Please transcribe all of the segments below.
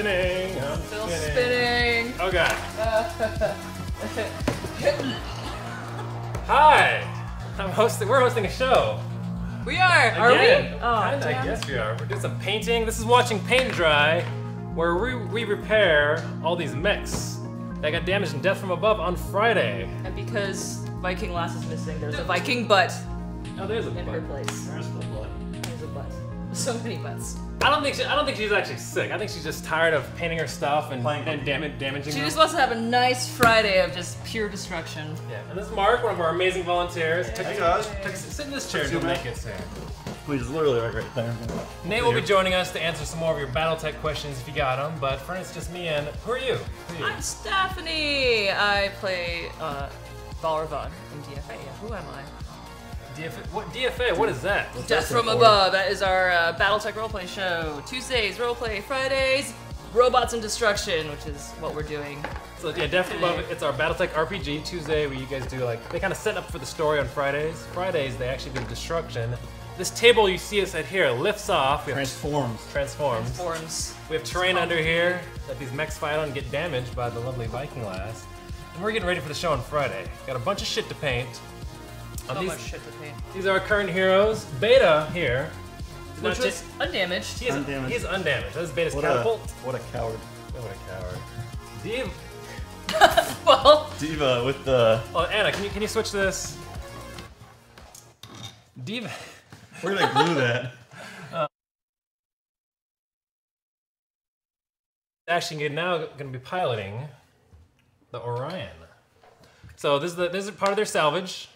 spinning. I'm Still spinning. spinning. Oh god. Hi. I'm hosting. We're hosting a show. We are. Are we? Oh, Kinda, I guess we are. We're doing some painting. This is watching paint dry, where we, we repair all these mechs that got damaged and death from above on Friday. And because Viking Lass is missing, there's a Viking butt Oh, there's a in her butt. place. So many butts. I don't think she, I don't think she's actually sick. I think she's just tired of painting her stuff and, Playing- and damage, damaging. She them. just wants to have a nice Friday of just pure destruction. Yeah, and this is Mark, one of our amazing volunteers. Took, Hey, guys. took, sit in this chair Two until Nate minutes. gets here. Which literally right, right there. Nate will be joining us to answer some more of your BattleTech questions if you got them. But for now, it's just me and who are you? Who are you? I'm Stephanie. I play uh, Valravon in DFA. Who am I? DFA. What DFA? What is that? Death from Above. That is our uh, BattleTech roleplay show. Tuesdays roleplay. Fridays robots and destruction, which is what we're doing. So yeah, Death from Above. It's our BattleTech RPG Tuesday where you guys do like they kind of set up for the story on Fridays. Fridays they actually do destruction. This table you see us at here lifts off. We have Transforms. transforms. Forms. We have terrain under here that these mechs fight on and get damaged by the lovely Viking lass. And we're getting ready for the show on Friday. Got a bunch of shit to paint. On So these, much shit to paint. these are our current heroes. Beta here. Which not was undamaged. he is, Undamaged. He's undamaged. This is Beta's What a, catapult. what a coward. Oh, what a coward. Div. Well, Diva with the. Oh, Anna, can you can you switch this? Diva. Where did I glue that? Uh, actually now going to be piloting the Orion. So this is the this is part of their salvage.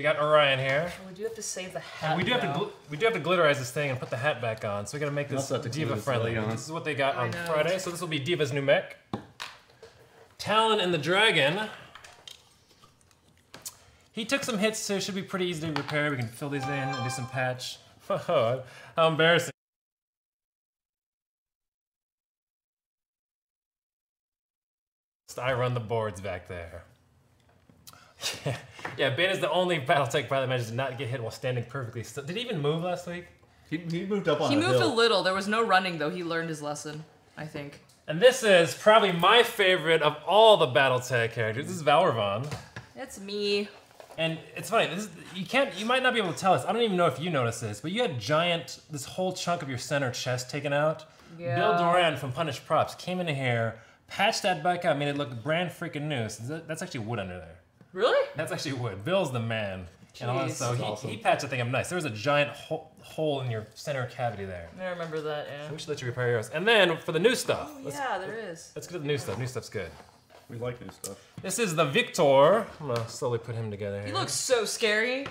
We got Orion here. we do have to save the hat. And we do have to gl- we do have to glitterize this thing and put the hat back on. So we got to make this to diva friendly. leg on. This is what they got I on know. Friday. So this will be Diva's new mech. Talon and the Dragon. He took some hits, so it should be pretty easy to repair. We can fill these in and do some patch. How embarrassing. I run the boards back there. Yeah, yeah. Ben is the only BattleTech pilot that managed to not get hit while standing perfectly still. Did he even move last week? He, he moved up on He a moved a little. There was no running though. He learned his lesson. I think. And this is probably my favorite of all the BattleTech characters. This is Valravon. It's me. And it's funny, this is, you can't, you might not be able to tell us. I don't even know if you noticed this, but you had giant, this whole chunk of your center chest taken out. Yeah. Bill Yeah. Doran from Punished Props came in here, patched that back up, made it look brand freaking new. So that's actually wood under there. Really? That's actually wood. Bill's the man. And all that, Jeez. so he, awesome. he patched the thing up nice. There was a giant hole, hole in your center cavity there. I remember that. Yeah. We should let you repair yours. And then for the new stuff, oh, let's, Yeah, there is. let's get to the new stuff. New stuff's good. We like new stuff. This is the Victor. I'm gonna slowly put him together here. He looks so scary.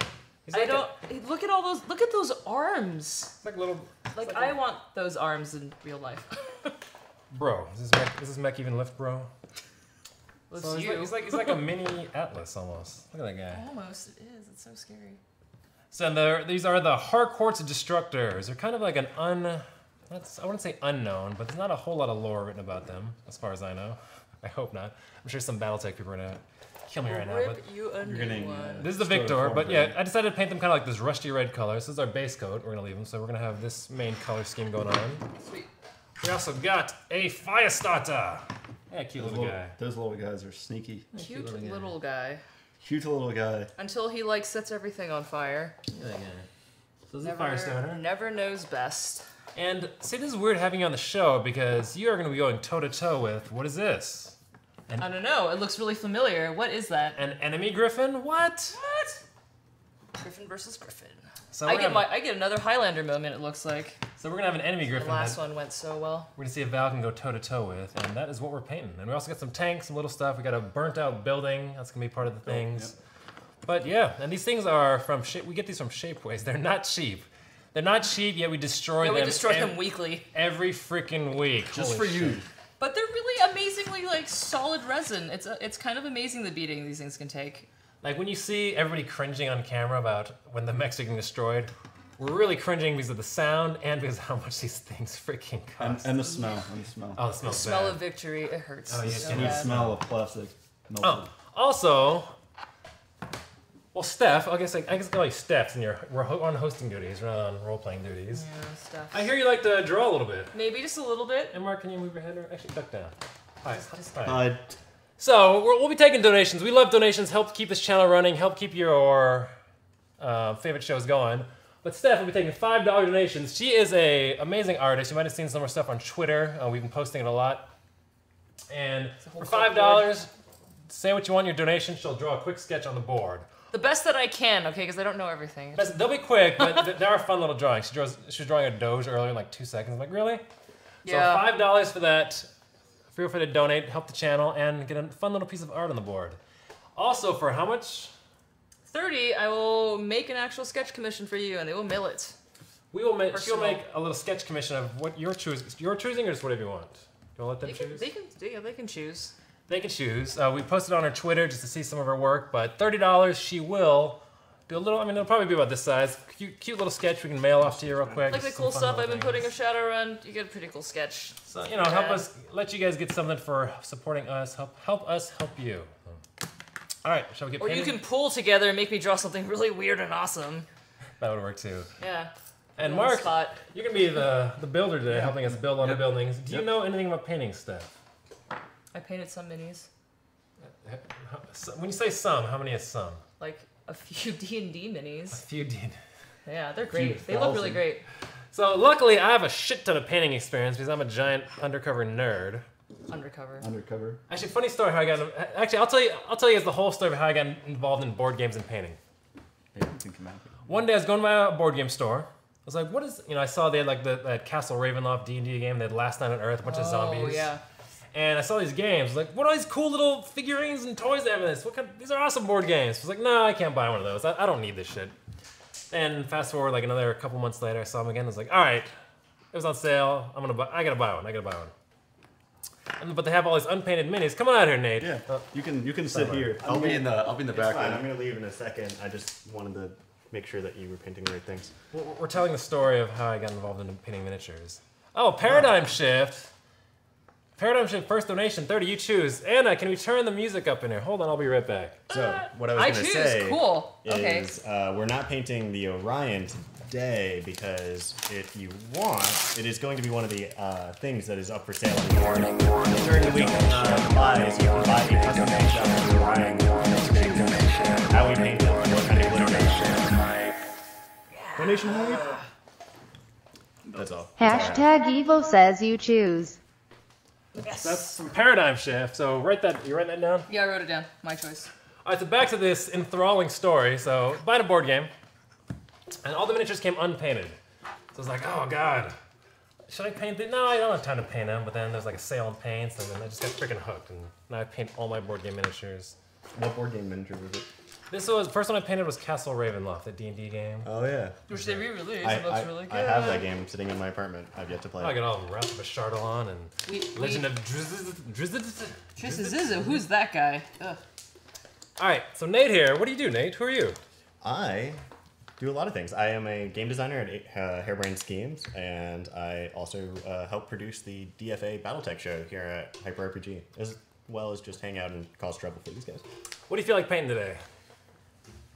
He's I like don't. hey, Look at all those. Look at those arms. A, like a little. Like I want those arms in real life. Bro, does this mech, does this mech even lift, bro? That's So he's, you. like, he's like he's like a mini Atlas almost. Look at that guy. Almost. It is. It's so scary. So they're- these are the Harcourt's Destructors. They're kind of like an un. That's I wouldn't say unknown, but there's not a whole lot of lore written about them, as far as I know. I hope not. I'm sure some BattleTech people are gonna kill me right now. But Rip you a new getting, one. This is the Victor, but yeah. I decided to paint them kind of like this rusty red color. So this is our base coat. We're gonna leave them, so we're gonna have this main color scheme going on. Sweet. We also got a Firestarter. Yeah, cute Those little little, guy. those little guys are sneaky. Cute little guy. little guy. Cute little guy. Until he like sets everything on fire. Yeah, yeah. So this is a Never, Firestarter. never knows best. And see, this is weird having you on the show because you are going to be going toe to toe with what is this? I don't know. It looks really familiar. What is that? An enemy griffin? What? What? Griffin versus Griffin. So I get my I get another Highlander moment. It looks like so we're gonna have an enemy the griffin. last one went so well. We're gonna see if Val can go toe to toe with, and that is what we're painting. And we also got some tanks, some little stuff. We got a burnt out building. That's gonna be part of the oh, things. But yeah, and these things are from shape. We get these from Shapeways. They're not cheap. They're not cheap. Yet we destroy Yeah, them. we destroy them weekly, every freaking week. Just Holy for shit. you. but they're really amazingly like solid resin. It's a, it's kind of amazing the beating these things can take. Like when you see everybody cringing on camera about when the mechs are getting destroyed, we're really cringing because of the sound and because of how much these things freaking And, cost. and the smell. And the smell. oh, the The smell bad. of victory, it hurts. Oh, yeah, so and and the smell of plastic. Oh, also, Well, Steph, I guess I, I guess call you Steph, and you're we're on hosting duties rather than on role playing duties. Yeah, stuff. I hear you like to draw a little bit. Maybe just a little bit. And Mark, can you move your head or actually duck down? Hi. Hi. Uh, So we're, we'll be taking donations. We love donations. Help keep this channel running. Help keep your uh, favorite shows going. But Steph will be taking five dollar donations. She is a amazing artist. You might have seen some of her stuff on Twitter. Uh, we've been posting it a lot. And for five dollars, say what you want your donation. She'll draw a quick sketch on the board. The best that I can, okay, because I don't know everything. Best- They'll be quick, but they are fun little drawings. She draws. She was drawing a Doge earlier in like two seconds. I'm like, really? Yeah. So five dollars for that. Feel free to donate, help the channel, and get a fun little piece of art on the board. Also, for how much? 30, I will make an actual sketch commission for you and they will mail it. We will make. She'll make a little sketch commission of what you're choosing. You're choosing, or just whatever you want. You want to let They them can, choose? they can, yeah, they can choose. They can choose. Uh, we posted on her Twitter just to see some of her work, but thirty dollars she will do a little. I mean, it'll probably be about this size. Cute, cute little sketch we can mail off to you real quick. Like the Just cool stuff I've been putting a shadow around, you get a pretty cool sketch. So you know, help us, let you guys get something for supporting us. Help, help us help you. All right, shall we get Or you can pull together and make me draw something really weird and awesome. That would work too. Yeah. And on Mark, spot. you're gonna be the the builder today, helping us build on the buildings. Do you know anything about painting stuff? I painted some minis. When you say some, how many is some? Like a few D&D minis. A minis. few did. Yeah, they're great. They look really great. So luckily, I have a shit ton of painting experience because I'm a giant undercover nerd. Undercover. undercover. Actually, funny story how I got. Actually, I'll tell you. I'll tell you guys the whole story of how I got involved in board games and painting. Yeah, you can come out. One day I was going to my uh, board game store. I was like, "What is?" You know, I saw they had like the that Castle Ravenloft D and D game. They had Last Night on Earth, a bunch of oh, zombies. Oh, yeah. And I saw these games. Like, what are these cool little figurines and toys they have in this? What kind? These are awesome board games. I was like, no, I can't buy one of those. I, I don't need this shit. And fast forward like another couple months later, I saw them again. I was like, all right, it was on sale. I'm gonna buy. I gotta buy one. I gotta buy one. And, but they have all these unpainted minis. Come on out here, Nate. Yeah, Uh, you can you can sit Somewhere. here. I'll be in the I'll be in the It's fine. background. I'm gonna leave in a second. I just wanted to make sure that you were painting the right things. we're, we're telling the story of how I got involved in painting miniatures. Oh, paradigm shift. Paradigm shift. First donation, thirty. You choose. Anna, can we turn the music up in here? Hold on, I'll be right back. So what I was I gonna choose. say Cool. Okay. is uh, we're not painting the Orion today because if you want, it is going to be one of the uh, things that is up for sale. During the week uh, buys, you can buy a custom paint job for the Orion. How we paint it, what kind of glitter. Donation hype. That's all. That's all I. Hashtag Evo says you choose. That's some Paradigm Shift. So write that. You write that down. Yeah, I wrote it down. My choice. All right. So back to this enthralling story. So buying a board game, and all the miniatures came unpainted. So I was like, oh god, should I paint them? No, I don't have time to paint them. But then there's like a sale on paints, and then I just got freaking hooked. And now I paint all my board game miniatures. What board game miniature was it? This was first one I painted was Castle Ravenloft, the D and D game. Oh yeah. Which they re-released. I, it looks I, really good. I have that game sitting in my apartment. I've yet to play. I it. got all of them. Wrath of Ashardalon and We, Legend we, of Drizzt. Drizzt. Trisha Who's that guy? Ugh. All right, so Nate here. What do you do, Nate? Who are you? I do a lot of things. I am a game designer at uh, Harebrained Schemes, and I also uh, help produce the DFA BattleTech show here at Hyper RPG, as well as just hang out and cause trouble for these guys. What do you feel like painting today?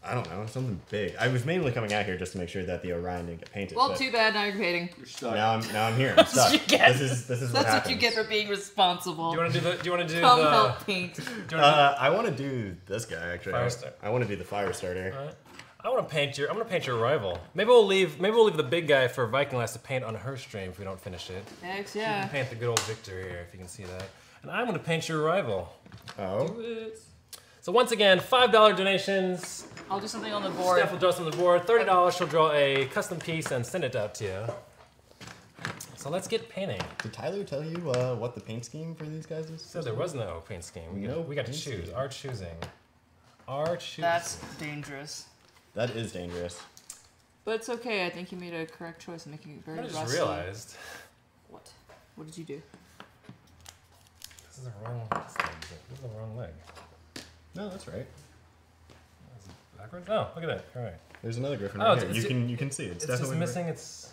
I don't know, something big. I was mainly coming out here just to make sure that the Orion didn't get painted. Well, too bad. Now you're painting. You're stuck. Now I'm now I'm here. I'm That's what stuck. you get. This is this is what That's what happens. you get for being responsible. Do you want to do the? Do you want to do Come the? help paint. Do you wanna Uh, I want to do this guy actually. I- Firestarter. I want to do the fire starter. Alright. I want to paint your. I'm gonna paint your rival. Maybe we'll leave. Maybe we'll leave the big guy for Viking Lass to paint on her stream if we don't finish it. Hex, You yeah. can paint the good old Victor here if you can see that. And I'm gonna paint your rival. Oh, So once again, five dollar donations. I'll do something on the board. Steph will draw something on the board. Thirty dollars, she'll draw a custom piece and send it out to you. So let's get painting. did Tyler tell you uh, what the paint scheme for these guys is? So there was no paint scheme. We, No got, we got to choose. scheme. Our choosing. Our choosing. That's dangerous. That is dangerous. But it's okay. I think you made a correct choice in making it very I just rusty. realized What? What did you do? this is the wrong. This is the wrong leg. No, that's right. Is it backwards? Oh, look at that. All right. There's another griffin Oh, right here. You can you can see it. It's, It's just definitely missing its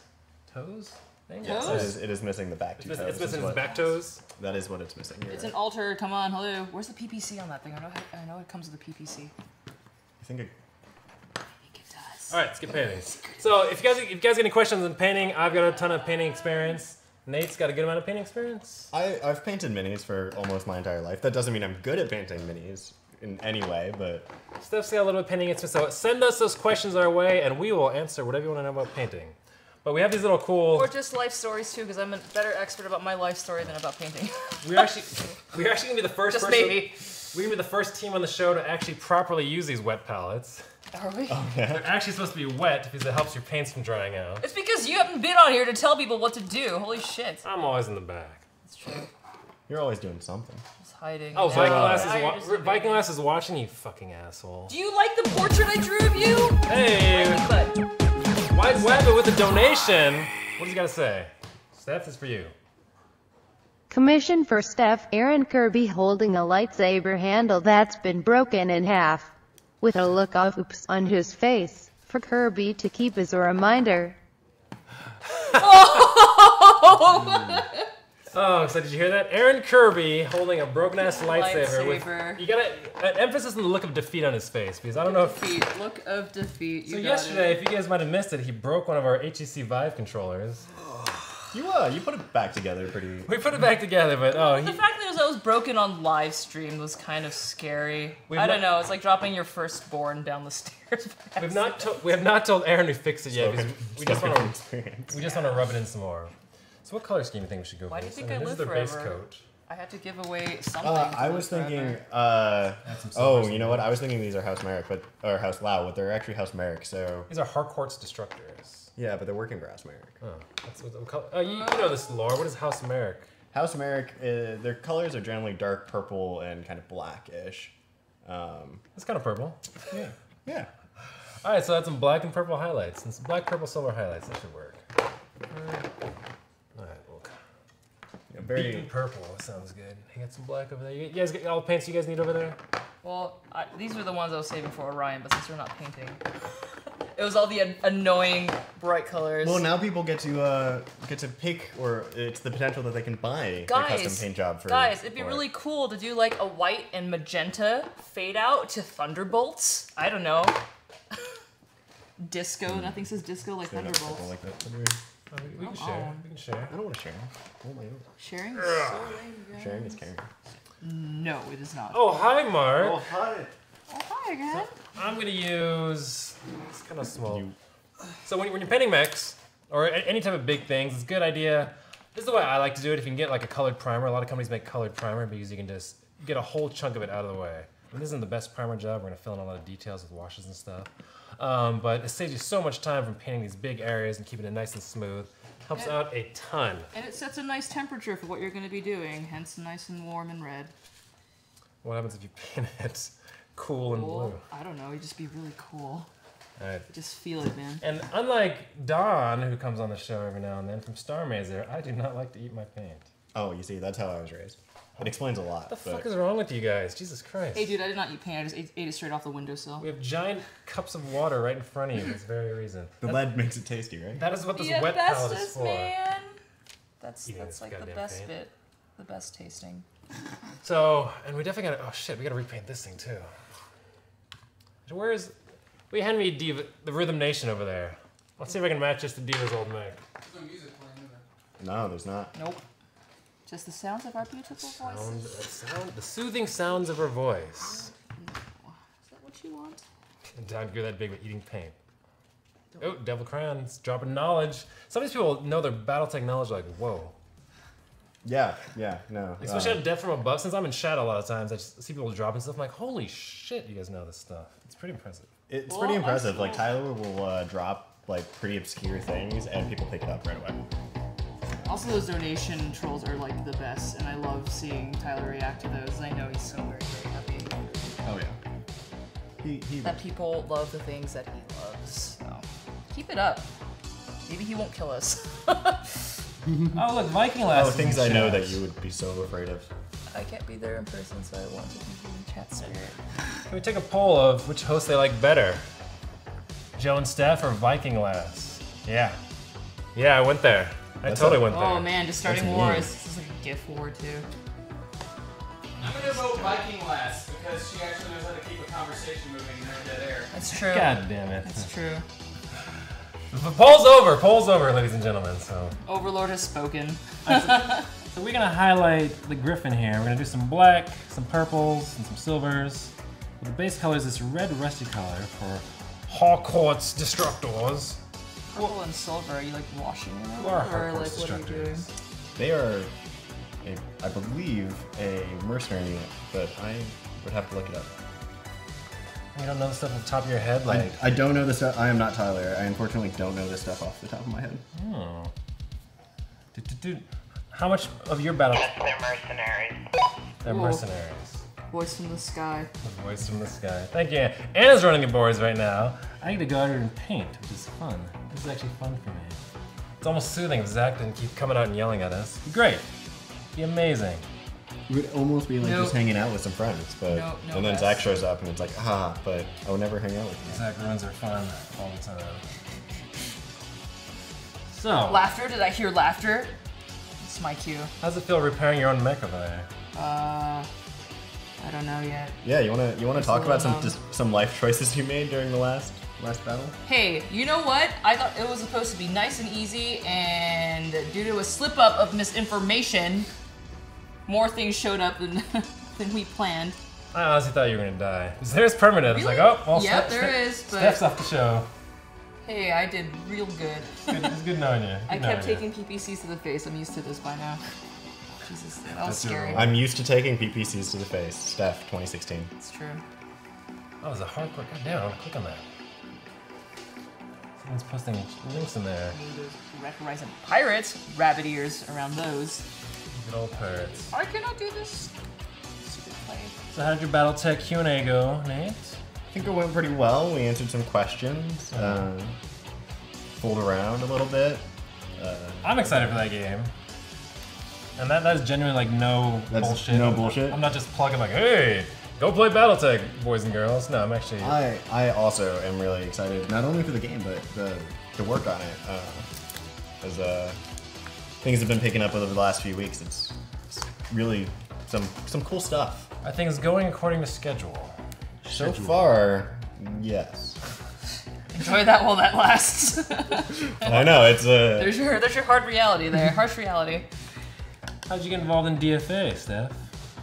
toes. Thing? Yes, Toes? it is, it is missing the back It's, two miss- toes. it's missing its back toes. That is what it's missing. You're It's right. an altar. Come on, hello. Where's the PPC on that thing? I know. I know it comes with a PPC. I think a All right, let's get painting. So if you guys if you guys got any questions on painting, I've got a ton of painting experience. Nate's got a good amount of painting experience. I, I've painted minis for almost my entire life. That doesn't mean I'm good at painting minis in any way, but Steph's got a little bit of painting experience. So send us those questions our way, and we will answer whatever you want to know about painting. But we have these little cool. Or just life stories too, because I'm a better expert about my life story than about painting. We're actually we're actually gonna be the first just person. maybe. We're gonna be the first team on the show to actually properly use these wet palettes. Are we? Oh, They're actually supposed to be wet because it helps your paints from drying out. It's because you haven't been on here to tell people what to do. Holy shit. I'm always in the back. It's true. you're always doing something. Just hiding. Oh, Now- Viking now Lass is wa- just Viking. Lass is watching you, fucking asshole. Do you like the portrait I drew of you? Hey, But White Wabbit with a donation. What does he got to say? Steph this is for you. Commission for Steph Aaron Kirby holding a lightsaber handle that's been broken in half. With a look of oops on his face, for Kirby to keep as a reminder. Oh, hmm. So did you hear that? Aaron Kirby holding a broken ass lightsaber, Lightsaber. with you got an emphasis on the look of defeat on his face because I don't know if. defeat. Look of defeat. You So got yesterday, it. if you guys might have missed it, he broke one of our HTC Vive controllers. You uh, you put it back together pretty. We put it back together, but oh, he, The fact that it was, that was broken on live stream was kind of scary. We've I don't not- know. It's like dropping your firstborn down the stairs. we've not to, we have not told Aaron to fix it yet. Spoken- because we just wanna, we just want to rub it in some more. So what color scheme do you think we should go Why for? do you think mean, I this live is their base coat. I had to give away something. Uh, I was thinking. Uh, Add some oh, silvers you know what? I was thinking these are House Marik, but or House Liao, but they're actually House Marik. So These are Harcourt's Destructors. yeah, but they're working for House Marik. Oh, that's what, what color. Oh, you, you know this lore. What is House Marik? House Marik, uh, their colors are generally dark purple and kind of blackish. Um, It's kind of purple. yeah, yeah. All right, so that's some black and purple highlights. And some black, purple, silver highlights. That should work. All right, well, Yeah, beaten Very. purple sounds good. You got some black over there. You guys got all the paints you guys need over there? Well, I, these are the ones I was saving for Orion, but since we're not painting, it was all the an- annoying bright colors. Well, now people get to uh, get to pick, or it's the potential that they can buy a custom paint job for. guys, it'd be for it. really cool to do like a white and magenta fade out to thunderbolts. I don't know. disco. Nothing says disco like They're thunderbolts. like that. Oh, we, we can share. on. We can share. I don't want to share. Oh my god. Sharing is so lame. Sharing is caring. No, it is not. Oh, hi, Mark. Oh, hi. Oh, hi again. I'm gonna use. It's kind of small. You- So when, when you're painting mechs or any type of big things, it's a good idea. This is the way I like to do it. If you can get like a colored primer, a lot of companies make colored primer because you can just get a whole chunk of it out of the way. And this isn't the best primer job. We're gonna fill in a lot of details with washes and stuff. Um, but it saves you so much time from painting these big areas and keeping it nice and smooth. Helps Yeah. out a ton. And it sets a nice temperature for what you're going to be doing, hence nice and warm and red. What happens if you paint it cool and Cool. blue? I don't know. You just be really cool. All right. Just feel it, man. And unlike Don, who comes on the show every now and then from Star Mazer, I do not like to eat my paint. Oh, you see, that's how I was raised. It explains a lot. What the fuck is wrong with you guys? Jesus Christ. Hey, dude, I did not eat paint. I just ate, ate it straight off the windowsill. We have giant cups of water right in front of you for this very reason. the That- lead makes it tasty, right? that is what this The wet palette is for. man. That's Eating that's like the best paint. bit, the best tasting. So, and we definitely gotta. Oh shit, we gotta repaint this thing too. Where's? We hand me Diva, the Rhythm Nation over there. Let's see if I can match this to Diva's old mech. No, there's not. Nope. Just the sounds of our beautiful Sound, voices. sound, the soothing sounds of her voice. Is that what you want? And Don grew that big with eating paint. Oh, Devil Crayons, dropping knowledge. Some of these people know their battle technology like, whoa. Yeah, yeah, no. Especially uh, on Death from Above, since I'm in Shadow a lot of times, I just see people dropping stuff. I'm like, holy shit, you guys know this stuff. It's pretty impressive. it's Well, pretty impressive. Like. Tyler will uh, drop like pretty obscure things, and people pick it up right away. Also, those donation trolls are like the best, and I love seeing Tyler react to those. I know he's so very, very happy Oh yeah. He he. that people love the things that he loves. So keep it up. Maybe he won't kill us. Oh, look, Viking Lass. Oh, things in I know chat. that you would be so afraid of. I can't be there in person, so I want to be in chat spirit. Can we take a poll of which host they like better? Joe and Steph or Viking Lass? Yeah. Yeah, I went there. I That's totally a- went oh, there. Oh man, just starting That's wars. mean. This is like a GIF war too. I'm gonna vote Viking Lass because she actually knows how to keep a conversation moving in her dead air. That's true. God damn it. That's true. The poll's over. Poll's over, ladies and gentlemen. So, Overlord has spoken. so we're gonna highlight the Griffin here. We're gonna do some black, some purples, and some silvers. The base color is this red rusty color for Harcourt's Destructors. Purple and silver. Are you like washing them? Or or like what are you doing? Destructors. They are, a, I believe, a mercenary unit, but I would have to look it up. You don't know the stuff off the top of your head, like. I, I don't know this stuff. I am not Tyler. I unfortunately don't know this stuff off the top of my head. Hmm. Oh. Du- du- du- How much of your battle? They're mercenaries. They're Ooh. mercenaries. Voice from the sky. The voice from the sky. Thank you. Anna's running the boards right now. I need to go out here and paint, which is fun. This is actually fun for me. It's almost soothing if Zach didn't keep coming out and yelling at us. Great. Be amazing. It would almost be like Nope. just hanging out with some friends, but Nope, no and then best. Zach shows up and it's like, ah, but I would never hang out with you. Zach ruins are fun all the time. So, Laughter? Did I hear laughter? It's my cue. how's it feel repairing your own mech over there? Uh, I don't know yet. Yeah, you wanna you wanna talk about some just some life choices you made during the last last battle? Hey, you know what? I thought it was supposed to be nice and easy, and due to a slip up of misinformation, more things showed up than than we planned. I honestly thought you were gonna die. There's permanent. It's like, oh, well, Yep, Steph- there but- Steph's off the show. Hey, I did real good. Good, it's good knowing you. I Good kept you. taking PPCs to the face. I'm used to this by now. Jesus, that was That's scary. I'm used to taking PPCs to the face. Steph, 2016. It's true. Oh, there's a hardcore. God damn, I want to click on that. Someone's posting links in there. Those Red Horizon pirates, rabbit ears around those. Good old pirates. I cannot do this. Stupid play. So how did your BattleTech Q&A go, Nate? I think it went pretty well. We answered some questions, uh, fooled around a little bit. Uh, I'm excited for that game. And that, that is genuinely like no That's bullshit. no bullshit? I'm not just plugging like, hey, go play BattleTech, boys and girls. No, I'm actually. I I also am really excited, not only for the game, but the to work on it. Uh, as uh, things have been picking up over the last few weeks, it's, it's really some some cool stuff. I think it's going according to schedule. So far, yes. Enjoy that while that lasts. I know it's a. there's your there's your hard reality there, harsh reality. How'd you get involved in DFA, Steph?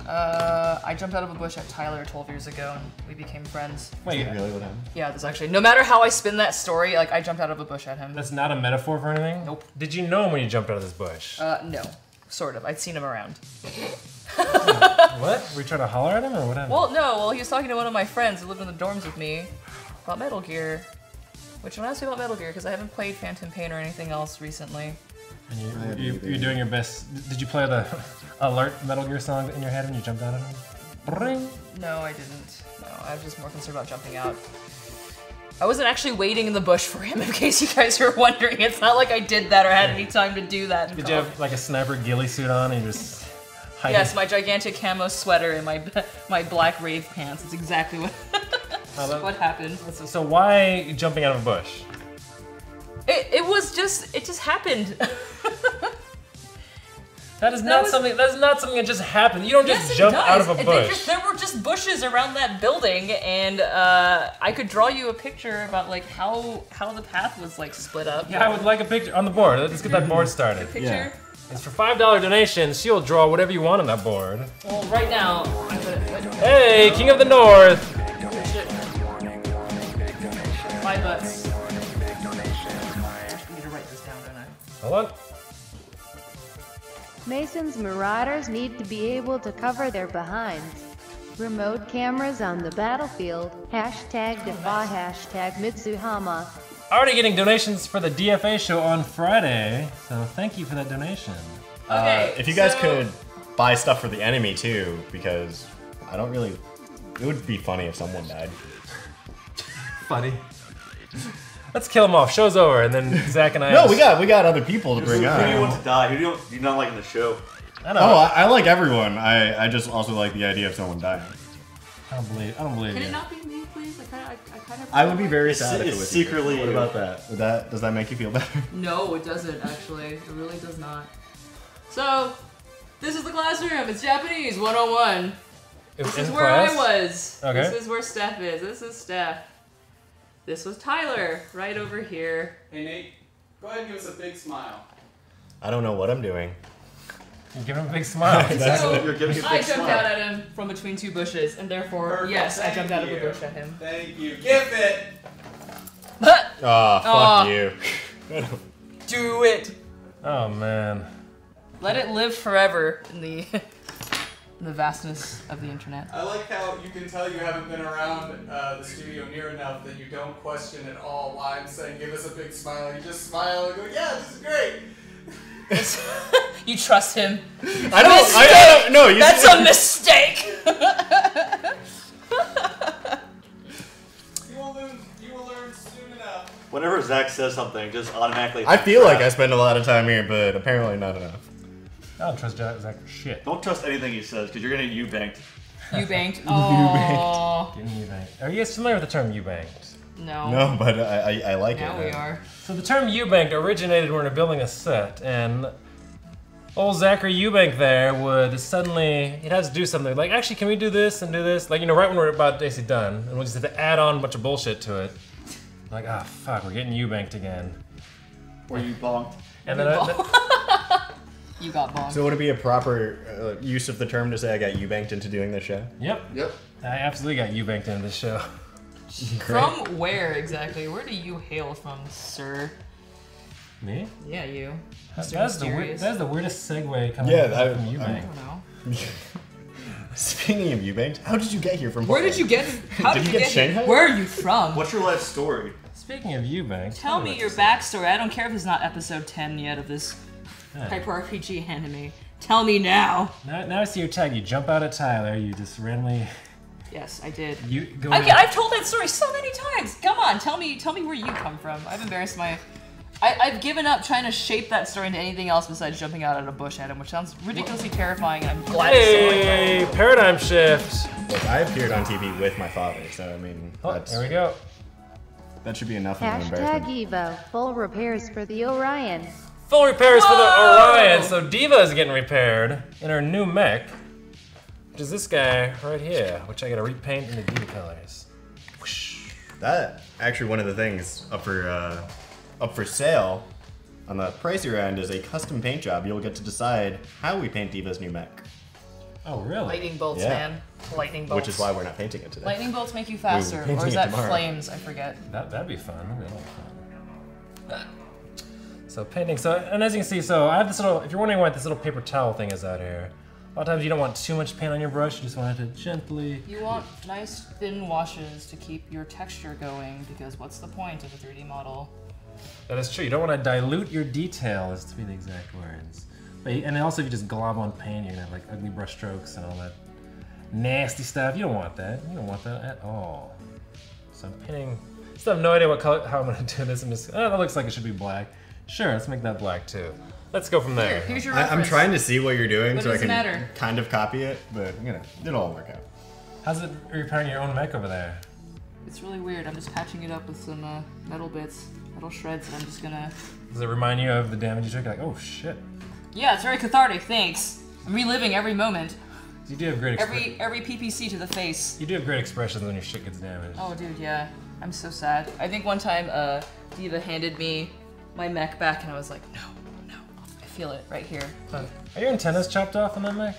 Uh, I jumped out of a bush at Tyler 12 years ago, and we became friends. Wait, really what happened. Yeah, there's actually no matter how I spin that story, like I jumped out of a bush at him. that's not a metaphor for anything? Nope. Did you know him when you jumped out of this bush? Uh, no, sort of. I'd seen him around. what? Were you trying to holler at him or what happened? Well, no. Well, he was talking to one of my friends who lived in the dorms with me about Metal Gear. Which don't ask me about Metal Gear because I haven't played Phantom Pain or anything else recently. And you, you, you're doing your best. Did you play the alert Metal Gear song in your head when you jumped out of him? Ring. No, I didn't. No, I was just more concerned about jumping out. I wasn't actually waiting in the bush for him, in case you guys were wondering. It's not like I did that or had any time to do that. in Did you have like a sniper ghillie suit on and just hiding? Yes, my gigantic camo sweater and my my black rave pants. It's exactly what what happened. So, so why jumping out of a bush? It, it was just it just happened. That is not was- something. That is not something that just happened. You don't just yes, it jump does. out of a bush. just- there were just bushes around that building, and uh, I could draw you a picture about like how how the path was like split up. yeah, I would like a picture on the board. Let's get that board started. picture. Yeah. It's for five dollar donations. She'll draw whatever you want on that board. Well, right now, I'm gonna. Hey, King of the North. My butts. Hold on. Mason's Marauders need to be able to cover their behinds. Remote cameras on the battlefield. Hashtag Defa. Hashtag Mitsuhama. Already getting donations for the DFA show on Friday. So thank you for that donation. Okay. Uh, if you guys so- could buy stuff for the enemy too, because I don't really. It would be funny if someone died. Funny. Let's kill him off. Show's over, and then Zach and I. No, we got we got other people to bring bring who do you on. want to die? Who do you, do you not like in the show? I don't Oh, know. I, I like everyone. I, I just also like the idea of someone dying. I don't believe. I don't believe Can you. it not be me, please? I kind of, I, I kind of. I would be very It's- sad if it was secretly you. What about that? Would that does that make you feel better? No, it doesn't actually. It really does not. So, this is the classroom. It's Japanese 101. In- This is where class? I was. Okay. This is where Steph is. This is Steph. This was Tyler, right over here. Hey Nate, go ahead and give us a big smile. I don't know what I'm doing. You give him a big smile. That's So, You're giving a big I jumped smile. out at him from between two bushes, and therefore, Perfect, yes, I thank jumped out of a you. bush at him. Thank you. Give it. Oh, fuck Aw. you. Do it. oh man. Let it live forever in the in the vastness of the internet. I like how you can tell you haven't been around uh, the studio near enough that you don't question at all why I'm saying give us a big smile. You just smile and go, yeah, this is great. you trust him. I don't. I, I don't. No, you. That's a mistake. You will learn. You will learn soon enough. Whenever Zach says something, just automatically. I feel like I spend a lot of time here, but apparently not enough. I don't trust Jack Zach for shit. Don't trust anything he says because you're gonna get banked. You banked. Oh Getting Eubanked. Are you guys familiar with the term Eubanked? no. No, but I, I, I like Now it. we are. So the term Eubanked originated when we were building a set, and old Zachary Eubank there would suddenly he'd have to do something like, actually, can we do this and do this? Like you know, right when we're about basically done, and we just have to add on a bunch of bullshit to it. Like, ah, fuck, we're getting Eubanked again. Or you bonked. And then I, You got bombed. So would it be a proper uh, use of the term to say I got you banked into doing this show? yep, Yep. I absolutely got Eubanked into this show. from where exactly? Where do you hail from, sir? Me? Yeah, you. That's, Mr. that's the weir- that's the weirdest segue coming Yeah, from I- I Eubank. don't know. Speaking of you banked, how did you get here from? Where did you get? How Did did, you you get get here? Shanghai? Where are you from? What's your life story? Speaking of Eubank, Tell me your backstory. I don't care if it's not episode 10 yet of this Yeah. Hyper RPG anime. Tell me now. Now, now I see your tag. You jump out at Tyler. You just randomly Yes, I did. you go. I, I've told that story so many times. Come on, tell me, tell me where you come from. I've embarrassed my. I, I've given up trying to shape that story into anything else besides jumping out at a bush at him, which sounds ridiculously terrifying, and I'm glad it's so like Hey, paradigm shift. Look, I appeared on TV with my father, so I mean, Oh, that's, there we go. that should be enough of an Hashtag embarrassment. Evo. Full repairs for the Orion. Full repairs for the Orion. So Diva is getting repaired in her new mech, which is this guy right here, which I gotta repaint into Diva colors. Whoosh. That actually one of the things up for uh, up for sale on the pricier end is a custom paint job. You'll get to decide how we paint Diva's new mech, Oh, really? lightning bolts, Yeah. man. Lightning bolts. which is why we're not painting it today. lightning bolts make you faster, or is that tomorrow. flames? I forget. That that'd be fun. That'd be a lot of fun. So painting. So and as you can see, so I have this little. If you're wondering what this little paper towel thing is out here, a lot of times you don't want too much paint on your brush. You just want it to gently. You want nice thin washes to keep your texture going, because what's the point of a 3D model? That is true. You don't want to dilute your detail, is to be the exact words. But and also, if you just glob on paint, you're gonna have like ugly brush strokes and all that nasty stuff. You don't want that. You don't want that at all. So I'm painting. I still have no idea what color, how I'm gonna do this. I'm just. Oh, that looks like it should be black. Sure, let's make that black too. Let's go from Here, there. here's your I, reference. I'm trying to see what you're doing What so I does it can matter? kind of copy it, but you know, it'll all work out. How's it repairing your own mech over there? It's really weird. I'm just patching it up with some uh, metal bits, metal shreds, and I'm just gonna. Does it remind you of the damage you took? Like, oh shit. Yeah, it's very cathartic. Thanks. I'm reliving every moment, You do have great. Expre- every every PPC to the face. You do have great expressions when your shit gets damaged. Oh, dude, yeah. I'm so sad. I think one time, uh, Diva handed me my mech back, and I was like, no, no. I feel it right here. Are your antennas chopped off on that mech?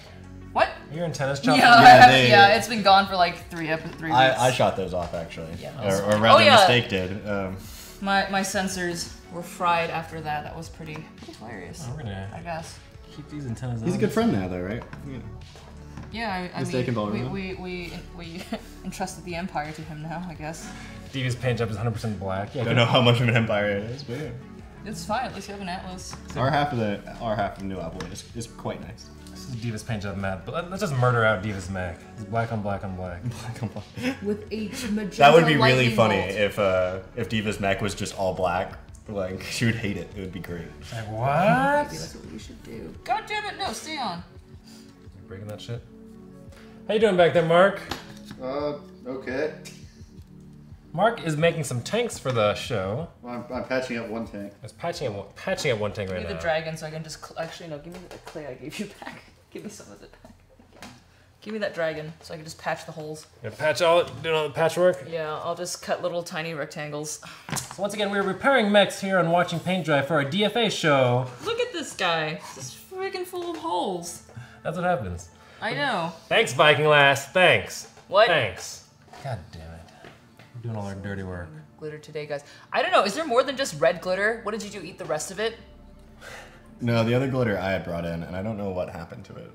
What? Are your antennas chopped Yeah, off? Yeah, haven't- they- yeah. It's been gone for like three ep- three weeks. I, I shot those off actually, Yeah, or, or rather, Oh, yeah. mistake did. Um, My my sensors were fried after that. That was pretty, pretty hilarious. Oh, we're gonna I guess. keep these antennas he's a good friend now, though, right? You know. Yeah, I, I Mistaken mean, we, we, we, we entrusted the Empire to him now, I guess. Devious paint job is 100% black. Yeah, I don't know how much of an empire it is, but yeah. It's fine, at least you have an Atlas. Our half of the our half of New Apple is, is quite nice. This is Divas paint job mad. But let- let's just murder out Divas mech. It's black on black on black. With a magenta that would be really funny bolt. if uh, if Diva's Mac was just all black. Like she would hate it. It would be great. Like, Maybe what? that's what we should do. God damn it, no, stay on. Breaking that shit. How you doing back there, Mark? Uh, okay. Mark is making some tanks for the show. Well, I'm, I'm patching up one tank. He's patching up, one- patching up one tank right now. Give me the dragon so I can just. Cl- actually, no, give me the clay I gave you back. give me some of it back. Give me that dragon so I can just patch the holes. Gonna patch all doing all the patchwork. Yeah, I'll just cut little tiny rectangles. So once again, we're repairing mechs here and Watching Paint Dry for our DFA show. Look at this guy. This is freaking full of holes. That's what happens. I know. Thanks, Viking Lass. Thanks. What? Thanks. God damn it. We're doing all our dirty work. Glitter today, guys. I don't know. Is there more than just red glitter? What did you do? Eat the rest of it? No, the other glitter I had brought in, and I don't know what happened to it.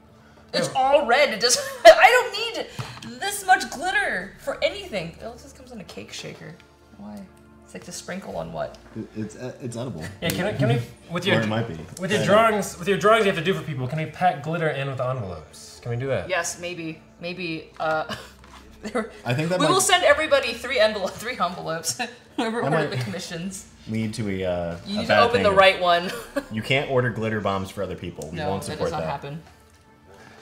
It's all red. It doesn't. I don't need this much glitter for anything. It just comes in a cake shaker. Why? It's like to sprinkle on what? It's uh, it's edible. Yeah, can, I, can we, with your, Or it might be. with your I- drawings, with your drawings you have to do for people, can we pack glitter in with envelopes? Can we do that? Yes, maybe, maybe. Uh, there- I think that we might will send everybody three envelope, three envelopes. Whoever That ordered might- the commissions. lead to a. Uh, You a need to open thing the right one. You can't order glitter bombs for other people. We no, won't that support does not that. happen.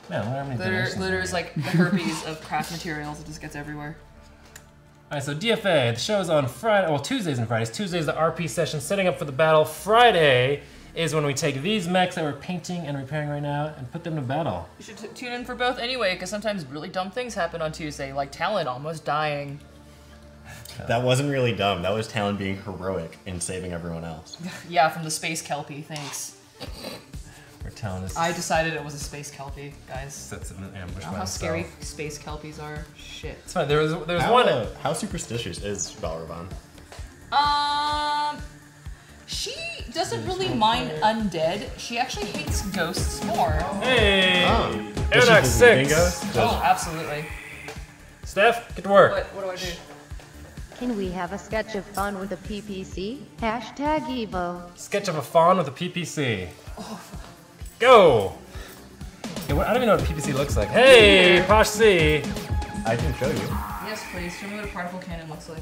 Man, look how many Glitter, glitter is like the herpes of craft materials. It just gets everywhere. All right, so DFA, the show's on Friday, well, Tuesdays and Fridays. Tuesdays, the RP session, setting up for the battle. Friday is when we take these mechs that we're painting and repairing right now and put them to battle. You should t- tune in for both anyway, because sometimes really dumb things happen on Tuesday, like Talon almost dying. That wasn't really dumb. That was Talon being heroic and saving everyone else. Yeah, from the space kelpie. Thanks. We're telling us I decided it was a space kelpie, guys. sets in an ambush You know by how scary space kelpies are. Shit. It's fine. There was there was How, one. uh, how superstitious is Valravan? Um, she doesn't really mind undead. She actually hates ghosts more. Hey, Oh. Aeronax six. Oh, absolutely. Steph, get to work. What, what do I do? Can we have a sketch of fun with a PPC? Hashtag Evo. Sketch of a fawn with a PPC. Go. Okay, what- I don't even know what a PPC looks like. Hey, Posh C. I can show you. Yes, please. Show me what a particle cannon looks like.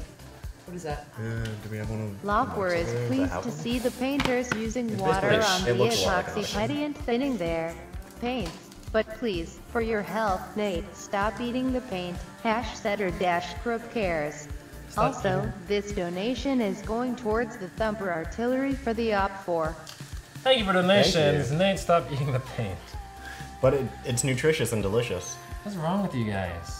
What is that? Uh, do we have one of Lockwer is pleased to see the painters using It water basically- on it the looks a lot like epoxy that. putty and thinning their paints. But please, for your health, Nate, stop eating the paint. Hash setter dash crook cares. Also, this donation is going towards the Thumper Artillery for the Op 4. Thank you for donations. you. Nate, stop eating the paint. But it, it's nutritious and delicious. What's wrong with you guys?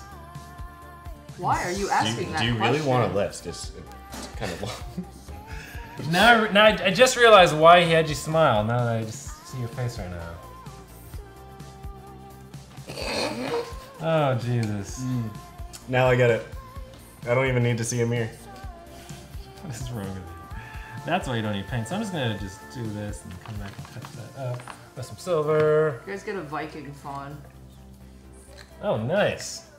Why are you Do you, asking that do you really want a list? It's, it's kind of long. Now, now I, I just realized why he had you smile. Now that I just see your face right now. Oh Jesus! Mm. now I get it. I don't even need to see a mirror. What is wrong with you? That's why you don't need paint. So I'm just gonna just do this and come back and touch that up with some silver. You guys get a Viking fawn. Oh, nice.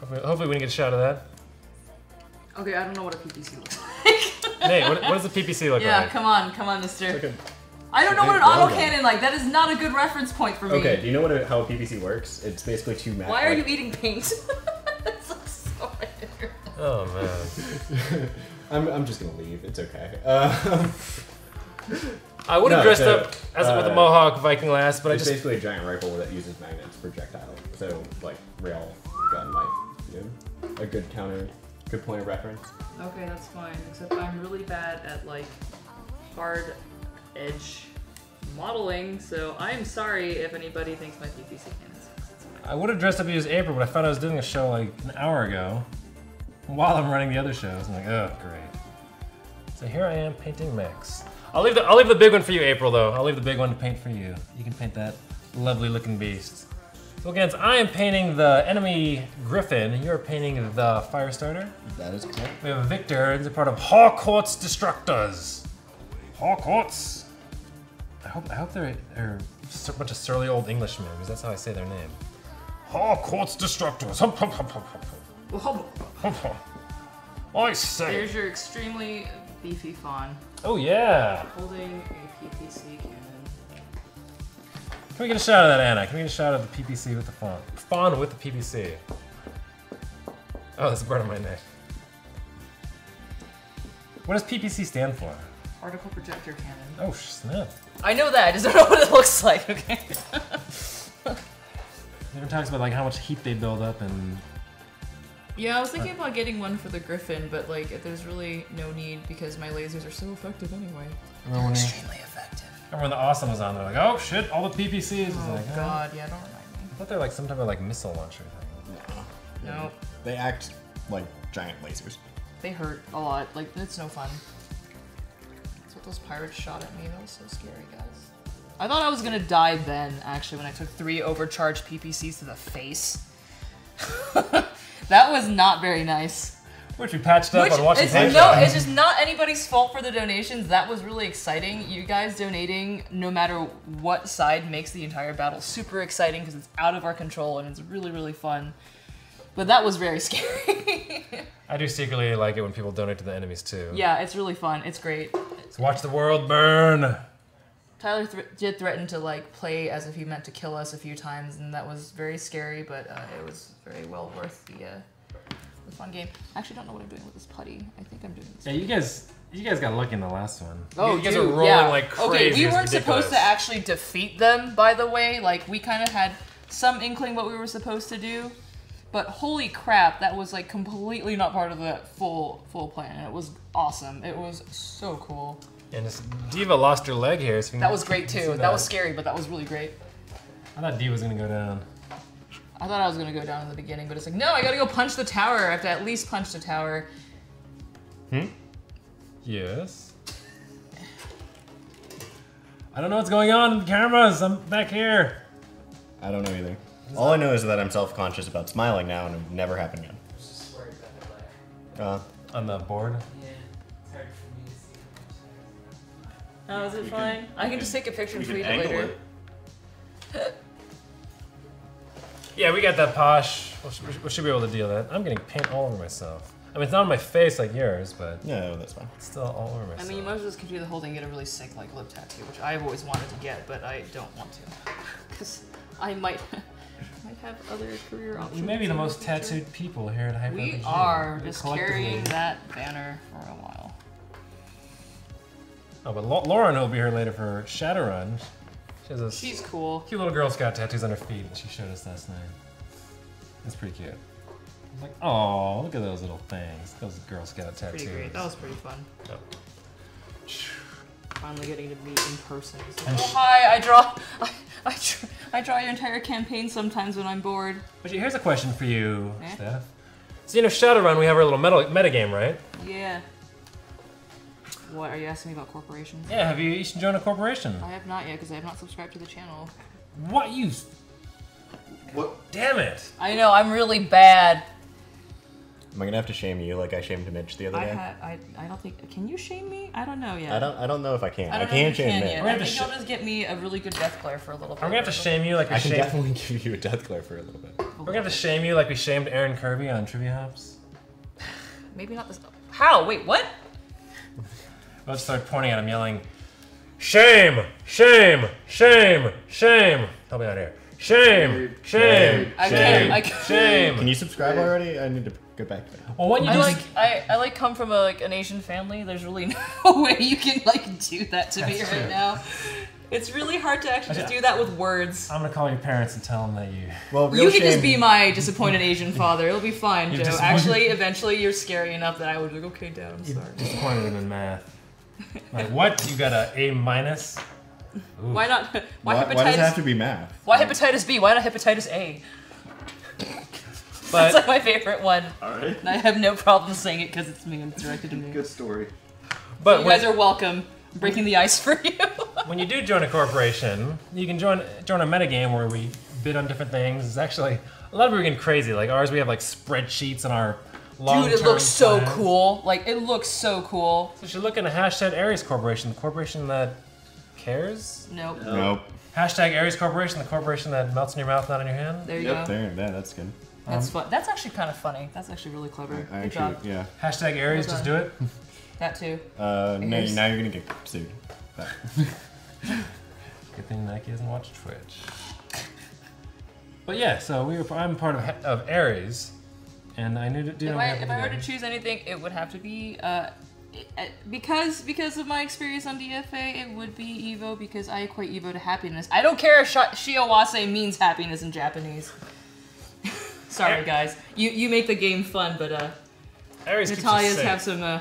Hopefully, hopefully we can get a shot of that. Okay, I don't know what a PPC looks like. Nate, what, what does the PPC look yeah, like? Yeah, come on, come on, mister. Like a- I don't know what an big logo. autocannon like. That is not a good reference point for me. Okay, do you know what a, how a PPC works? It's basically two matte. Why are you eating paint? This looks so weird. Oh man. I'm, I'm just gonna leave. It's okay. Uh, I would have No, dressed so, up as with a uh, Mohawk Viking Lass, but I it's just basically a giant rifle that uses magnets projectile. So like rail gun might you a good counter, good point of reference. Okay, that's fine. Except I'm really bad at like hard edge modeling, so I'm sorry if anybody thinks my PPC cannon sucks. I would have dressed up as April, but I found I was doing a show like an hour ago while I'm running the other shows. I'm like, oh great. So here I am painting mechs. I'll leave the I'll leave the big one for you, April. Though I'll leave the big one to paint for you. You can paint that lovely looking beast. So again, I am painting the enemy Griffin. And You're painting the Firestarter. That is correct. We have Victor. He's a part of Harcourt's Destructors. Harcourts. I hope I hope they're they're a bunch of surly old Englishmen because that's how I say their name. Harcourt's Destructors. Hump, hump, hump, hump, hump, hump, hump, hump. I say. There's your extremely beefy fawn Oh yeah. holding a PPC cannon. Can we get a shot of that, Anna? Can we get a shot of the PPC with the fawn? Fawn with the PPC. Oh, that's a part of my neck. What does PPC stand for? Particle projector cannon. Oh snap! I know that. I just don't know what it looks like. Okay. Everyone talks about like how much heat they build up and Yeah, I was thinking about getting one for the Griffin, but like, there's really no need because my lasers are so effective anyway. Remember when, they- Extremely effective. Remember when the awesome was on? They're like, oh shit, all the PPCs. It's Oh like, oh. God, yeah, don't remind me. I thought they were like some type of like missile launcher thing. No. No, They act like giant lasers. they hurt a lot. Like it's no fun. That's what those pirates shot at me. That was so scary, guys. I thought I was gonna die then, actually, when I took three overcharged PPCs to the face. that was not very nice. Which we patched up Which on watching it's, no, it's just not anybody's fault for the donations. That was really exciting. You guys donating, no matter what side, makes the entire battle super exciting because it's out of our control and it's really, really fun. But that was very scary. I do secretly like it when people donate to the enemies too. yeah, it's really fun. It's great. Watch the world burn. Tyler thr did threaten to like play as if he meant to kill us a few times, and that was very scary. But uh, it was very well worth the, uh, the fun game. I actually don't know what I'm doing with this putty. I think I'm doing this. Yeah, you guys, you guys got lucky in the last one. Oh, you guys dude, are rolling yeah. like crazy. Okay, we weren't supposed to actually defeat them, by the way. Like, we kind of had some inkling what we were supposed to do. But holy crap, that was like completely not part of the full full plan. And it was awesome. It was so cool. And this Diva lost her leg here. So That was great too. see That was scary, but that was really great. I thought Diva was gonna go down. I thought I was gonna go down in the beginning, but it's like, no, I gotta go punch the tower. I have to at least punch the tower. Hmm? Yes. I don't know what's going on in the cameras. I'm back here. I don't know either. All I know is that I'm self-conscious about smiling now, and it never happened again. Just worried about the. Uh, On the board. Yeah, it's hard for me. Oh, is it fine? I can just take a picture and You tweet it later. it. Yeah, we got that posh. We should, we should be able to deal with that. I'm getting paint all over myself. I mean, it's not on my face like yours, but no, that's fine. it's still all over I mean, you might as well just continue the whole thing and get a really sick like lip tattoo, which I've always wanted to get, but I don't want to, because I might might have other career options. we may be the most future. tattooed people here at Hyper We are We just collectively- carrying that banner for a while. Oh, but Lauren will be here later for Shadowrun. She has a She's cool. cute little Girl Scout tattoos on her feet that she showed us last night. It's pretty cute. I was like, oh, look at those little things. Those Girl Scout tattoos. Pretty great. That was pretty fun. Yep. Finally getting to meet in person. So- And oh hi! I draw. I, I, draw, I draw your entire campaign sometimes when I'm bored. But here's a question for you, Eh? Steph. So you know Shadowrun, we have our little meta, meta game, right? Yeah. What are you asking me about corporations? Yeah, have you, you should join a corporation. I have not yet because I have not subscribed to the channel. What you? What? Damn it! I know I'm really bad. Am I gonna have to shame you like I shamed Mitch the other I day? ha- I I don't think. Can you shame me? I don't know yet. I don't. I don't know if I can. I I, don't know can if you shame can Mitch. yet. We're I gonna think have to you'll just get me a really good death glare for a little bit. Are we gonna have to shame you like we I can shamed? definitely give you a death glare for a little bit. Oh, We're gonna have to shame you like we shamed Aaron Kirby on Trivia Hops. Maybe not this. How? Wait, what? Let's start pointing at him, yelling, "Shame! Shame! Shame! Shame!" Help me out here. Shame! Shame! I shame! can't- I can't- Shame! Can you subscribe already? I need to get back to that. Well, when you I do like I, I like come from a like an Asian family. There's really no way you can like do that to me That's right true. now. It's really hard to actually just do that with words. I'm gonna call your parents and tell them that you. Well, real You can shame. just be my disappointed Asian father. It'll be fine, You're Joe. Actually, eventually, you're scary enough that I would be like, okay, Dad, I'm You're sorry. disappointed in math. Like what? You got a A minus? Why not? Why, Why, hepatitis? why does it have to be math? why hepatitis B? Why not hepatitis A? But That's like my favorite one. Alright. And I have no problem saying it because it's me and it's directed to me. Good story. but You when, guys are welcome. I'm breaking the ice for you. when you do join a corporation, you can join join a metagame where we bid on different things. It's actually a lot of people are getting crazy. Like ours, we have like spreadsheets on our long. Dude, it looks so cool. Like, it looks so cool. So you should look into hashtag Ares Corporation, the corporation that cares. Nope. Nope. Hashtag Ares Corporation, the corporation that melts in your mouth, not in your hand. There you Yep. go. There. Yeah, that's good. That's fun. That's actually kind of funny. That's actually really clever. I Good actually, job. yeah. Hashtag Ares, Well just do it. That too. Uh, no, now you're gonna get sued. Good thing Nike doesn't watch Twitch. But yeah, so we were, I'm part of, of Ares, and I knew to do. If I, if I were to choose anything, it would have to be uh, because because of my experience on DFA, it would be Evo because I equate Evo to happiness. I don't care if Sh- Shiawase means happiness in Japanese. Sorry guys, you you make the game fun, but uh, Ares keeps Natalia's have some uh,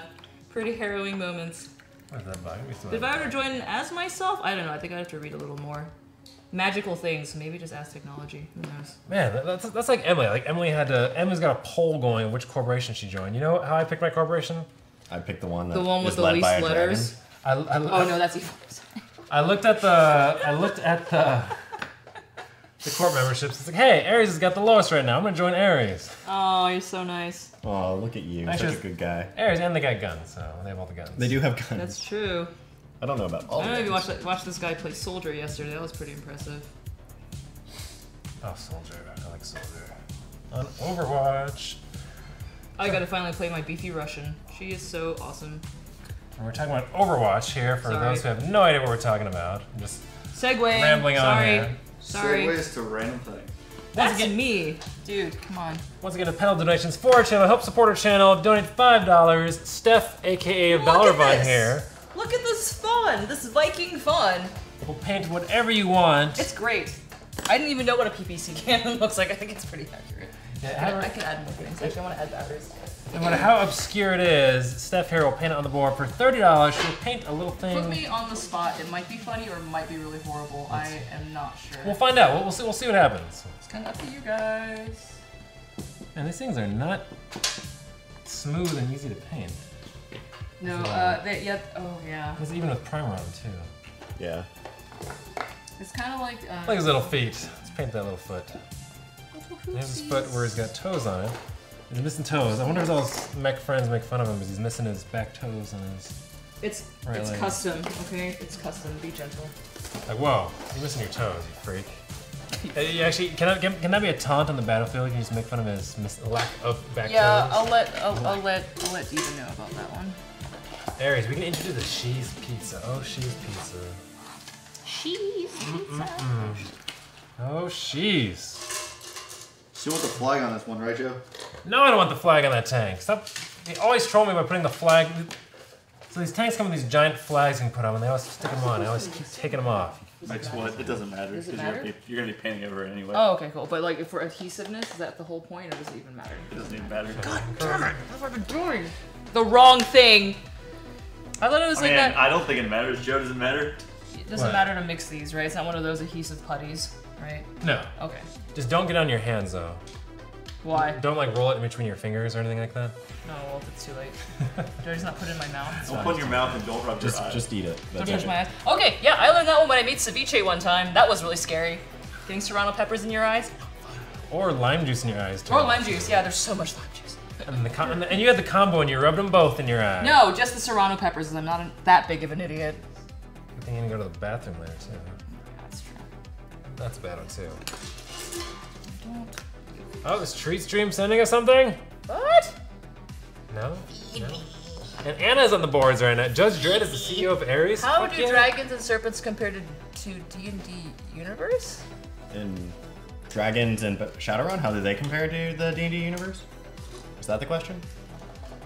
pretty harrowing moments. What is that bug? Let me see But if I were to join as myself, I don't know. I think I'd have to read a little more. Magical things. Maybe just ask technology. Who knows? Man, that- that's, that's like Emily. Like Emily had to. Emily's got a poll going which corporation she joined. You know how I picked my corporation? I picked the one that The one with is the led least letters. I, I, Oh no, that's evil. I looked at the I looked at the the corp memberships. It's like, hey, Ares has got the lowest right now. I'm gonna join Ares. Oh, you're so nice. Oh, look at you, I such a good guy. Ares and they got guns, so they have all the guns. They do have guns. That's true. I don't know about all. I don't know if you guns. watched that, watched this guy play soldier yesterday. That was pretty impressive. Oh, soldier. I like soldier. On Overwatch. I gotta finally play my beefy Russian. She is so awesome. And we're talking about Overwatch here for Sorry. those who have no idea what we're talking about. I'm just Segue. rambling on here. Sorry. Segues to random things. Once again, me. Dude, come on. Once again, a panel donations for our channel. Help support our channel. Donate five dollars. Steph, aka Valorvine this. here. Look at this fun. This Viking fun. will paint whatever you want. It's great. I didn't even know what a PPC cannon looks like. I think it's pretty accurate. Yeah, I, can add more things. Actually, I want to add batteries. no matter how obscure it is, Steph here will paint it on the board for thirty dollars. She'll paint a little thing. Put me on the spot. It might be funny or it might be really horrible. I am not sure. We'll find out. We'll, we'll see. We'll see what happens. It's kind of up to you guys. And these things are not smooth and easy to paint. No, uh, they, yeah, oh yeah. Because even with primer on too. Yeah. It's kind of like. Uh, Look at his little feet. Let's paint that little foot. There's his foot where he's got toes on it. He's missing toes. I wonder if all his mech friends make fun of him because he's missing his back toes and his. It's Right it's leg. custom, okay? It's custom. Be gentle. Like, whoa, you're missing your toes, you freak. Uh, you actually, can, I, can, can that be a taunt on the battlefield? Can you just make fun of his mis- lack of back Yeah, toes? I'll let I'll, I'll let I'll let Diva know about that one. Ares, we can introduce the cheese pizza. Oh, cheese pizza. Cheese pizza? Oh, cheese. So you want the flag on this one, right, Joe? No, I don't want the flag on that tank. Stop. They always troll me by putting the flag. So these tanks come with these giant flags you can put on, and they always stick them on. I always keep taking them off. That's what. It doesn't matter. Does it 'cause matter? You're, gonna be, you're gonna be painting over it anyway. Oh, okay, cool. But like for adhesiveness, is that the whole point, or does it even matter? It doesn't even matter. God damn it! That's what have I been doing? The wrong thing. I thought it was I like mean, that. I don't think it matters. Joe doesn't matter. It doesn't What? matter to mix these, right? It's not one of those adhesive putties, right? No, Okay. just don't get on your hands though. Why? Don't like roll it in between your fingers or anything like that. No, well, if it's too late. Do I just not put it in my mouth? Don't put it in your mouth and don't rub Just your eyes. just eat it. Don't touch my eyes. Okay, yeah, I learned that one when I made ceviche one time. That was really scary. Getting serrano peppers in your eyes. Or lime juice in your eyes too. Or lime juice. Yeah, there's so much lime juice. And, the com- and, the- and you had the combo and you rubbed them both in your eye. No, just the serrano peppers. I'm not an, that big of an idiot. I think you didn't go to the bathroom later too. That's true. That's a bad one too. Oh, is Treat Stream sending us something? What? No? No? And Anna's on the boards right now. Judge Dredd is the CEO of Ares. How Fuck do yeah. dragons and serpents compare to to D and D universe? And dragons and Shadowrun, how do they compare to the D&D universe? Is that the question?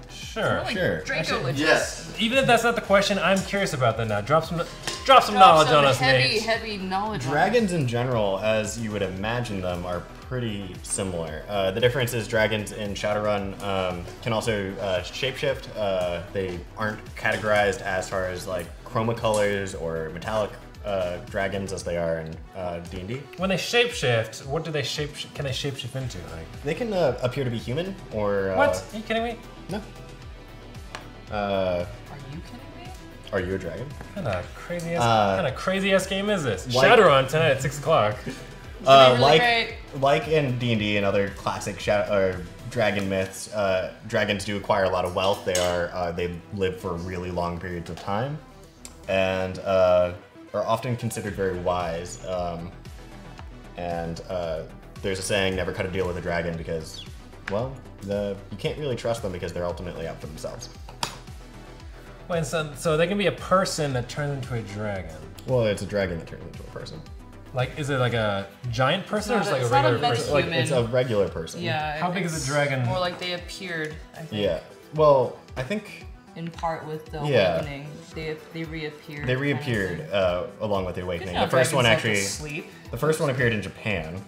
Sure. Like Sure. Draco Actually, witches. Yes. Even if that's not the question, I'm curious about that now. Drop some, drop some Drop knowledge some on us, heavy, Nate. heavy knowledge. Dragons in general, as you would imagine them, are pretty similar. Uh, the difference is dragons in Shadowrun um, can also uh, shapeshift. Uh, they aren't categorized as far as like chroma colors or metallic uh, dragons as they are in uh, D&D. When they shapeshift, what do they shape? Can they shapeshift into? Like They can uh, appear to be human or uh, what? Are you kidding me? No. Uh, Are you kidding me? are you a dragon? What kind of crazy ass, Uh, kind of crazy ass game is this? like- Shadowrun tonight at six o'clock. Uh, really like great. like in D and D and other classic shadow or dragon myths, uh, dragons do acquire a lot of wealth. They are uh, they live for really long periods of time, and uh, are often considered very wise. Um, and uh, there's a saying, "Never cut a deal with a dragon," because, well, the you can't really trust them because they're ultimately out for themselves. Wait, so, so they can be a person that turns into a dragon. Well, it's a dragon that turns into a person. Like, is it like a giant person or not just a- like a it's not a regular person? Like it's a regular person. Yeah. How big is a dragon? More like they appeared. I think. Yeah. Well, I think In part with the Yeah. awakening, they they reappeared. They kind of reappeared uh, along with the awakening. The first one actually, sleep. the first one appeared in Japan.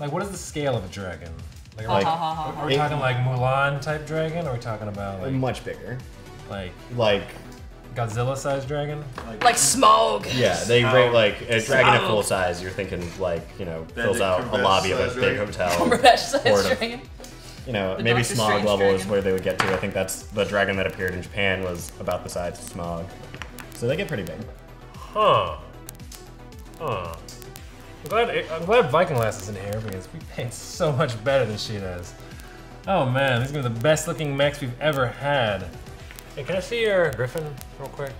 Like, what is the scale of a dragon? Like, Ha like ha ha ha. are we It- talking like Mulan type dragon? Or are we talking about like, much bigger. like Like Godzilla-sized dragon. Like Smaug. Yeah, they How- rate like a dragon at full size. You're thinking like you know fills Benedict out a lobby of a big dragon? hotel. Cumberbatch-sized dragon. You know, The maybe Doctor Smaug Strange level is where they would get to. I think that's the dragon that appeared in Japan was about the size of Smaug. So they get pretty big. Huh. Huh. I'm glad, I'm glad Viking Lass is in here because we paint so much better than she does. Oh man, these are gonna be the best looking mechs we've ever had. Hey, can I see your Griffin real quick?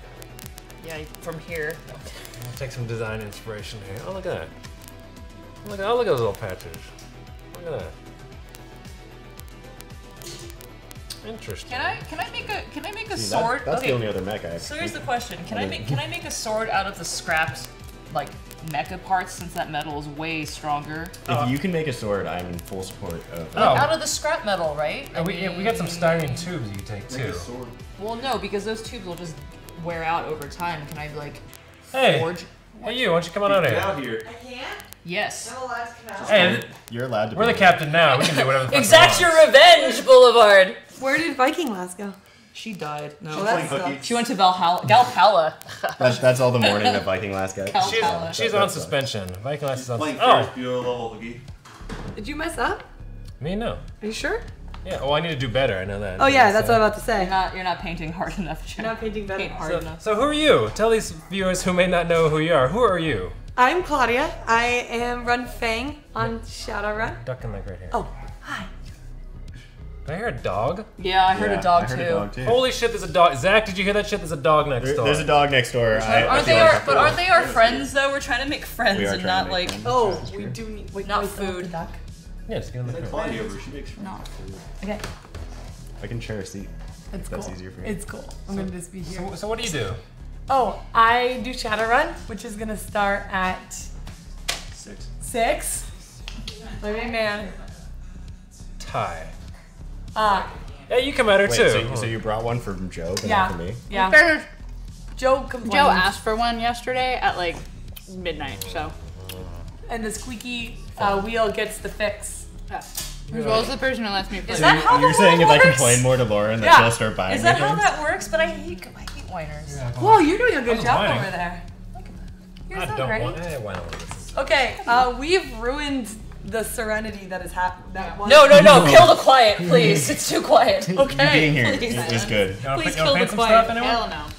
Yeah, from here. I'll take some design inspiration here. Oh, look at that. Look at, oh, look at those little patches. Look at that. Interesting. Can I can I make a can I make a See, that- sword? that's okay. the only other mech I So here's the question: Can I make can I make a sword out of the scrapped like mecha parts since that metal is way stronger? If you can make a sword, I'm in full support of. Oh. Out of the scrap metal, right? Oh, we, yeah, we got some styrene tubes you can take Make a too. sword. Well, no, because those tubes will just wear out over time. Can I like Hey, forge? hey you, why don't you come on out Get here? out here. I can't? Yes. I'm allowed to come out. Hey, You're allowed to. we're be the there. captain now. We can do whatever the fuck Exact we your revenge, Boulevard. Where did Viking Lass go? She died. No. Oh, Playing hooky. She went to Valhalla. Galhalla. That's, that's all the morning that Viking Lass got. Cal- She's, Valhalla. she's on suspension. Viking Lass is on Playing suspension. Ferris Bueller level hooky. Did you mess up? Oh, me no. Are you sure? Yeah, oh, I need to do better. I know that. Oh yeah, that's what I'm about to You're say. not you're not painting hard enough. Jen. You're not painting better. Paint hard So, enough. so who are you? Tell these viewers who may not know who you are. Who are you? I'm Claudia. I am Run Fang on Shadowrun. Duck in like right here. Oh, hi. Did I hear a dog? Yeah, I heard Yeah, a dog I heard too. a dog too. Holy shit, there's a dog. Zach, did you hear that shit? There's a dog next There- door. there's a dog next door. I, I Aren't feel they our, but aren't they our friends though? We're trying to make friends and not like friends. Oh, That's we do need. Wait, Not food. duck. Yeah, just get in the car. Claudia over, she makes no. Okay. I can share a seat. It's That's cool. easier for me. It's cool. I'm gonna just be here. So, so what do you do? Oh, I do Shadowrun, which is gonna start at six. six. Living man. Ty. Uh, Yeah, you come at her Wait, too. so, you- so you brought one for Joe, but yeah, not for me? yeah. Joe complained. Joe asked for one yesterday at like midnight, so. and the squeaky uh, wheel gets the fix. Yeah. As well as the person who lets me play. Is that you- how the you're saying if I complain more to Lauren that Yeah. she'll start buying Is that how things? that works? But I hate I hate whiners. Whoa, you're doing a good was job lying. over there. Look at that. You're I so don't great. want. Eh, why not? Okay, uh, we've ruined the serenity that has happened. That was. No, no, no! Kill the quiet, please. It's too quiet. You being Okay. here please. is, is good. You Please paint- kill paint the some quiet. stuff. Hell no. Are you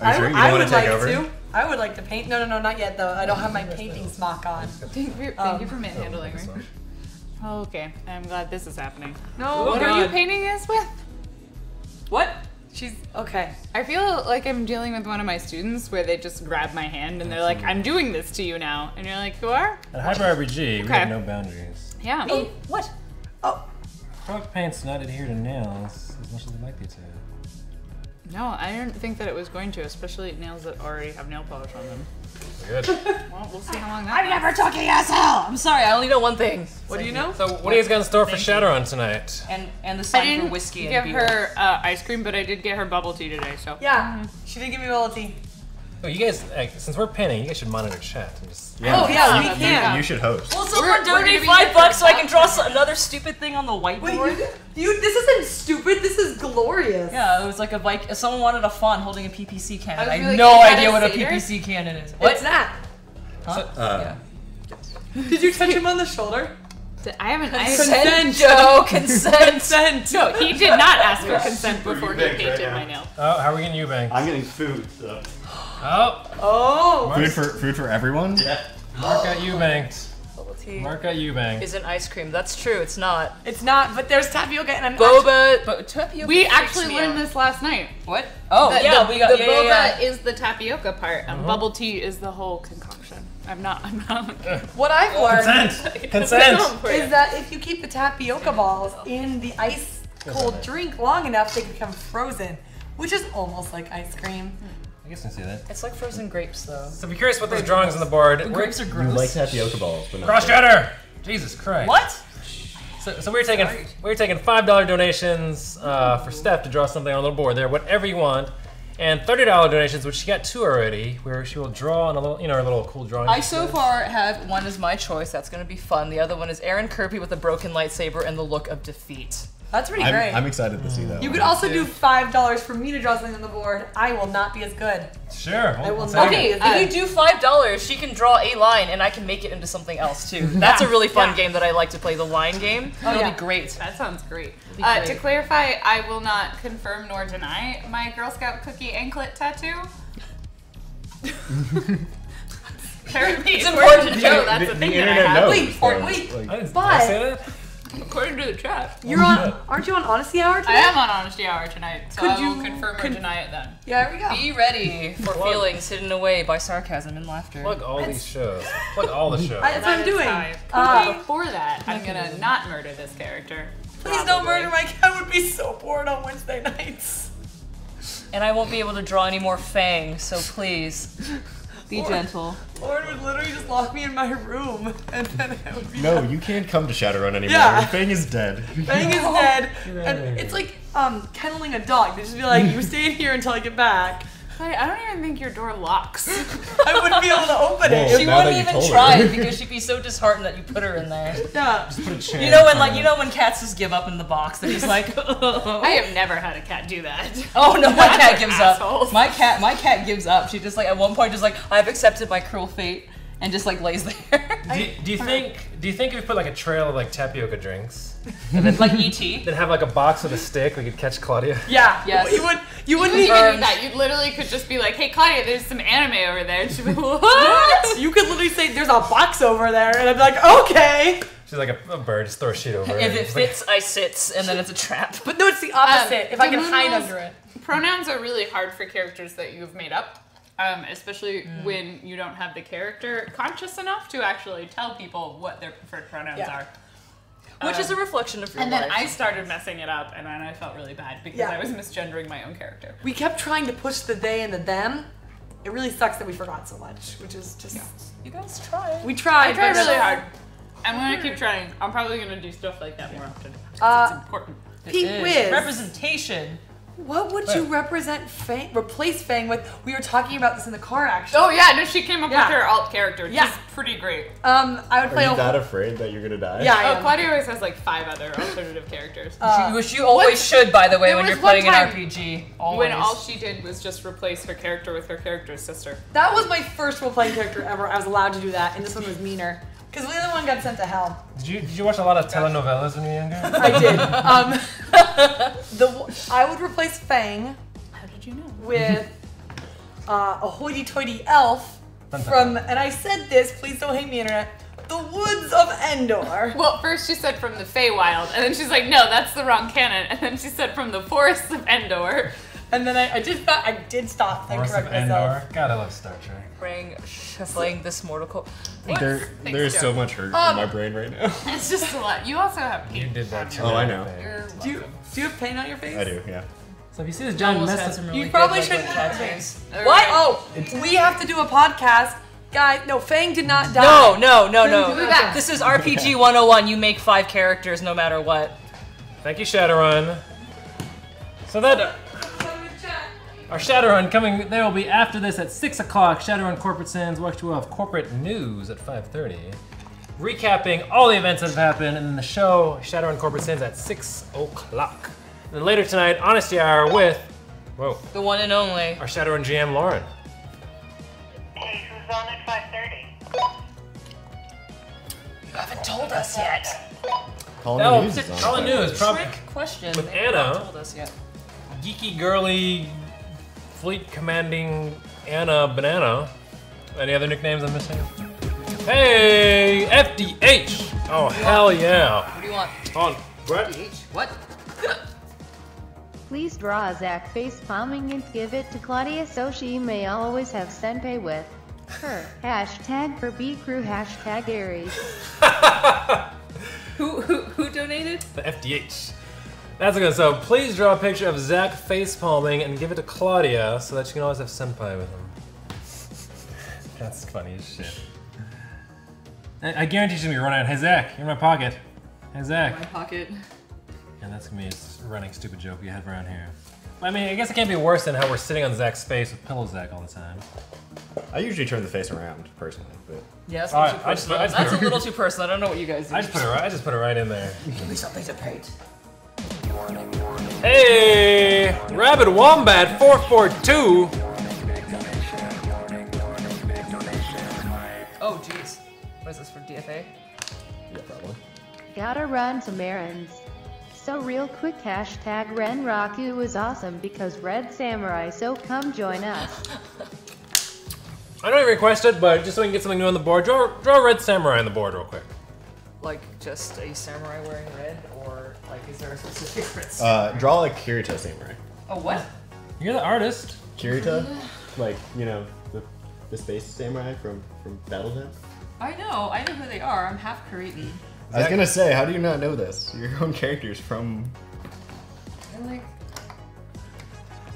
I, sure you I don't would to take like over? to. I would like to paint. No, no, no, not yet though. I don't have my painting smock on. Thank you, thank Um, you for manhandling me. Oh, okay, I'm glad this is happening. No, what are you painting this with? What? She's okay. I feel like I'm dealing with one of my students where they just grab my hand and they're like, I'm doing this to you now. And you're like, you are? At Hyper RPG, we Okay. have no boundaries. Yeah. Me? What? Oh, Frog paints not adhere to nails as much as they'd like you to. No, I didn't think that it was going to, especially nails that already have nail polish on them. Good. Well, we'll see how long that I'm never talking asshole. I'm sorry. I only know one thing. What do you know? So, what do you guys got in store for Thank you. Shadowrun tonight? And and the I didn't for whiskey and give beer. her uh, ice cream, but I did get her bubble tea today, so. Yeah, she didn't give me bubble tea. Oh, you guys, like, since we're painting, you guys should monitor chat and just. Oh yeah, we Yeah. can. You should host. Will We're- someone we're gonna donate be five bucks so I can draw another stupid thing on the Wait, whiteboard? you, you, this isn't stupid. This is glorious. Yeah, it was like a like someone wanted a font holding a PPC cannon. I I, have really no idea a what a. PPC cannon is. What's that? Uh, Did you touch him on the shoulder? I haven't. I Consent, Joe. Consent. Consent. No, he did not ask for consent before he Eubanks right painted my nail. Oh, how are we getting you, Bang? I'm getting food, so. Oh, Oh. food for food for everyone. Yeah. Mark got you banked. Bubble tea Mark got you banked. isn't ice cream. That's true. It's not. It's not, but there's tapioca and I'm Boba. But tapioca We actually learned out. this last night. What? Oh The- yeah, the, we got the yeah, boba yeah, yeah. is the tapioca part, and bubble tea is the whole concoction. I'm not. I'm not. What I've learned Consent. Consent. is that if you keep the tapioca balls in the ice cold drink long enough, they become frozen, which is almost like ice cream. Hmm. I guess I can see that. It's like frozen grapes though. So, if you're curious what those drawings on the board, we're Grapes are You gross. like tapioca balls, but not cross shatter. Jesus Christ. What? So, so we're taking we're taking five dollar donations uh, for Steph to draw something on the little board there, whatever you want, and thirty dollar donations, which she got two already, where she will draw on a little, you know, her little cool drawing. I so far have one is my choice. That's gonna be fun. The other one is Aaron Kirby with a broken lightsaber and the look of defeat. That's pretty I'm, great. I'm excited to see that. you one. could also do five dollars for me to draw something on the board. I will not be as good. Sure. I will we'll not take be it. as Okay, good. if you do five dollars, she can draw a line, and I can make it into something else too. That's a really fun Yeah. game that I like to play, the line game. Oh, It'll yeah. be great. That sounds great. be Uh, great. to clarify, I will not confirm nor deny my Girl Scout cookie anklet tattoo. Apparently, It's important to to know. that's the, a the thing that I have. knows. Wait, or- wait. Like, But- did I say that? According to the chat. You're on. Aren't you on Honesty Hour tonight? I am on Honesty Hour tonight, so Could I will you confirm or con- deny it then. Yeah, there we go. Be ready for feelings hidden away by sarcasm and laughter. Plug all these shows. Plug all the shows. I- That's what I'm That is doing. how I- Uh, before that, I'm gonna not murder this character. Please don't murder my cat. I would be so bored on Wednesday nights. And I won't be able to draw any more fangs, so please be gentle. Lauren would literally just lock me in my room, and then I would be no, you can't come to Shadowrun anymore. Yeah. Fang is dead. Fang is dead, and it's like um kenneling a dog. They just be like, "You stay in here until I get back." Wait, I don't even think your door locks. I wouldn't be able to open it. Whoa. She wouldn't even try her. try because she'd be so disheartened that you put her in there. Yeah. Put a chair You know when like you know when cats just give up in the box. They're just like, I have never had a cat do that. oh no, my cat gives Assholes. up. My cat, my cat gives up. She just like at one point just like I've accepted my cruel fate and just like lays there. Do you, do you think? Do you think if we put like a trail of like tapioca drinks, and then like ET. then have like a box with a stick, we could catch Claudia? Yeah. Yes. You would. You wouldn't You even. couldn't do that. You literally could just be like, "Hey, Claudia, there's some anime over there." And she'd be like, "What?" You could literally say, "There's a box over there," and I'd be like, "Okay." She's like a, a bird. Just throw a sheet over. If it. it It's like- fits, I sits, and then it's a trap. But no, it's the opposite. Um, if I can hide under it. Pronouns are really hard for characters that you've made up, um, especially Mm. when you don't have the character conscious enough to actually tell people what their preferred pronouns Yeah. are. Which is a reflection of your And then life. I started messing it up, and then I felt really bad because Yeah. I was misgendering my own character. We kept trying to push the they and the them. It really sucks that we forgot so much, which is just. you guys try. We tried. I tried but- really hard. I'm gonna keep trying. I'm probably gonna do stuff like that more often. Uh, it's important. It Pete is. Wiz. Representation. What would you represent Fang, replace Fang with? We were talking about this in the car actually. Oh yeah, no, she came up Yeah. with her alt character. Yeah. She's pretty great. Um, I would Are play you a that afraid that you're gonna die? Yeah, I Oh, am. Claudia always has like five other alternative characters. Uh, which you always should, by the way, when you're playing an RPG. Always. when all she did was just replace her character with her character's sister. That was my first role playing character ever. I was allowed to do that, and this one was meaner. Because we the other one got sent to hell. Did you did you watch a lot of telenovelas when you were younger? I did. Um, the I would replace Fang How did you know? with uh, a hoity-toity elf Dun, dun, from, and I said this, please don't hate me, internet. The Woods of Endor. Well, first she said from the Feywild, and then she's like, no, that's the wrong canon. And then she said from the Forests of Endor. And then I, I did. I did stop and of correct myself. Endor. God, I love Star Trek. Playing, playing this mortal co- There, there's so much hurt Um, in my brain right now. It's just a lot. You also have pain. You did that too. Oh, I know. You're Do you do you have pain on your face? I do, yeah. So if you see this John giant almost mess, had some really You good, probably like, shouldn't little have. What? Oh, we have to do a podcast, guys. No, Fang did not die. No, no, no, no. We'll be back. This is RPG 101. You make five characters no matter what. thank you Shadowrun. So that our Shadowrun coming there will be after this at six o'clock. Shadowrun Corporate Sins. Watch we'll have corporate news at five thirty, recapping all the events that have happened, and then the show Shadowrun Corporate Sins at six o'clock. Then later tonight, Honesty Hour with whoa The one and only. our Shadowrun GM Lauren. Hey, who's on at 5.30? You haven't told us yet. Calling Oh, the news is on. the news probably Trick question. With They haven't Anna. told us yet. geeky girly fleet commanding Anna Banana. Any other nicknames I'm missing? Hey, FDH! Oh hell yeah! What do you want? On Brett. What? Please draw a Zack face palming and give it to Claudia so she may always have Senpei with her. Hashtag for B crew, hashtag Ares. Who who who donated? The FDH. That's good. So please draw a picture of Zach face palming and give it to Claudia so that she can always have senpai with him. That's funny as shit. I, I guarantee she's gonna be running out. Hey Zach, you're in my pocket. Hey Zach. My pocket. And that's gonna be a running stupid joke we have around here. I mean, I guess it can't be worse than how we're sitting on Zach's face with pillow Zach all the time. I usually turn the face around, personally, but Yeah, that's a little right, too I just- personal. I just That's a little too personal. I don't know what you guys do. I just put it right. I just put it right in there. Give me something to paint. Hey, Rabbit Wombat 442. Oh, jeez. What is this for DFA? Yeah, probably. Gotta run some errands. So real quick, hashtag Renraku is awesome because Red Samurai, so come join us. I don't even request it, but just so we can get something new on the board, draw, draw a red samurai on the board real quick. Like just a samurai wearing red, or like is there a specific red? Uh, draw like Kurita Samurai. oh, what? You're the artist. Kurita? like, you know, the, the space samurai from, from Battlenet? I know. I know who they are. I'm half Karate. I was gonna say, how do you not know this? Your own characters from. I'm like,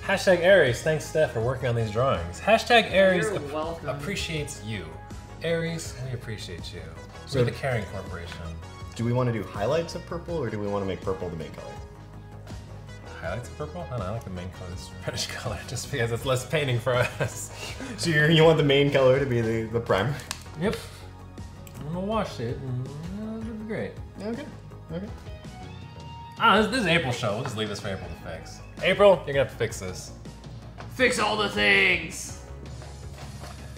Hashtag Ares, thanks Steph for working on these drawings. Hashtag Ares ap- appreciates you. Ares, we appreciate you. So- We're the Caring Corporation. Do we want to do highlights of purple or do we want to make purple the main color? Highlights of purple? I don't know, I like the main color, this reddish color, just because it's less painting for us. So you're, you want the main color to be the, the primer? Yep. I'm gonna wash it, and uh, it'll be great. Okay. Okay. Ah, this, this is April's show. We'll just leave this for April to fix. April, you're gonna have to fix this. fix all the things.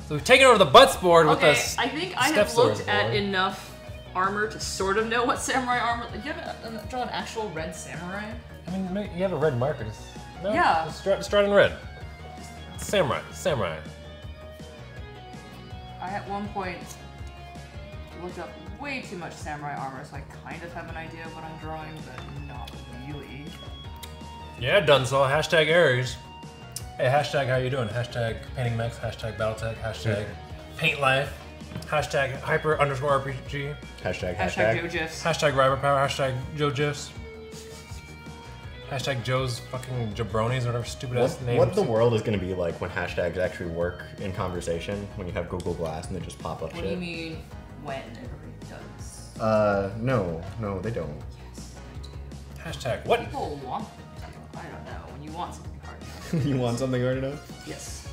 So we've taken over the butts board with Okay, us. I think I have looked Sora's at board. enough armor to sort of know what samurai armor. Do you have a, a, draw an actual red samurai? I mean, you have a red marker. Just, no, Yeah. Just draw, just draw it in red. Samurai, samurai. I at one point looked up way too much samurai armor, so I kind of have an idea of what I'm drawing, but not really. Yeah, done so. Hashtag Ares. Hey, hashtag how you doing? Hashtag painting mechs. Hashtag battletech. Hashtag paint life. Hashtag hyper underscore RPG. Hashtag, Hashtag hashtag. Joe GIFs. Hashtag Rival Power. Hashtag Joe Gifs. Hashtag Joe's fucking jabronis or whatever stupid ass What, names. what the world is going to be like when hashtags actually work in conversation when you have Google Glass and they just pop up What do you shit? mean when everybody does? Uh, no, no, they don't. Yes, they do. Hashtag what? People want them to. I don't know. When you want something hard. you want something hard enough? Yes.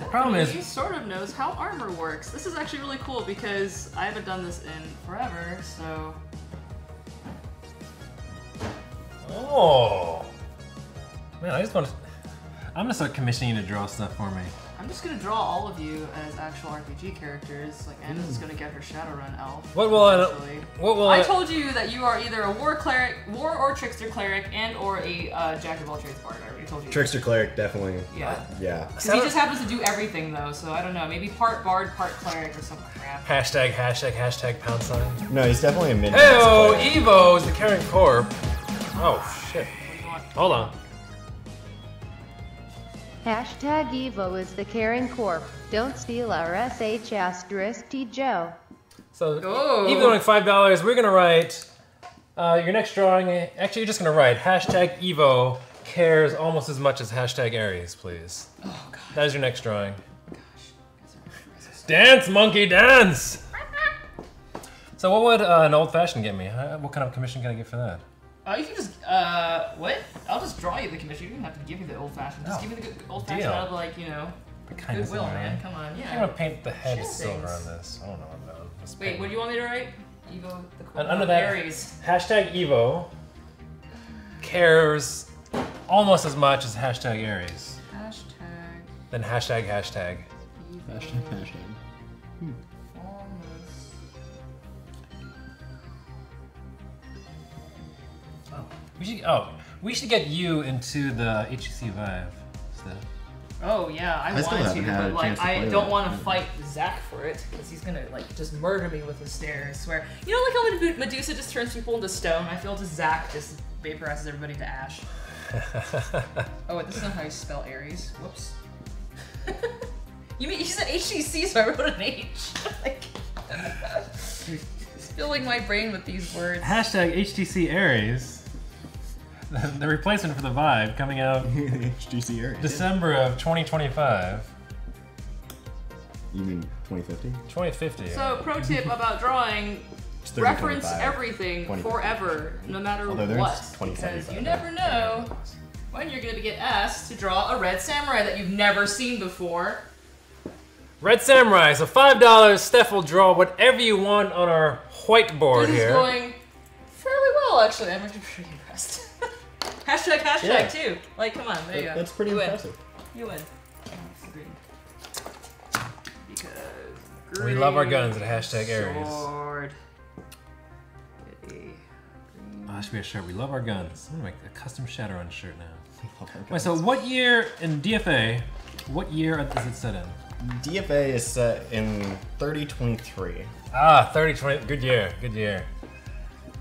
The problem is, He sort of knows how armor works. This is actually really cool because I haven't done this in forever, so oh man, I just want to. I'm gonna start commissioning you to draw stuff for me. I'm just gonna draw all of you as actual RPG characters. Like Anna's just gonna get her Shadowrun elf. What will I? eventually. What will I I? told you that you are either a war cleric, war or trickster cleric, and or a uh, jack of all trades bard. I already told you. Trickster Cleric, definitely. Yeah. Yeah. Because he just happens to do everything though, so I don't know. Maybe part bard, part cleric, or some crap. Hashtag hashtag hashtag pound sign. No, he's definitely a mid. Heyo, Evo is the Karen Corp. Oh shit. Hold on. Hashtag Evo is the caring corp. Don't steal our SH asterisk T Joe. So Oh. even though like five dollars, we're gonna write uh, your next drawing. Actually, you're just gonna write hashtag Evo cares almost as much as hashtag Ares, please. Oh god. That is your next drawing. Dance, monkey, dance. So what would uh, an old fashioned get me? What kind of commission can I get for that? Uh, you can just, uh, what? I'll just draw you the commission. You don't even have to give me the old fashioned. Just No. give me the old fashioned Deal. out of, like, you know, goodwill, man. man. Come on, yeah. I'm gonna paint the head Shit silver things. on this. I don't know what I'm doing. Just Wait, what do you want me to write? Evo the And under that, Ares. hashtag Evo cares almost as much as hashtag Ares. Hashtag Then hashtag hashtag. Hashtag, hashtag. almost. We should oh we should get you into the HTC Vive. Steph. Oh yeah, I, I still wanted to, but like I don't that. want to fight Zach for it because he's gonna like just murder me with his stare. I swear. You know, like how when Medusa just turns people into stone. I feel just Zach just vaporizes everybody to ash. Oh, wait, this is not how you spell Ares. Whoops. you mean you said HTC, so I wrote an H. like, just filling my brain with these words. Hashtag HTC Ares. The, the replacement for the Vive coming out HTC Ares. December of 2025. You mean 2050? 2050. So, pro tip about drawing: 30, reference everything 20. forever, no matter Although what, 20, because 75. you never know when you're going to get asked to draw a red samurai that you've never seen before. Red Samurai, so $5. Steph will draw whatever you want on our whiteboard This is here. going fairly well, well, actually, I'm actually pretty impressed. Hashtag, hashtag, Yeah. too. Like, come on, there you go. That's pretty you win. impressive. You win. Agreed. Because We love our guns at hashtag Ares. Sword. Oh, that should be a shirt. We love our guns. I'm gonna make a custom Shadowrun shirt now. Wait, so what year in DFA? What year is it set in? DFA is set in 3023. Ah, 30, 20. Good year. Good year.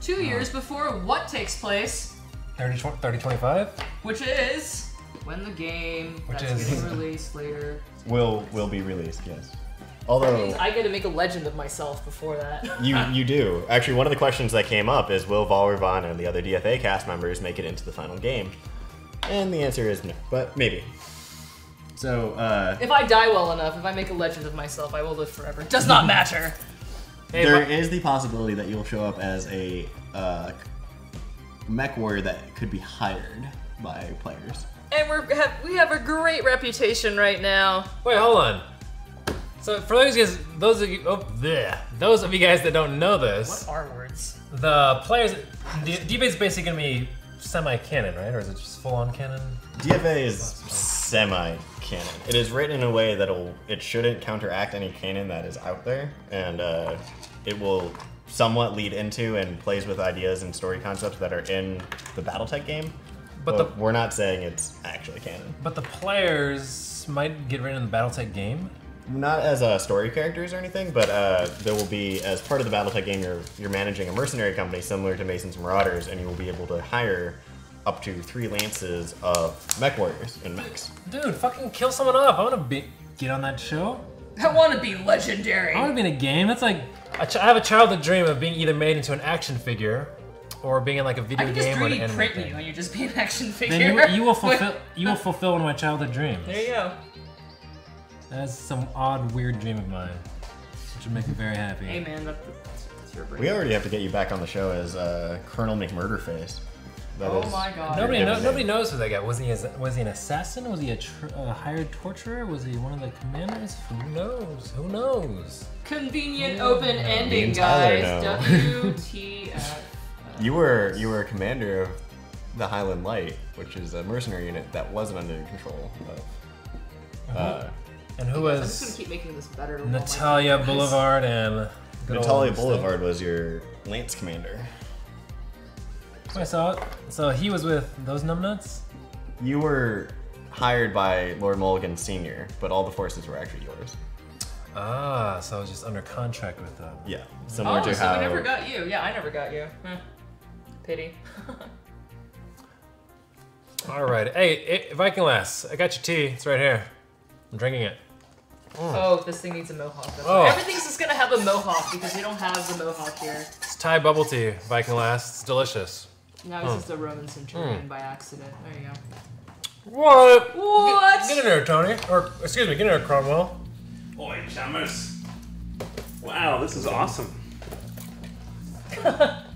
Two years before what takes place, 30, 30 25? which is when the game Which that's is- getting released later. Will will be released, yes. That Although means I get to make a legend of myself before that. you you do. Actually, one of the questions that came up is will Valrivan and the other DFA cast members make it into the final game? And the answer is no, but maybe. So, uh, if I die well enough, if I make a legend of myself, I will live forever. Does not matter. Hey, there but- is the possibility that you'll show up as a uh, mech warrior that could be hired by players. And we're have, we have a great reputation right now. Wait, hold on. So for those guys, those of you, oh, bleh. those of you guys that don't know this, What are words? the players, D- DFA is basically gonna be semi-canon, right? Or is it just full-on canon? DFA is semi-canon. It is written in a way that'll it shouldn't counteract any canon that is out there, and uh, it will somewhat lead into and plays with ideas and story concepts that are in the BattleTech game. But But, the- we're not saying it's actually canon. But the players might get written in the BattleTech game. Not as uh, story characters or anything, but uh, there will be as part of the BattleTech game. You're you're managing a mercenary company similar to Masons Marauders, and you will be able to hire up to three lances of mech warriors and mechs. Dude, fucking kill someone off. I want to be get on that show. I want to be legendary. I want to be in a game. That's like a ch- I have a childhood dream of being either made into an action figure or being in like a video I can just game or an 3D anime print thing. you and you just be an action figure. Then you, you will fulfill you will fulfill one of my childhood dreams. There you go. That's some odd, weird dream of mine, which would make me very happy. Hey man, that, that's your brain. We already have to get you back on the show as uh, Colonel McMurderface. That Oh is- my god. Nobody, Yeah, know, nobody knows who that guy was. He a, was he an assassin? Was he a, tr- a hired torturer? Was he one of the commanders? Who knows? Who knows? Convenient open ending, guys. WTF. You were you were a commander of the Highland Light, which is a mercenary unit that wasn't under the control of. Uh, And who I'm just gonna was keep making this better. with all my Natalia. Boulevard and Natalia stuff? Boulevard was your lance commander. I saw it. So he was with those numbnuts. You were hired by Lord Mulligan Senior, but all the forces were actually yours. Ah, so I was just under contract with them. Yeah, similar Oh, to so how. we never got you. Yeah, I never got you. Huh. Pity. All right. Hey, hey, Viking Lass, I got your tea. It's right here. I'm drinking it. Oh, mm. this thing needs a mohawk. Oh. Everything's just gonna have a mohawk because we don't have the mohawk here. It's Thai bubble tea, Viking Lass. It's delicious. Now it's just a Roman centurion mm. by accident. There you go. What? What? Get, get in there, Tony. Or excuse me, get in there, Cromwell. Oi, chummers. Wow, this is awesome.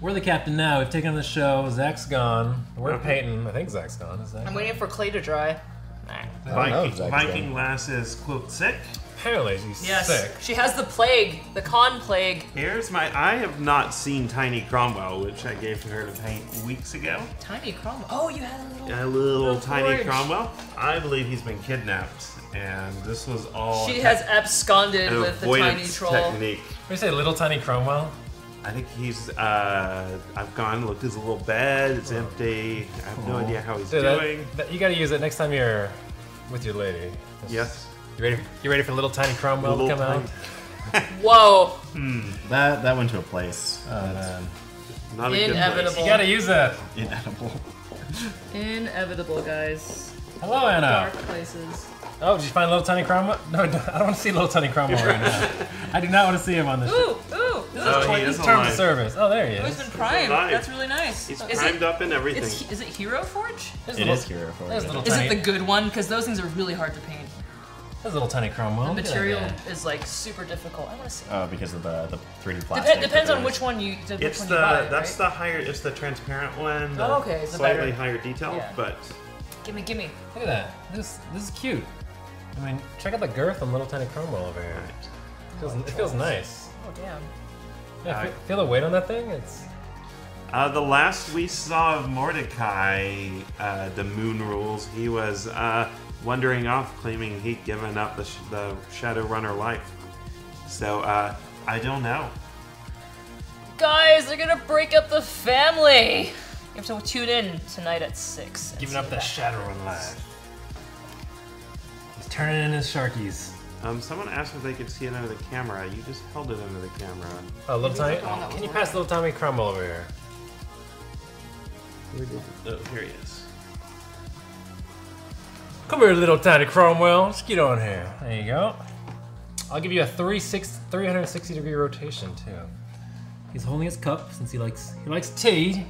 We're the captain now. We've taken on the show. Zach's gone. We're uh-huh. Peyton. I think Zach's gone. Is Zach? I'm waiting for clay to dry. I don't know Viking, if Zach's Viking gone. Lass is quote sick. Apparently she's Yes. sick. She has the plague, the con plague. Here's my. I have not seen Tiny Cromwell, which I gave to her to paint weeks ago. Tiny Cromwell. Oh, you had a little. A little Little tiny forge. Cromwell. I believe he's been kidnapped, and this was all. She has absconded with the tiny troll. technique. What do you say, little tiny Cromwell? I think he's. Uh, I've gone looked at his little bed. It's empty. I have no idea how he's Dude, doing. that- you gotta use it next time you're with your lady. Just- Yes. You ready? You ready for little tiny Cromwell Little to come out? tiny- Whoa. That that went to a place. Uh, Um, Not a good place. Inevitable. you gotta use that. inedible. Inevitable, guys. Hello, Anna. Dark places. Oh, did you find little tiny Cromwell? No, no, I don't want to see little tiny Cromwell right now. I do not want to see him on this. Ooh, ooh. This Oh, is he quite is Terms of service. Oh, there he Oh, he's is. been primed. alive. That's really nice. He's is primed it, up and everything. it's, is it Hero Forge? There's It little, is Hero for There's it. Is tiny. it the good one? Because those things are really hard to paint. There's little tiny Cromwell. The Look at that material guy. is like super difficult. I want to see. Oh, because of the the 3D plastic. Dep- depends on which one you. Which It's one the you buy, that's right? the higher it's the transparent one. Oh, the Oh, okay, it's the slightly better- higher detail, Yeah. but Gimme, gimme. Look at that. This this is cute. I mean, check out the girth on little tiny Cromwell over here. It feels, it feels nice. Oh damn. Yeah, I- feel, feel the weight on that thing. It's Uh, the last we saw of Mordecai, uh, the moon rules, he was uh, wandering off, claiming he'd given up the, sh- the Shadowrunner life. So uh, I don't know. Guys, they're gonna break up the family. You have to tune in tonight at six. Giving up the that. shadow in life. He's turning into sharkies. Um, someone asked if they could see it under the camera. You just held it under the camera. Oh, little Tommy. the one Can you pass little Tommy Cromwell over here? Oh, here he is. Come here, little tiny Cromwell. Let's get on here. There you go. I'll give you a 360, 360 degree rotation too. He's holding his cup since he likes he likes tea.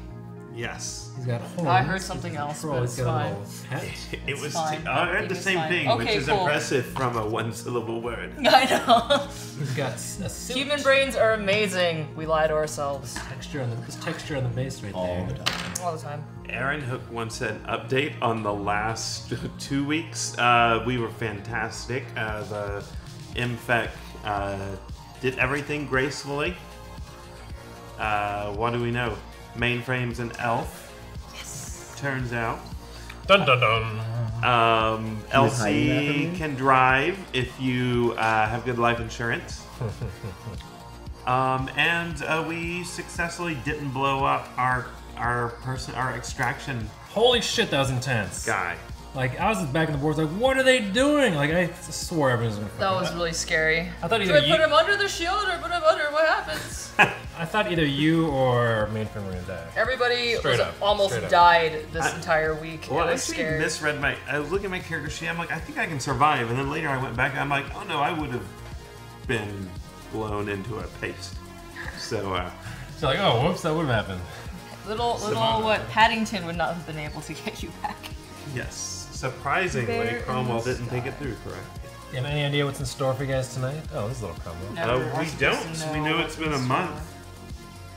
Yes. He's got horns. I heard something else, Crow, but he's it's got a fine. little hat. It was. fine. T- I heard the same fine. thing, which is cool. impressive from a one-syllable word. I know. He's got s- a suit. Human brains are amazing. We lie to ourselves texture on the this texture on the base right there. All the time. all the time. Aaron Hook once said, "Update on the last two weeks. Uh, we were fantastic. Uh, the MFEC uh, did everything gracefully. Uh, what do we know? Mainframes and Elf. Yes. Turns out." Dun dun dun. Um, Can you hide that from LC me? can drive if you uh, have good life insurance. um, and uh, we successfully didn't blow up our our person our extraction Holy shit, that was intense. guy. Like I was just back in the boards, like, what are they doing? Like I swore everyone was gonna. That fucking- was really scary. I thought Do either I put you- him under the shield or put him under? What happens? I thought either you or mainframe were gonna die. Everybody was up, almost died this I- entire week. Well, it I was actually scary. misread my. I was looking at my character sheet. I'm like, I think I can survive. And then later I went back. I'm like, oh no, I would have been blown into a paste. So uh, So like, oh, whoops, that would have happened. Little, little Savannah. what? Paddington would not have been able to get you back. yes, surprisingly, Bear Cromwell the didn't think it through correct? You have any idea what's in store for you guys tonight? Oh, this is a little Cromwell. Never Uh, are we supposed don't. to We know it's been a what's in month.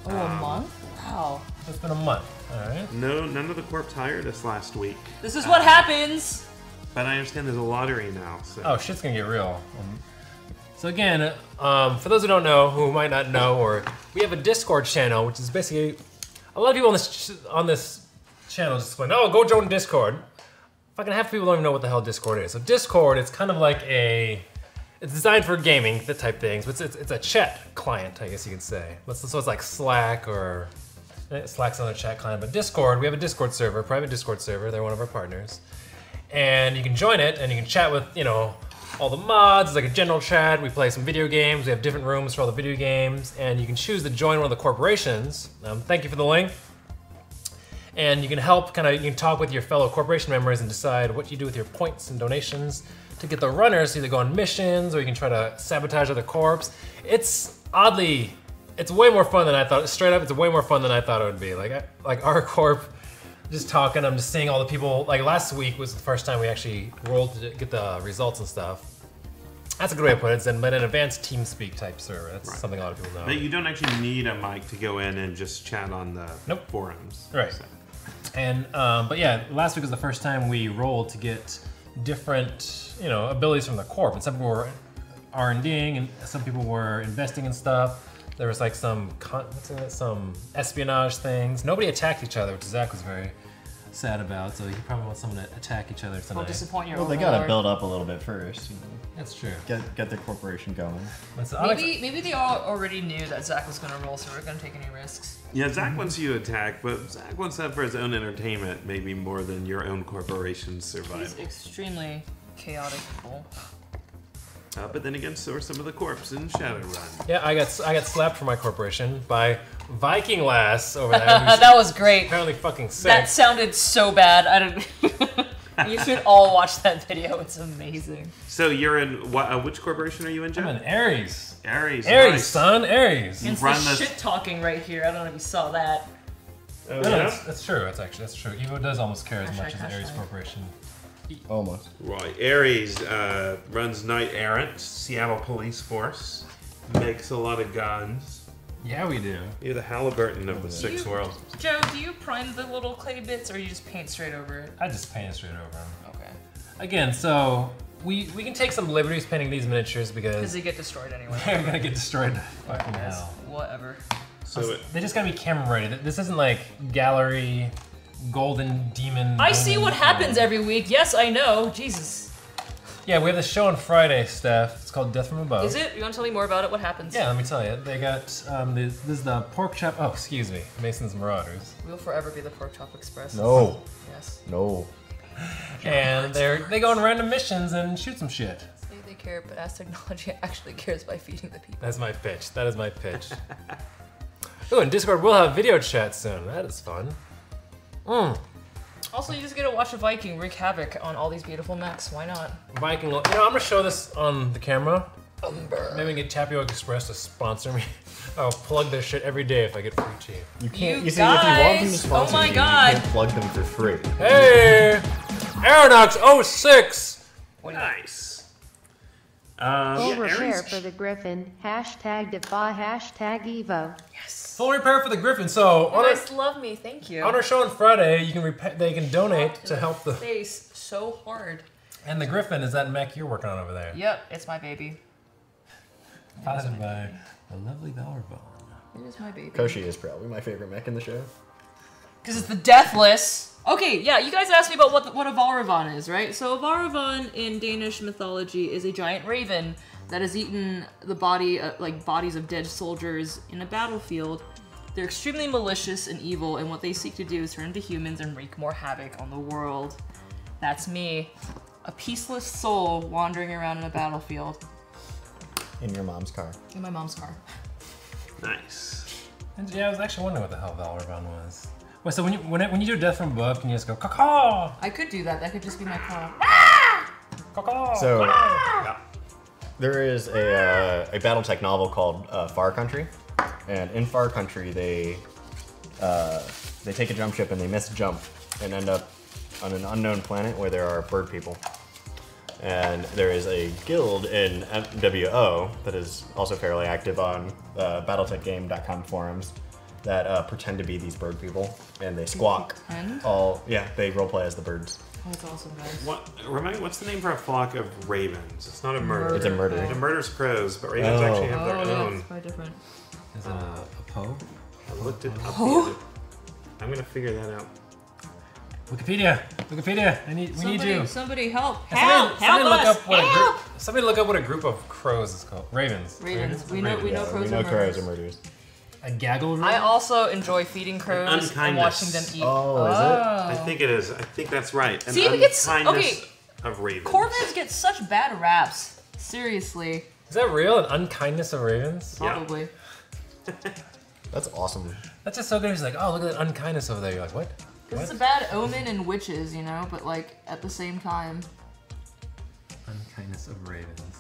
store. Oh, a month? Wow. It's been a month. All right. No, none of the corps hired us last week. This is what happens. But I understand there's a lottery now. So. Oh, shit's gonna get real. Um, so again, um, for those who don't know, who might not know, or we have a Discord channel, which is basically a lot of people on this ch- on this channel just explain, oh, go join Discord. Fucking half people don't even know what the hell Discord is. So Discord, it's kind of like a, it's designed for gaming, the type things, but it's, it's, it's a chat client, I guess you could say. So it's like Slack or eh, Slack's another chat client, but Discord, we have a Discord server, private Discord server. They're one of our partners and you can join it and you can chat with you know all the mods it's like a general chat we play some video games we have different rooms for all the video games and you can choose to join one of the corporations um, thank you for the link and you can help kind of you can talk with your fellow corporation members and decide what you do with your points and donations to get the runners to either go on missions or you can try to sabotage other corps it's oddly it's way more fun than i thought straight up it's way more fun than i thought it would be like I, like our corp just talking. I'm just seeing all the people. Like last week was the first time we actually rolled to get the results and stuff. That's a good way to put it. It's an, but an advanced TeamSpeak type server. That's Right. something a lot of people know. But you don't actually need a mic to go in and just chat on the Nope. forums. Right. So- And um, but yeah, last week was the first time we rolled to get different, you know, abilities from the corp. And some people were R and Ding, and some people were investing in stuff. There was like some con- it, some espionage things. Nobody attacked each other, which Zach was very sad about. So you probably want someone to attack each other Don't tonight. disappoint your Well, they gotta build up a little bit first. You know, That's true. get get their corporation going. But so I like- Maybe, maybe they all already knew that Zach was gonna roll, so we're gonna take any risks. Yeah, Zach wants you to attack, but Zach wants that for his own entertainment, maybe more than your own corporation's survival. He's extremely chaotic bull. Uh, but then again, so are some of the corpse in Shadowrun. Yeah, I got I got slapped for my corporation by Viking Lass over there. that was great. apparently fucking sick. That sounded so bad. I don't. you should all watch that video. It's amazing. So you're in what? Uh, which corporation are you in, Jeff? I'm an Ares. Ares. Ares, nice. son, Ares. You It's run the this- shit talking right here. I don't know if you saw that. Oh, No, no, yeah? that's, that's true. That's actually that's true. Evo does almost care as Hashtag, much as Ares hashtag. Corporation. Almost. Right. Ares uh, runs Knight Errant, Seattle Police Force, makes a lot of guns. Yeah, we do. You're the Halliburton of the Six You- Worlds. Joe, do you prime the little clay bits, or you just paint straight over it? I just paint straight over them. Okay. Again, so we we can take some liberties painting these miniatures Because because they get destroyed anyway. they're gonna get destroyed. Fucking Yes, hell. Whatever. So it, They just gotta be camera ready. This isn't like gallery, golden demon. I see what happens every week. Yes, I know. Jesus. Yeah, we have this show on Friday, Steph. It's called Death from Above. Is it? You want to tell me more about it? What happens? Yeah, let me tell you. They got um, this, this is the pork chop. Oh, excuse me, Mason's Marauders. We'll forever be the Pork Chop Express. No. Yes. No. And they're they go on random missions and shoot some shit. Say they care, but as technology actually cares by feeding the people. That's my pitch. That is my pitch. Ooh, and Discord will have video chat soon. That is fun. Mm. Also, you just get to watch a Viking wreak havoc on all these beautiful mechs. Why not? Viking. You know, I'm gonna show this on the camera. Maybe we can get Tapio Express to sponsor me. I'll plug their shit every day if I get free tea. You can't. You You, see, if you want them to guys! sponsor Oh my you, God. you can't plug them for free. Hey, Aeronox 06. nice. Um, Full yeah, repair for the Griffin. Hashtag defy. Hashtag Evo. Full repair for the Griffin. So You on our, guys love me. Thank you. on our show on Friday, you can repa- they can donate to help the. face so hard. And the Griffin is that mech you're working on over there. Yep, it's my baby. Piloted by the lovely Valravn. It is my baby. Koshi is probably my favorite mech in the show. Because it's the Deathless. Okay, yeah, you guys asked me about what the, what a Valravn is, right? So a Valravn in Danish mythology is a giant raven that has eaten the body, uh, like bodies of dead soldiers in a battlefield. They're extremely malicious and evil, and what they seek to do is turn into humans and wreak more havoc on the world. That's me, a peaceless soul wandering around in a battlefield In your mom's car. in my mom's car. Nice. And yeah, I was actually wondering what the hell Valravn was. Wait, so when you when, it, when you do Death from Above, can you just go caw I could do that. That could just be my car. caw So there is a, uh, a BattleTech novel called uh, Far Country, and in Far Country they uh, they take a jump ship and they miss jump and end up on an unknown planet where there are bird people. And there is a guild in MWO that is also fairly active on uh, BattleTechGame.com forums that uh, pretend to be these bird people, and they squawk. Pretend? All yeah, they roleplay as the birds. That's awesome, guys. What? Remind me, what's the name for a flock of ravens? It's not a murder. It's a murder. The murder's crows, but ravens Oh. actually have their Oh, yeah, own. it's quite different. Is it a, a Poe? I looked it up. the Oh. other- I'm gonna figure that out. Wikipedia, Wikipedia. I need we Somebody, need you. somebody help! Help! Somebody, somebody help look us! up what a help! group. Somebody look up what a group of crows is called. Ravens. Ravens. We know- we know Yeah, crows we know are crows murderers. are murderers. A gaggle of I also enjoy feeding crows and Unkindness. watching them eat. Oh, is it? Oh. I think it is. I think that's right. An See, it gets- okay. of ravens. Corvids get such bad raps. Seriously, Is that real? An unkindness of ravens? Yeah. probably. That's awesome. That's just so good. He's like, oh, look at that unkindness over there. You're like, what? Because it's a bad omen in witches, you know, but like at the same time. Unkindness of ravens.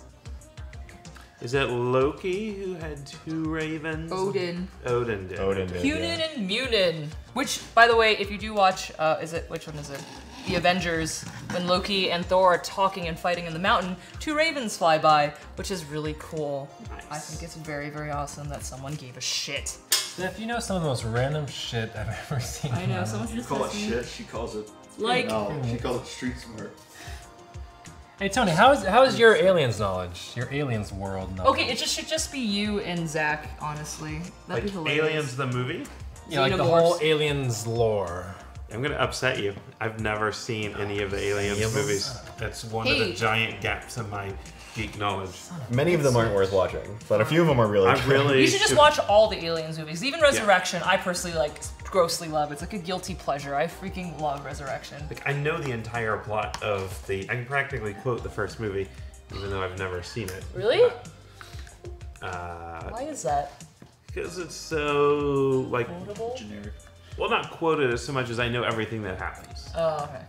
Is that Loki who had two ravens? Odin. Odin did. Odin did. Hugin yeah. and Munin. Which, by the way, if you do watch, uh, is it which one is it? The Avengers, when Loki and Thor are talking and fighting in the mountain, two ravens fly by, which is really cool. I think it's very, very awesome that someone gave a shit. Steph, you know some of the most random shit I've ever seen. I know, life. someone's just Call it shit. She calls it. Like, No, she calls it street smart. Hey Tony, how is how is your aliens knowledge? Your aliens world knowledge? okay, it just should just be you and Zach, honestly. That'd Like be hilarious. Aliens the movie? yeah, like the whole aliens lore. I'm gonna upset you. I've never seen any of the Aliens Aliens? movies. That's one of the giant gaps in my geek knowledge. Many of them aren't worth watching, but a few of them are really. I really You should just watch all the Aliens movies. Even Resurrection, I personally like grossly love. It's like a guilty pleasure. I freaking love Resurrection. Like I know the entire plot of the. I can practically quote the first movie, even though I've never seen it. Really? Uh, Why is that? because it's so like, Quotable? Generic. well, not quoted as so much as I know everything that happens. Oh, okay.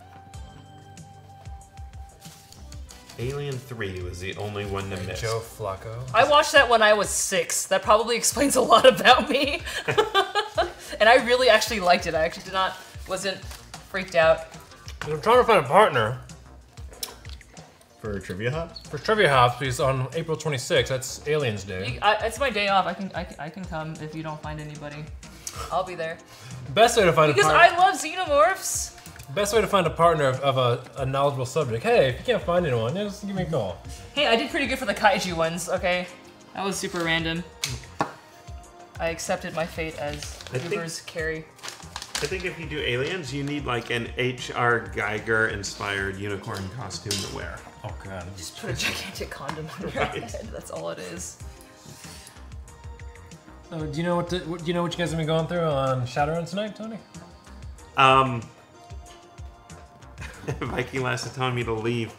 Alien Three was the only one to miss. Joe Flacco. I watched that when I was six. That probably explains a lot about me. and I really actually liked it. I actually did not, wasn't freaked out. I'm trying to find a partner for trivia hops. for Trivia Hops because on April 26th, that's Aliens Day. You, I, it's my day off. I can, I, can, I can come if you don't find anybody. I'll be there. Best way to find Because a partner. Because I love xenomorphs. Best way to find a partner of, of a, a knowledgeable subject. Hey, if you can't find anyone, just give me a call. Hey, I did pretty good for the kaiju ones, okay? That was super random. I accepted my fate as I think- Uber's carry. I think if you do aliens, you need like an H.R. Giger inspired unicorn costume to wear. Oh god. Just put a gigantic condom on your Right. head. That's all it is. Oh, do you know what, the, what? Do you know what you guys have been going through on Shadowrun tonight, Tony? Um, Viking Lass is telling me to leave.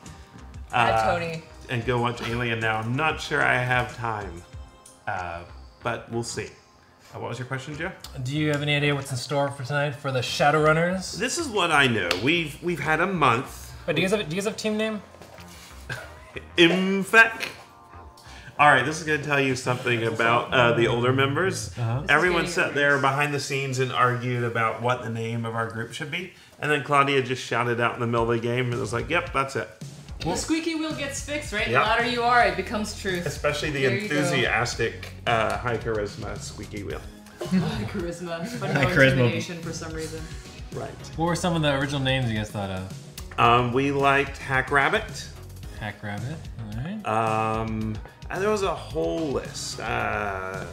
Uh, Tony. And go watch Alien now. I'm not sure I have time, uh, but we'll see. Uh, what was your question, Joe? Do you have any idea what's in store for tonight for the Shadowrunners? This is what I know. We've we've had a month. Wait, do you guys have do you guys have a team name? Infec. All right, this is going to tell you something about uh, the older members. Uh-huh. Everyone sat there behind the scenes and argued about what the name of our group should be, and then Claudia just shouted out in the middle of the game and was like, "Yep, that's it." The squeaky wheel gets fixed, right? Yeah. The louder you are, it becomes truth. Especially the There enthusiastic, uh, high charisma squeaky wheel. High charisma, but no High charisma. for some reason. Right. What were some of the original names you guys thought of? Um, we liked Hack Rabbit. Hack Rabbit. All right. Um, and there was a whole list uh,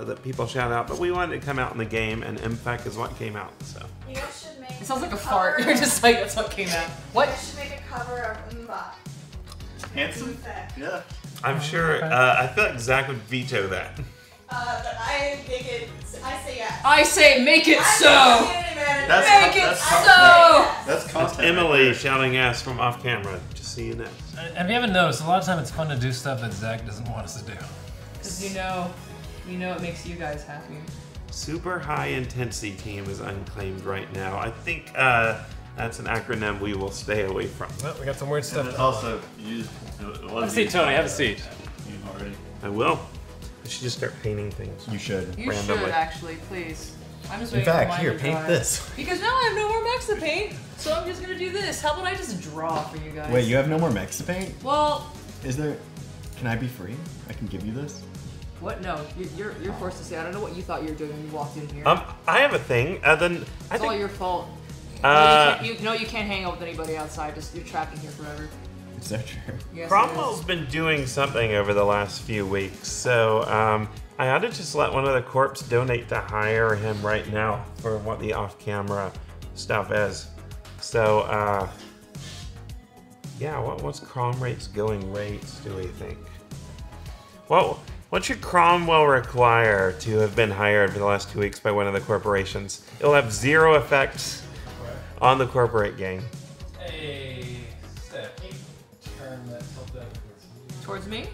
that people shout out, but we wanted to come out in the game, and Infec is what came out. So You guys should make It sounds like a cover- fart. You're just like, that's what came out. You What? guys should make a cover of Mba. Handsome? Infect. Yeah. I'm sure. Uh, I feel like Zach would veto that. Uh, but I make it. I say yes. I say make it I'm so! the community. That's Make co- it that's so! content. That's content. right Emily there. shouting ass from off camera, just so you know. And if you haven't noticed, a lot of time it's fun to do stuff that Zach doesn't want us to do. Because you know, you know it makes you guys happy. Super high intensity team is unclaimed right now. I think uh, that's an acronym we will stay away from. Well, we got some weird stuff. it's also used. It Have a seat, Tony. Have a the seat. team already. I will. I should just start painting things. You should. You Randomly. should actually, please. I'm just In fact, here, paint this. Because now I have no more mechs to paint, so I'm just gonna do this. How about I just draw for you guys? Wait, you have no more mechs to paint? Well, Is there? Can I be free? I can give you this. what? No, you- you're you're forced to say. I don't know what you thought you were doing when you walked in here. Um, I have a thing. Uh, then I it's all your fault. uh, no, you, can't, you, no, you can't hang out with anybody outside. Just you're trapped in here forever. Is that true? Yes, it Cromwell's is. been doing something over the last few weeks, so um, I ought to just let one of the corps donate to hire him right now for what the off-camera stuff is. So, uh, yeah, what, what's Crom rate's going rates? Do we think? Well, what should Cromwell require to have been hired for the last two weeks by one of the corporations? It'll have zero effect on the corporate game. Hey, Towards me?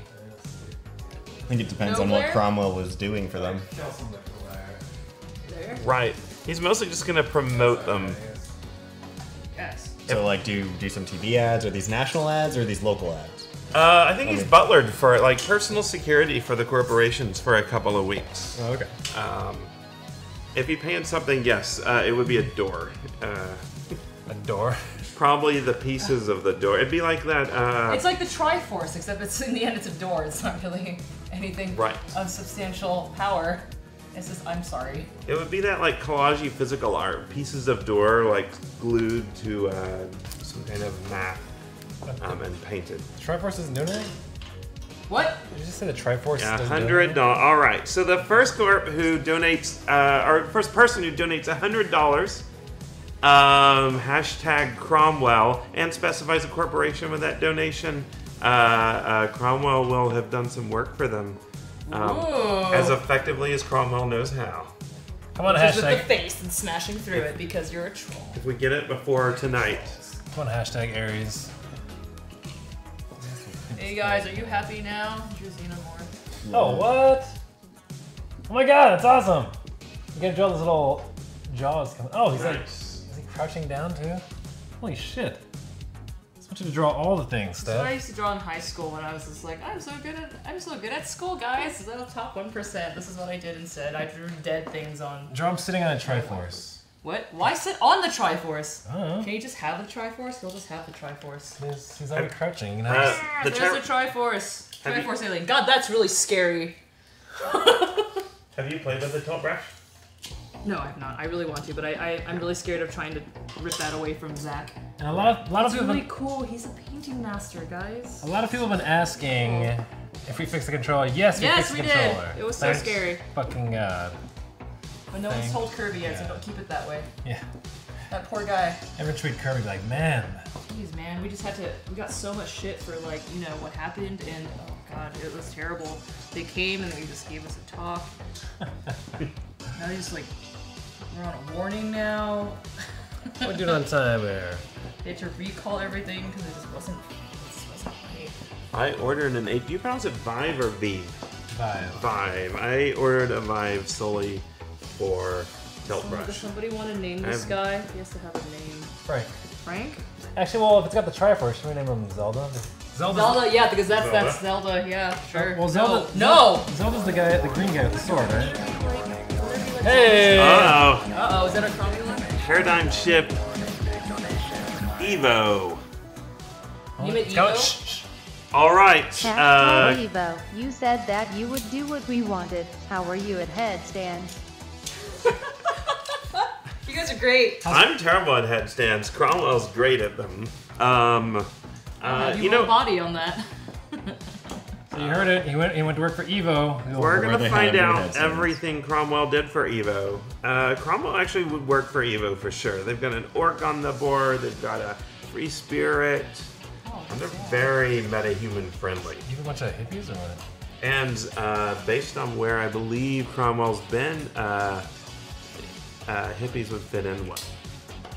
I think it depends No on what? Cromwell was doing for them. There. Right. He's mostly just gonna promote them. Yes. So, like, do do some TV ads? Are these national ads or are these local ads? Uh, I think he's butlered for like personal security for the corporations for a couple of weeks. Oh, okay. Um, if he painted something, yes, uh, it would be a door. Uh, A door. Probably the pieces of the door. It'd be like that. Uh, It's like the Triforce, except it's in the end it's a door. It's not really anything Right. of substantial power. It's just I'm sorry. it would be that like collage physical art, pieces of door like glued to uh, some kind of mat um, and painted. Triforce isn't doing it? What? Did you just say the Triforce Yeah, hundred dollars. All right. So the first corp who donates, uh, or first person who donates a hundred dollars, um, hashtag Cromwell, and specifies a corporation with that donation, uh, uh, Cromwell will have done some work for them, um, as effectively as Cromwell knows how. Come on, Just with the hashtag. face and smashing through it because you're a troll. If we get it before tonight, Come on, hashtag Ares. Hey guys, are you happy now? Your Xenomorph. Oh, what? Oh my god, that's awesome! You gotta draw those little jaws coming. Oh, he's like. Is he crouching down too? Holy shit. I just want you to draw all the things, That's what I used to draw in high school when I was just like, I'm so good at I'm so good at school, guys. This is the top one percent. This is what I did instead. I drew dead things on. Draw him sitting on a Triforce. What? Why sit on the Triforce? I don't know. Can you just have the Triforce? He'll just have the Triforce. He's, he's already crouching. You know? uh, the There's Tri- a Triforce. Have you- Triforce alien. God, that's really scary. have you played with the tilt brush? No, I've not. I really want to, but I, I I'm really scared of trying to rip that away from Zach. and a lot of, a lot of people. really Have cool. He's a painting master, guys. a lot of people have been asking if we fix the controller. Yes, we Yes, fixed we the did. controller. It was so Thanks scary. Fucking God. But no one's told Kirby yet, so don't keep it that way. Yeah. That poor guy. Ever tweet Kirby like, man, Jeez, man, we just had to. We got so much shit for like you know what happened, and oh god, it was terrible. They came and they just gave us a talk. now they just like we're on a warning now. we're doing on time here. They had to recall everything because it just wasn't. It just wasn't right. I ordered an eight. Do you pronounce it Vive or V? Vive. Vive. I ordered a Vive solely for Tilt Someone- Brush. does somebody want to name this I've- guy? He has to have a name. Frank. Frank? Actually, well, if it's got the Triforce, should we name him Zelda? Zelda's Zelda, yeah, because that's that's Zelda. Yeah, sure. Well, Zelda. No. Zelda's the guy, at the green guy with the sword, right? Hey. Uh Uh oh, is that a Cromulon? oh. Paradigm shift. Evo. You meant Evo? shh, shh. All right. Hashtag Uh, Evo, you said that you would do what we wanted. How are you at headstands? You guys are great. I'm terrible at headstands. Cromwell's great at them. Um, uh, you you know, body on that. So you heard it. He went. He went to work for Evo. we're gonna find out everything Cromwell did for Evo. Uh, Cromwell actually would work for Evo for sure. They've got an orc on the board. They've got a free spirit. And they're very meta-human friendly. You have a bunch of hippies or what? And uh, based on where I believe Cromwell's been, uh, uh, hippies would fit in well.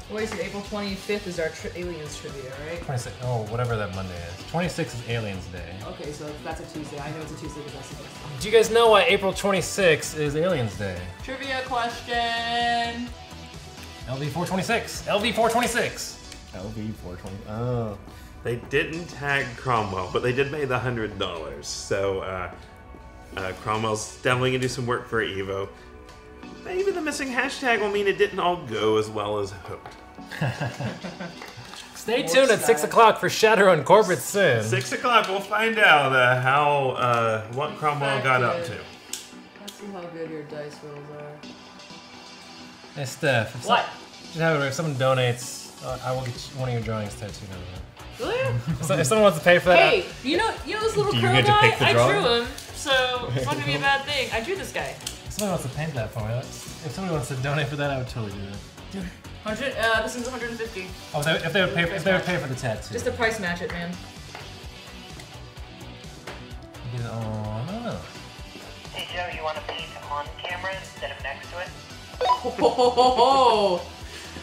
Wait, so April 25th is our tri- aliens trivia, right? 26. Oh, whatever that Monday is. 26 is Aliens Day. Okay, so that's a Tuesday. I know it's a Tuesday because that's the first one. Do you guys know why April 26 is Aliens Day? Trivia question. LV 426. LV 426. LV 420. Oh. They didn't tag Cromwell, but they did pay the hundred dollars. So uh, uh, Cromwell's definitely gonna do some work for Evo. Maybe the missing hashtag will mean it didn't all go as well as hoped. Stay tuned at 6 o'clock for Shadowrun Corporate Sin. Six o'clock, we'll find out uh, how uh, what Cromwell got up to. Let's see how good your dice rolls are. Hey, Steph. If What? Some, just have it, if someone donates, uh, I will get you- one of your drawings tattooed on there. Really? If, so- if someone wants to pay for that, Hey, you know, you know this little Do you crow get to guy? pick the I drawing? drew him, so it's not gonna be a bad thing. I drew this guy. If wants to paint that for me, that's- if somebody wants to donate for that, I would totally do that. Hundred. Uh, this one's 150. Oh, if they, if they would pay, if they would pay for the tattoo. Just to price match it, man. Oh no. Hey Joe, you want to paint on camera instead of next to it? Oh,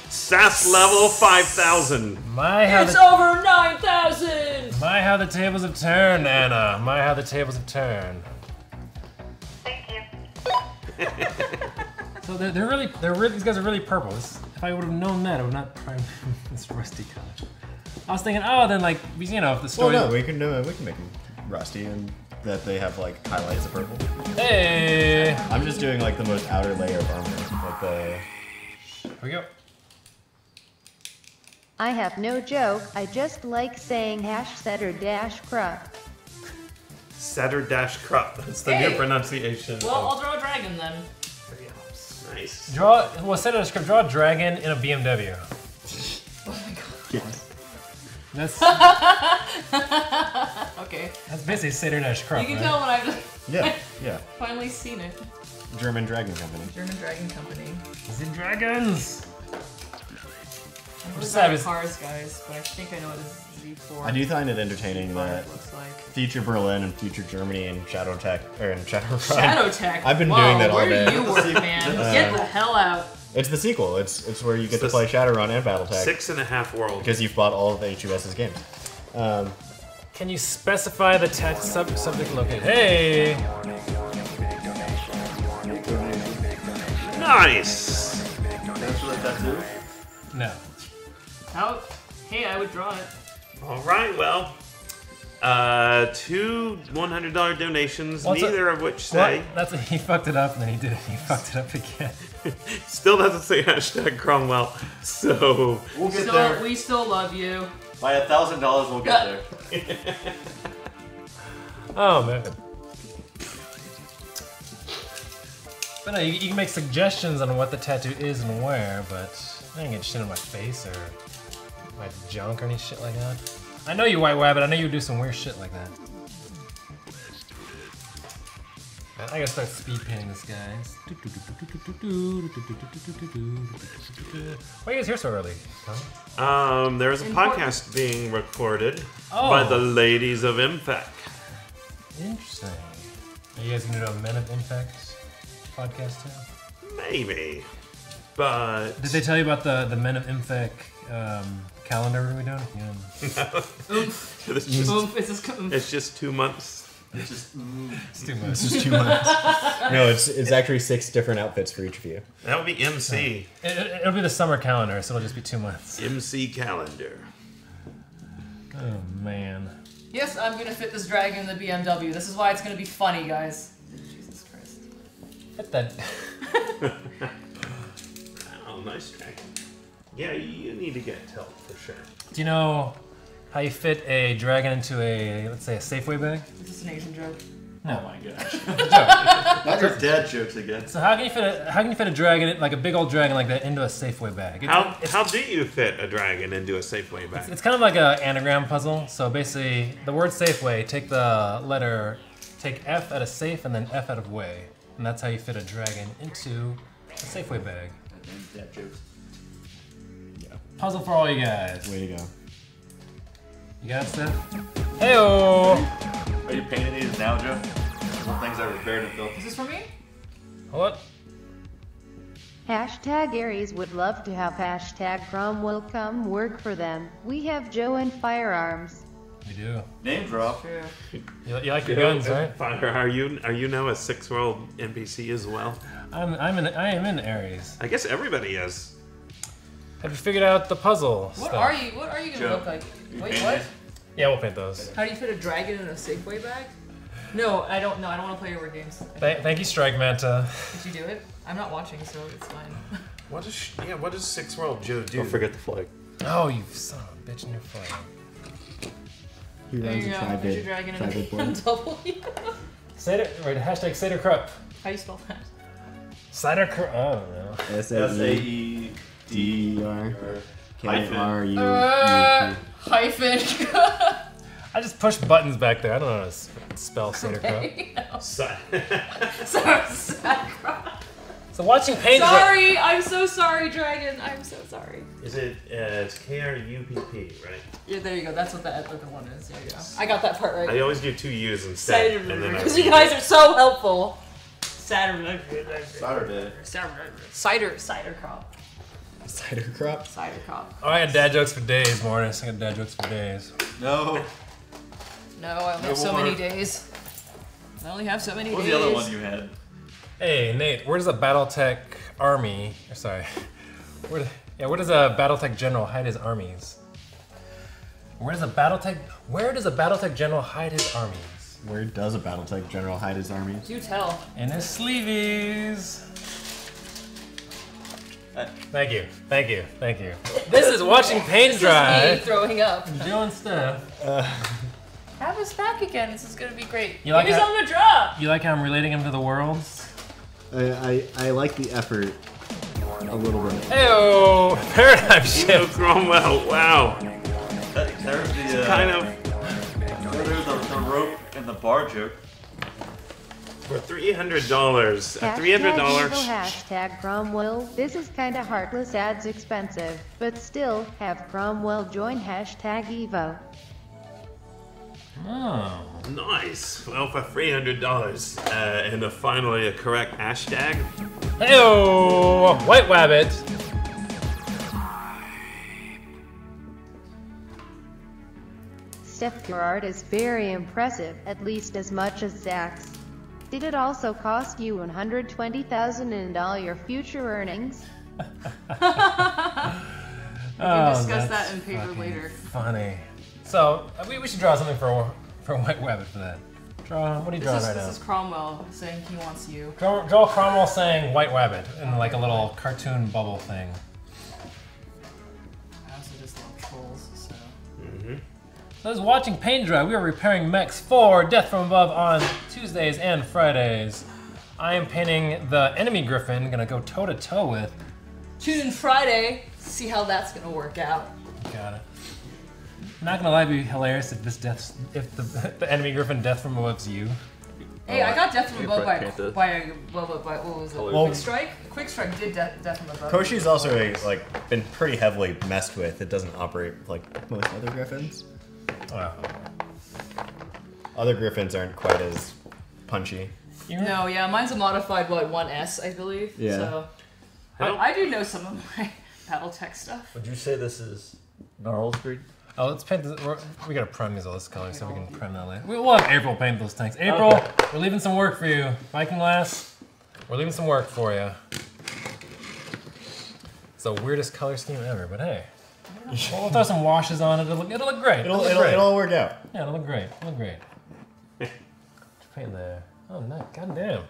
SAS level 5000. My how it's the, over 9,000. my how the tables have turned, Anna. My how the tables have turned. Thank you. So they're, they're really, they're really, these guys are really purple. This, if I would have known that, I would not prime this rusty color. I was thinking, oh, then like, you know, if the Well, story. no, we can do it. We can make them rusty and that they have like highlights of purple. Hey. I'm just doing like the most outer layer of armor, like the. Here we go. I have no joke, I just like saying hash setter dash crap. Setter dash crop. That's the Hey. new pronunciation. Well, of- I'll draw a dragon then. nice. Draw, well, set a script. Draw a dragon in a BMW. Oh my god. Yes. That's okay. that's basically Seder Dash Crop, You can right? tell when I've Yeah, yeah. finally seen it. German Dragon Company. German Dragon Company. Is it dragons? I'm Just just out of cars, guys, but I think I know what a Z4. I do find it entertaining that looks like. future Berlin and future Germany and Shadow Tech or in Shadow Shadow Tech. I've been Whoa, doing that all where day. do you work, man? Uh, Get the hell out. It's the sequel. It's it's where you get to play the Shadowrun and BattleTech Six and a half world. because you've bought all of the HBS's games. Um, Can you specify the tat sub subject location? Hey. Nice. That's what that do? No. How? Hey, I would draw it. All right. Well, uh, two $100 donations, What's a- neither of which Well, say. that's he fucked it up and then he did it. He fucked it up again. Still doesn't say hashtag Cromwell. So We'll get Still, there. we still love you. By a thousand dollars, we'll get there. Oh man. But no, you, you can make suggestions on what the tattoo is and where, but I ain't get shit on my face or my junk or any shit like that. I know you, White Wabbit. I know you do some weird shit like that. I gotta start speed painting this, guys. Why are you guys here so early? Tom? Um, there is a podcast being recorded Oh. by the ladies of Impact. Interesting. Are you guys gonna do a Men of Impact podcast too? Maybe. But Did they tell you about the the Men of Impact um, calendar we're gonna be doing? Yeah. Oomph. it's just, Oomph. It's just it's just two months. It's just. Mm. It's too much. It's just two months. no, it's it's actually six different outfits for each of you. That would be MC. It, it, it'll be the summer calendar, so it'll just be two months. MC calendar. Oh man. Yes, I'm gonna fit this dragon in the BMW. This is why it's gonna be funny, guys. Jesus Christ. Fit that. Oh, nice track. Yeah, you need to get help for sure. Do you know how you fit a dragon into a let's say a Safeway bag? Is this an Asian joke? No. Oh my gosh. It's a. Not your dad jokes again. So how can you fit a how can you fit a dragon like a big old dragon like that into a Safeway bag? It- How, it's, how do you fit a dragon into a Safeway bag? it's kind of like a anagram puzzle. So basically, the word Safeway, take the letter, take F out of safe and then F out of way, and that's how you fit a dragon into a Safeway bag. Dad jokes. Puzzle for all you guys. Way to go. You got it, Steph? Heyo. Are you painting these now, Joe? Some things I repaired and built. Is this for me? What? Hashtag Ares would love to have hashtag Cromwell come work for them. We have Joe and firearms. We do. Name drop. True. You, you like your guns, right? Fire, are you are you now a six-year-old NPC as well? I'm I'm in I am in Ares. I guess everybody is. Have you figured out the puzzle? What stuff? are you? What are you gonna Joe, look like? Wait, what? Yeah, we'll paint those. How do you fit a dragon in a Safeway bag? No, I don't. No, I don't want to play your word games. Th- thank you, Strike Manta. Did you do it? I'm not watching, so it's fine. What does yeah? What does six-year-old Joe do? Don't forget the flag. Oh, you son of a bitch in your flag. He There runs you a go. tri There's your dragon in a tri board. BMW. Cider, right, hashtag Saeder-Krupp. How do you spell that? Saeder-Krupp, oh, I don't know. S S A A E D D E R K hyphen. Uh, hyphen. I just push buttons back there. I don't know how to spell Saeder-Krupp. Okay. Si- sorry, sorry. So watching paint dry- Sorry, I'm so sorry, dragon. I'm so sorry. Is it uh, it's K R U P P, right? Yeah, there you go. That's what the other one is. There you go. I got that part right. I always do two U's instead, and then I Because you guys are so helpful. Saturday. Saturday. Saturday. Cider. Cider crop. Cider crop. Cider crop. Oh, I got dad jokes for days, Morris. I got dad jokes for days. No. No, I only No have so more. many days. I only have so many What was the other one you had? Hey, Nate, where does a BattleTech army, or sorry, where, do- yeah, where does a BattleTech general hide his armies? Where does a BattleTech, where does a BattleTech general hide his armies? Where does a BattleTech general hide his armies? Do tell. In his sleeveys. Uh, Thank you, thank you, thank you. This is watching paint This is me dry. throwing up. Doing stuff. Have us back again. This is gonna be great. You like Give me how- something to drop. You like how I'm relating him to the worlds? I, I, I like the effort a little bit. Heyo, paradigm Eno shift. Cromwell. Wow. That, there's the uh, Kind of There's the, the rope and the bar joke. For three hundred dollars. Uh, three hundred dollars. hashtag Cromwell. This is kinda heartless ads expensive, but still, have Cromwell join hashtag Evo. Oh. Nice. Well, for three hundred dollars, uh, and a finally a correct hashtag. Heyo, white wabbit. Steph, your art is very impressive, at least as much as Zach's. Did it also cost you 120,000 in all your future earnings? We Oh, can discuss that's that in paper later. Funny. So uh, we, we should draw something for for White Rabbit for that. Draw. What are you This drawing is, right this now? is Cromwell saying he wants you. Draw, draw Cromwell saying White Rabbit in like a little cartoon bubble thing. So as watching paint dry, we are repairing mechs for Death from Above on Tuesdays and Fridays. I am painting the enemy griffin, gonna go toe to toe with. Tune in Friday. See how that's gonna work out. Got it. Not gonna lie, it'd be hilarious if this death, if the, the enemy griffin Death from Above's you. Hey, I got Death from Above by, Brett Panther. by, a, by, by, what was it? Well- Quick Strike? Quick Strike did Death, Death from Above. Koshi's also a, like been pretty heavily messed with. It doesn't operate like most other griffins. Wow. Other griffins aren't quite as punchy. No, yeah, mine's a modified, what, 1S, I believe? Yeah. So, I I, don't- I do know some of my Battletech stuff. Would you say this is Gnarls breed? Oh, let's paint this. we're- We gotta prime these all this color so we can prime that later. We will have April paint those tanks. April, Okay. we're leaving some work for you. Viking Lass, we're leaving some work for you. It's the weirdest color scheme ever, but hey. We'll, we'll throw some washes on it. It'll look, it'll look great. It'll look it'll, great. it'll all work out. Yeah, it'll look great. It'll look great. paint there. Oh, nice. God damn.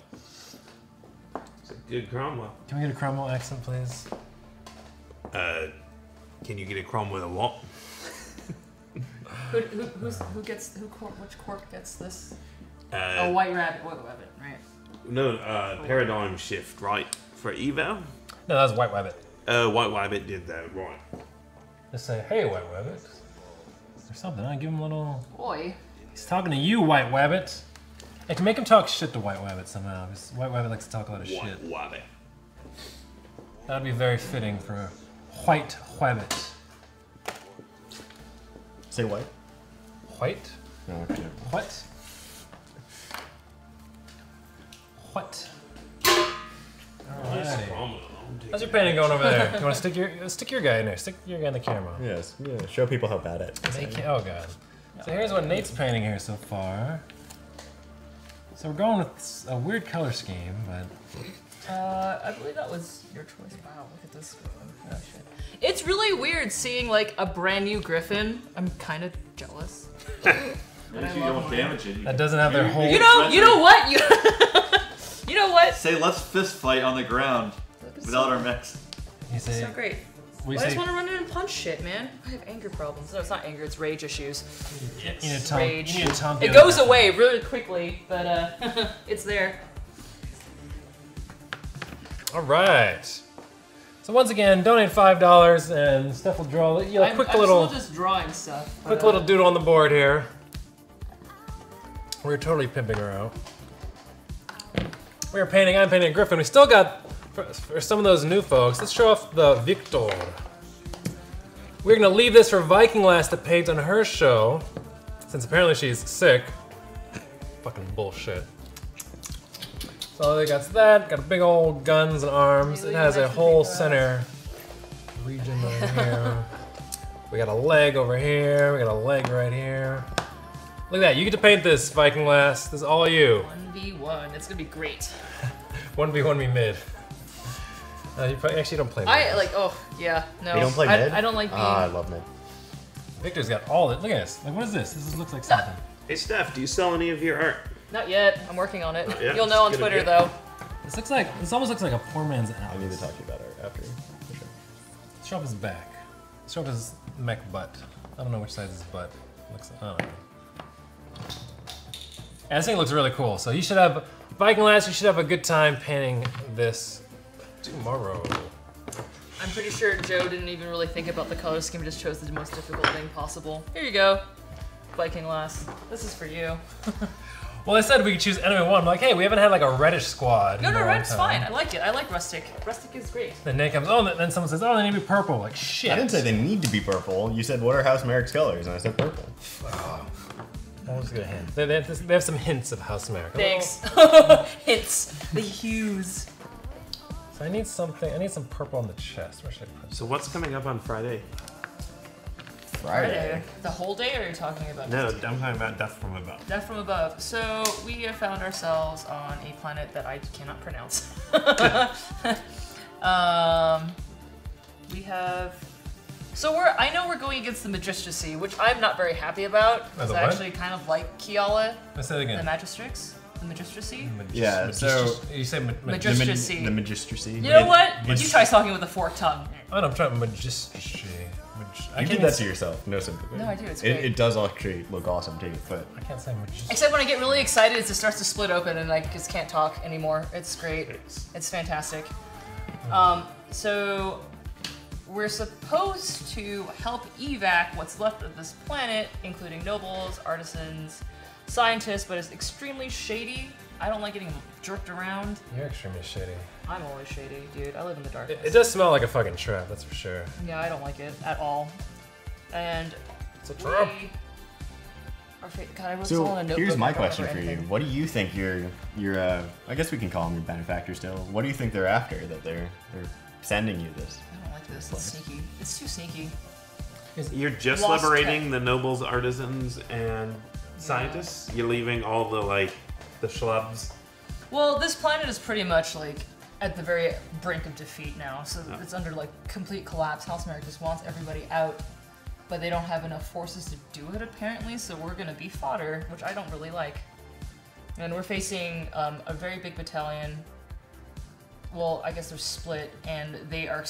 It's a good Cromwell. Can we get a Cromwell accent, please? Uh, can you get a Cromwell with a what? Who, who, who's, who gets, who, cor- which cork gets this? Uh, oh, White Rabbit, White Rabbit, right. No, uh, paradigm shift, right? For eval? No, that was White Rabbit. Uh, White Rabbit did that, right. Just say, hey, White Rabbit. Or something. I give him a little. Boy. He's talking to you, White Rabbit. I can make him talk shit to White Wabbit somehow. 'cause White Rabbit likes to talk a lot of shit. White Rabbit. That would be very fitting for White Rabbit. Say what? White? No, okay. What? What? Nice Alrighty. Cromwell. How's your painting going over there? You want to stick your stick your guy in there? Stick your guy in the camera. Yes. Yeah. Show people how bad it. They can't- oh god. So here's what Nate's painting here so far. So we're going with a weird color scheme, but Uh, I believe that was your choice. Wow, look at this. Oh, shit. It's really weird seeing like a brand new Griffin. I'm kind of jealous. If you don't damage it, that doesn't have their whole. You know, you know what? You, you know what? Say let's fist fight on the ground without our mechs. You say, So great. What do you I just want to run in and punch shit, man. I have anger problems. No, it's not anger. It's rage issues. You need to Rage. you need to It goes guy. away really quickly, but uh, it's there. All right. So once again, donate five dollars, and Steph will draw you know, I'm, quick I'm little, still just drawing stuff. quick uh, little doodle on the board here. We're totally pimping her out. We are painting. I'm painting a griffin. We still got for, for some of those new folks. Let's show off the Victor. We're gonna leave this for Viking Lass to paint on her show, since apparently she's sick. Fucking bullshit. So they got that. Got big old guns and arms. It has a whole center region over here. We got a leg over here. We got a leg right here. Look at that. You get to paint this, Viking Lass. This is all you. 1v1. It's gonna be great. 1v1 me mid. Uh, you probably, actually don't play mid. I like. Oh yeah. No. You don't play I, mid? I don't like being. Ah, I love mid. Victor's got all it. Look at this. Like, what is this? This looks like something. Hey, Steph, do you sell any of your art? Not yet. I'm working on it. Yet? You'll know on Twitter be- though. This looks like, this almost looks like a poor man's Alice. I need to talk to you about it after. For sure. Show off his back. Show off his mech butt. I don't know which side is his butt. Looks, I don't know. Yeah, this thing looks really cool. So you should have, Viking Lass, you should have a good time painting this tomorrow. I'm pretty sure Joe didn't even really think about the color scheme. Just chose the most difficult thing possible. Here you go, Viking Lass. This is for you. Well, I said we could choose enemy one. I'm like, hey, we haven't had like a reddish squad. No, in no, long red's time. fine. I like it. I like rustic. Rustic is great. Then Nate comes, oh, and then someone says, oh, they need to be purple. Like, shit. I didn't say they need to be purple. You said what are House Marik's colors, and I said purple. I was gonna hint. They, they, have, they have some hints of House Marik. Thanks. Oh. Hints. The hues. So I need something. I need some purple on the chest. Where should I put? So what's coming up on Friday? Friday. The whole day, or are you talking about? No, just- I'm talking about Death from Above. Death from above. So we have found ourselves on a planet that I cannot pronounce. um, we have. So we're. I know we're going against the Magistracy, which I'm not very happy about. Because the I what? actually kind of like Kyalla. Let's say it again. The Magistrix. The Magistracy. Yeah, so you say ma- ma- Magistracy. The magistracy. You know what? Mag- you try talking with a forked tongue. I don't try magistracy. Mag- You can't did that to yourself. No sympathy. No, I do, it's it, great. it does actually look awesome too, but I can't say magistracy. Except when I get really excited, it just starts to split open and I just can't talk anymore. It's great. It's fantastic. Um, so we're supposed to help evac what's left of this planet, including nobles, artisans, scientists, but it's extremely shady I don't like getting jerked around. You're extremely shady. I'm always shady, dude. I live in the dark. It, it does smell like a fucking trap, that's for sure. Yeah, I don't like it at all. And it's a trap. we- Our fa- God, I wrote this all So in a notebook. here's my question for you. What do you think your your uh, I guess we can call them your benefactor still? What do you think they're after that they're they're sending you this? I don't like this. It's sneaky. It's too sneaky. You're just Lost liberating the nobles, artisans, and scientists. You're leaving all the like the schlubs. Well, this planet is pretty much like at the very brink of defeat now, so Oh. it's under like complete collapse. House Marik just wants everybody out, but they don't have enough forces to do it apparently. So we're gonna be fodder, which I don't really like. And we're facing um, a very big battalion. Well, I guess they're split, and they are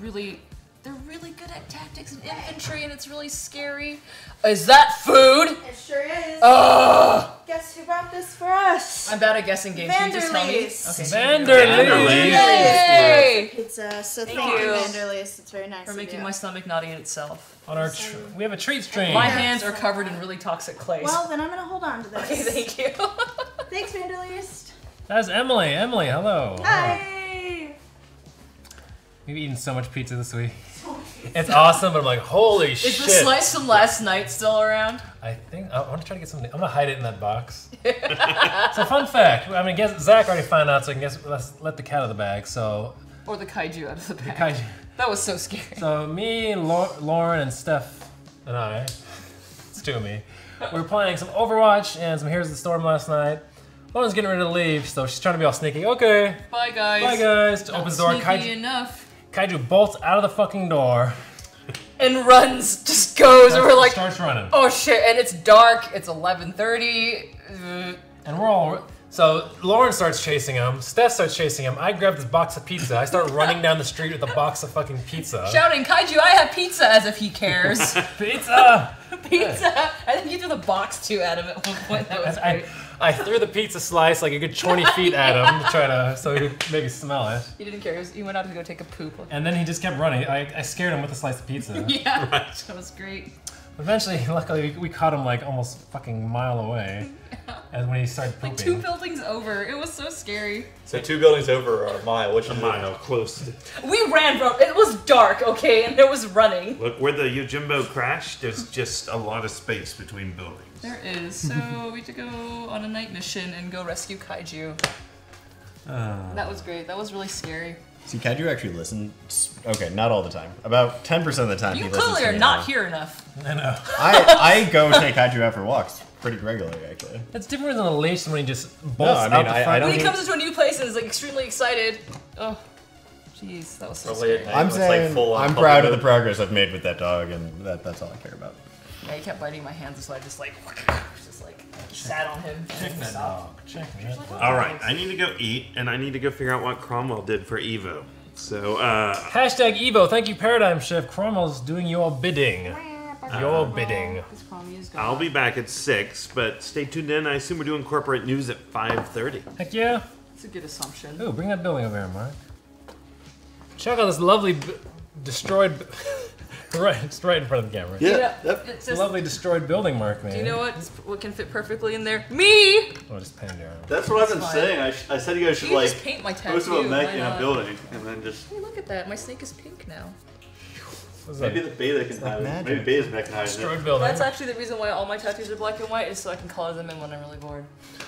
really. They're really good at tactics and infantry, and it's really scary. Is that food? It sure is. Ugh. Guess who brought this for us? I'm bad at guessing games. Can you just tell me? Vanderleest. Okay. Yay! Pizza. So Thank thank, you, you. Vanderleest. It's very nice For making you. my stomach not eat itself. On our tr- we have a treat stream. My hands are covered in really toxic clay. Well, then I'm gonna hold on to this. Okay, thank you. Thanks, Vanderleest. That's Emily. Emily, hello. Hi. We've eaten so much pizza this week. It's awesome, but I'm like, holy Is shit. the slice from last night still around? I think I want to try to get something. I'm gonna hide it in that box. so fun fact. I mean, guess Zach already found out, so I can guess let's let the cat out of the bag. So Or the kaiju out of the bag. The kaiju. That was so scary. So me, Lau- Lauren, and Steph, and I, it's two of me. We were playing some Overwatch and some Heroes of the Storm last night. Lauren's getting ready to leave, so she's trying to be all sneaky. Okay. Bye guys. Bye guys. Opens the door. Kaiju, enough. Kaiju bolts out of the fucking door. And runs, just goes, and we're like, starts running. oh shit! And it's dark. It's 11:30. Uh, And we're all. So Lauren starts chasing him. Steph starts chasing him. I grab this box of pizza. I start running down the street with a box of fucking pizza. shouting, "Kaiju, I have pizza!" As if he cares. pizza. pizza. I think you threw the box too at him at one point. That was I, great. I threw the pizza slice like a good 20 feet at him to try to so he could maybe smell it. He didn't care. He, was, he went out to go take a poop. And then he just kept running. I, I scared him with a slice of pizza. yeah, that was great. Eventually, luckily, we, we caught him like almost fucking mile away. yeah. And when he started pooping. Like two buildings over. It was so scary. So two buildings over are a mile. Which A mile close. We ran from. It was dark, okay, and there was running. Look where the Yojimbo crashed. There's just a lot of space between buildings. There is. So we had to go on a night mission and go rescue kaiju. Uh. That was great. That was really scary. See, Kaiju actually listens. Okay, not all the time. About ten percent of the time, You he listens clearly to are me not now. here enough. I know. I I go take Kaiju out for walks pretty regularly, actually. That's different than a leash when he just bolts No, I mean, out the I- I front. don't When he comes into a new place and is like extremely excited. Oh, jeez, that was so Probably scary. I'm it's like saying full I'm proud of the progress I've made with that dog, and that that's all I care about. Yeah, he kept biting my hands, so I just like, just like sat on him. Check that dog. Check that dog. All right, I need to go eat, and I need to go figure out what Cromwell did for Evo. So, uh, Hashtag Evo. Thank you, Paradigm Shift. Cromwell's doing your bidding. Your bidding. This Kwame is gone. I'll be back at six, but stay tuned in. I assume we're doing corporate news at five thirty. Heck yeah. It's a good assumption. Ooh, bring that building over here, Mark. Check out this lovely b- destroyed. b- right, it's right in front of the camera. Yeah. Yep. It's It's a just, lovely destroyed building, Mark. Man. do you know what? What can fit perfectly in there? Me. Oh, just paint it around. That's what I've been fine. saying. I, sh- I said you guys should You like just paint my post tattoo. a mech why in a building and then just Hey, look at that. My snake is pink now. Maybe that? the beta can like hide it. Maybe beta's mech can hide Destroyed it. building. That's actually the reason why all my tattoos are black and white is so I can color them in when I'm really bored.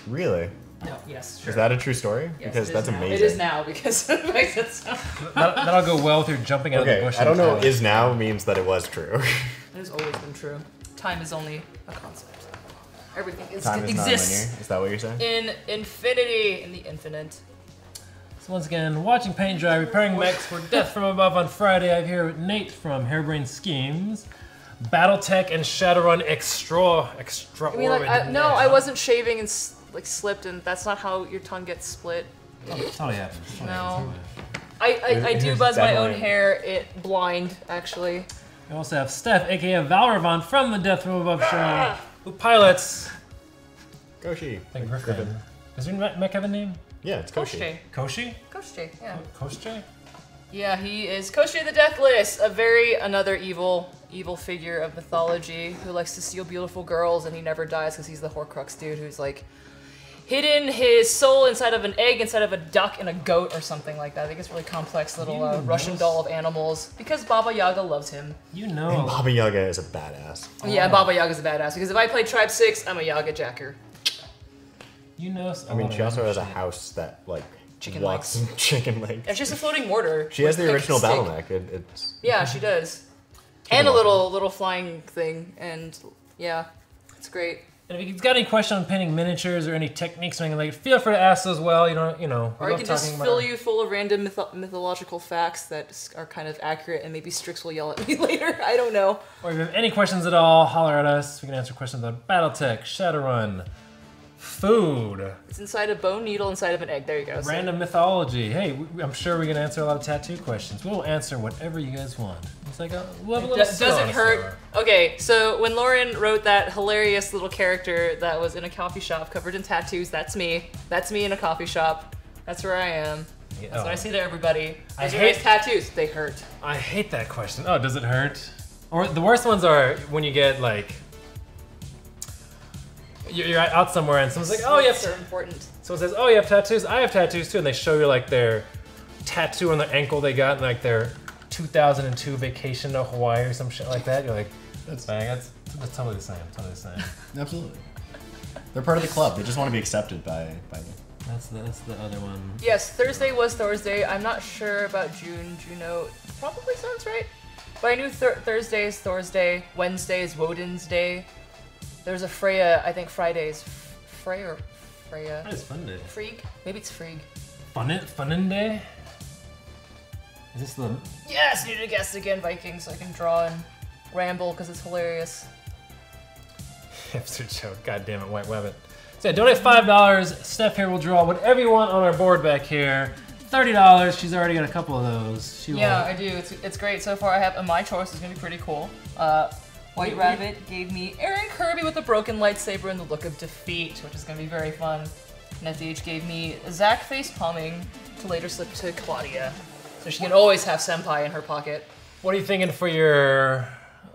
Really? No. Yes. Sure. Is that a true story? Yes, because that's now. amazing. It is now because it makes it sound. that, that'll go well with your jumping out of the bush. I don't know. Tyler. Is now means that it was true. It has always been true. Time is only a concept. Everything is, Time is exists non-linear. Is that what you're saying? in infinity, in the infinite. So once again, watching paint dry, repairing mechs for Death from Above on Friday. I have here with Nate from Harebrained Schemes, BattleTech and Shadowrun Extra Extra. I mean, like, I, no, I wasn't shaving and s- like slipped, and that's not how your tongue gets split. Oh, that's how it happens. That's how No. happens. I, I, I do Here's buzz my own hair it blind actually. We also have Steph, aka Valravn from the Death from Above show, who pilots. Koschei. Like Griffin. Does your mech have a name? Yeah, it's Koschei. Koschei. Koschei? Koschei, yeah. Koschei? Yeah, he is Koschei the Deathless, a very another evil evil figure of mythology who likes to steal beautiful girls and he never dies because he's the Horcrux dude who's like hidden his soul inside of an egg, inside of a duck and a goat or something like that. I think it's really complex little uh, Russian doll of animals because Baba Yaga loves him. You And know. Baba Yaga is a badass. Yeah, Baba Yaga's a badass because if I play Tribe 6, I'm a Yaga Jacker. You know. I mean, she also has a house that like Chicken walks chicken legs. And she's a floating mortar. She has the original battle mech. It, it's Yeah, she does. Keep and a little little flying thing, and yeah, it's great. And if you've got any question on painting miniatures or any techniques or anything like, feel free to ask those as well. You don't, you know. Or I can just fill our- you full of random mytho- mythological facts that are kind of accurate, and maybe Strix will yell at me later. I don't know. Or if you have any questions at all, holler at us. We can answer questions on BattleTech, Shadowrun, food, It's inside a bone needle, inside of an egg. There you go. Random mythology. Hey, we, I'm sure we can answer a lot of tattoo questions. We'll answer whatever you guys want. It's like a, a little does it hurt? Okay, so when Lauren wrote that hilarious little character that was in a coffee shop covered in tattoos, that's me. That's me in a coffee shop. That's where I am. Yeah, That's what oh. I say to everybody. I hate- tattoos. They hurt. I hate that question. Oh, does it hurt? Or the worst ones are when you get like you're you're out somewhere and someone's like, "Oh, you have." so important. Someone says, "Oh, you have tattoos." I have tattoos too, and they show you like their tattoo on their ankle they got in like their 2002 vacation to Hawaii or some shit like that. You're like, "That's bang. That's, that's totally the same. Totally the same." absolutely. They're part of the club. They just want to be accepted by by. you. That's the, that's the other one. Yes, Thursday was Thursday. I'm not sure about June. Juno probably sounds right. But I knew thir- Thursday is Thursday, Wednesday is Woden's Day. There's a Freya, I think Friday's F- Freya or Freya. That is fun day. Freak? Maybe it's Freak. Fun it, funin day. Is this the? Yes, you need to guess again, Vikings, so I can draw and ramble because it's hilarious. Hipster joke. God damn it, White Webbit. So yeah, donate five dollars. Steph here will draw whatever you want on our board back here. Thirty dollars. She's already got a couple of those. She yeah, will. I do. It's, it's great. So far, I have uh, my choice is gonna be pretty cool. Uh, White Rabbit gave me Aaron Kirby with a broken lightsaber and the look of defeat, which is gonna be very fun. And FDH gave me Zack face palming to later slip to Claudia, so she can always have Senpai in her pocket. What are you thinking for your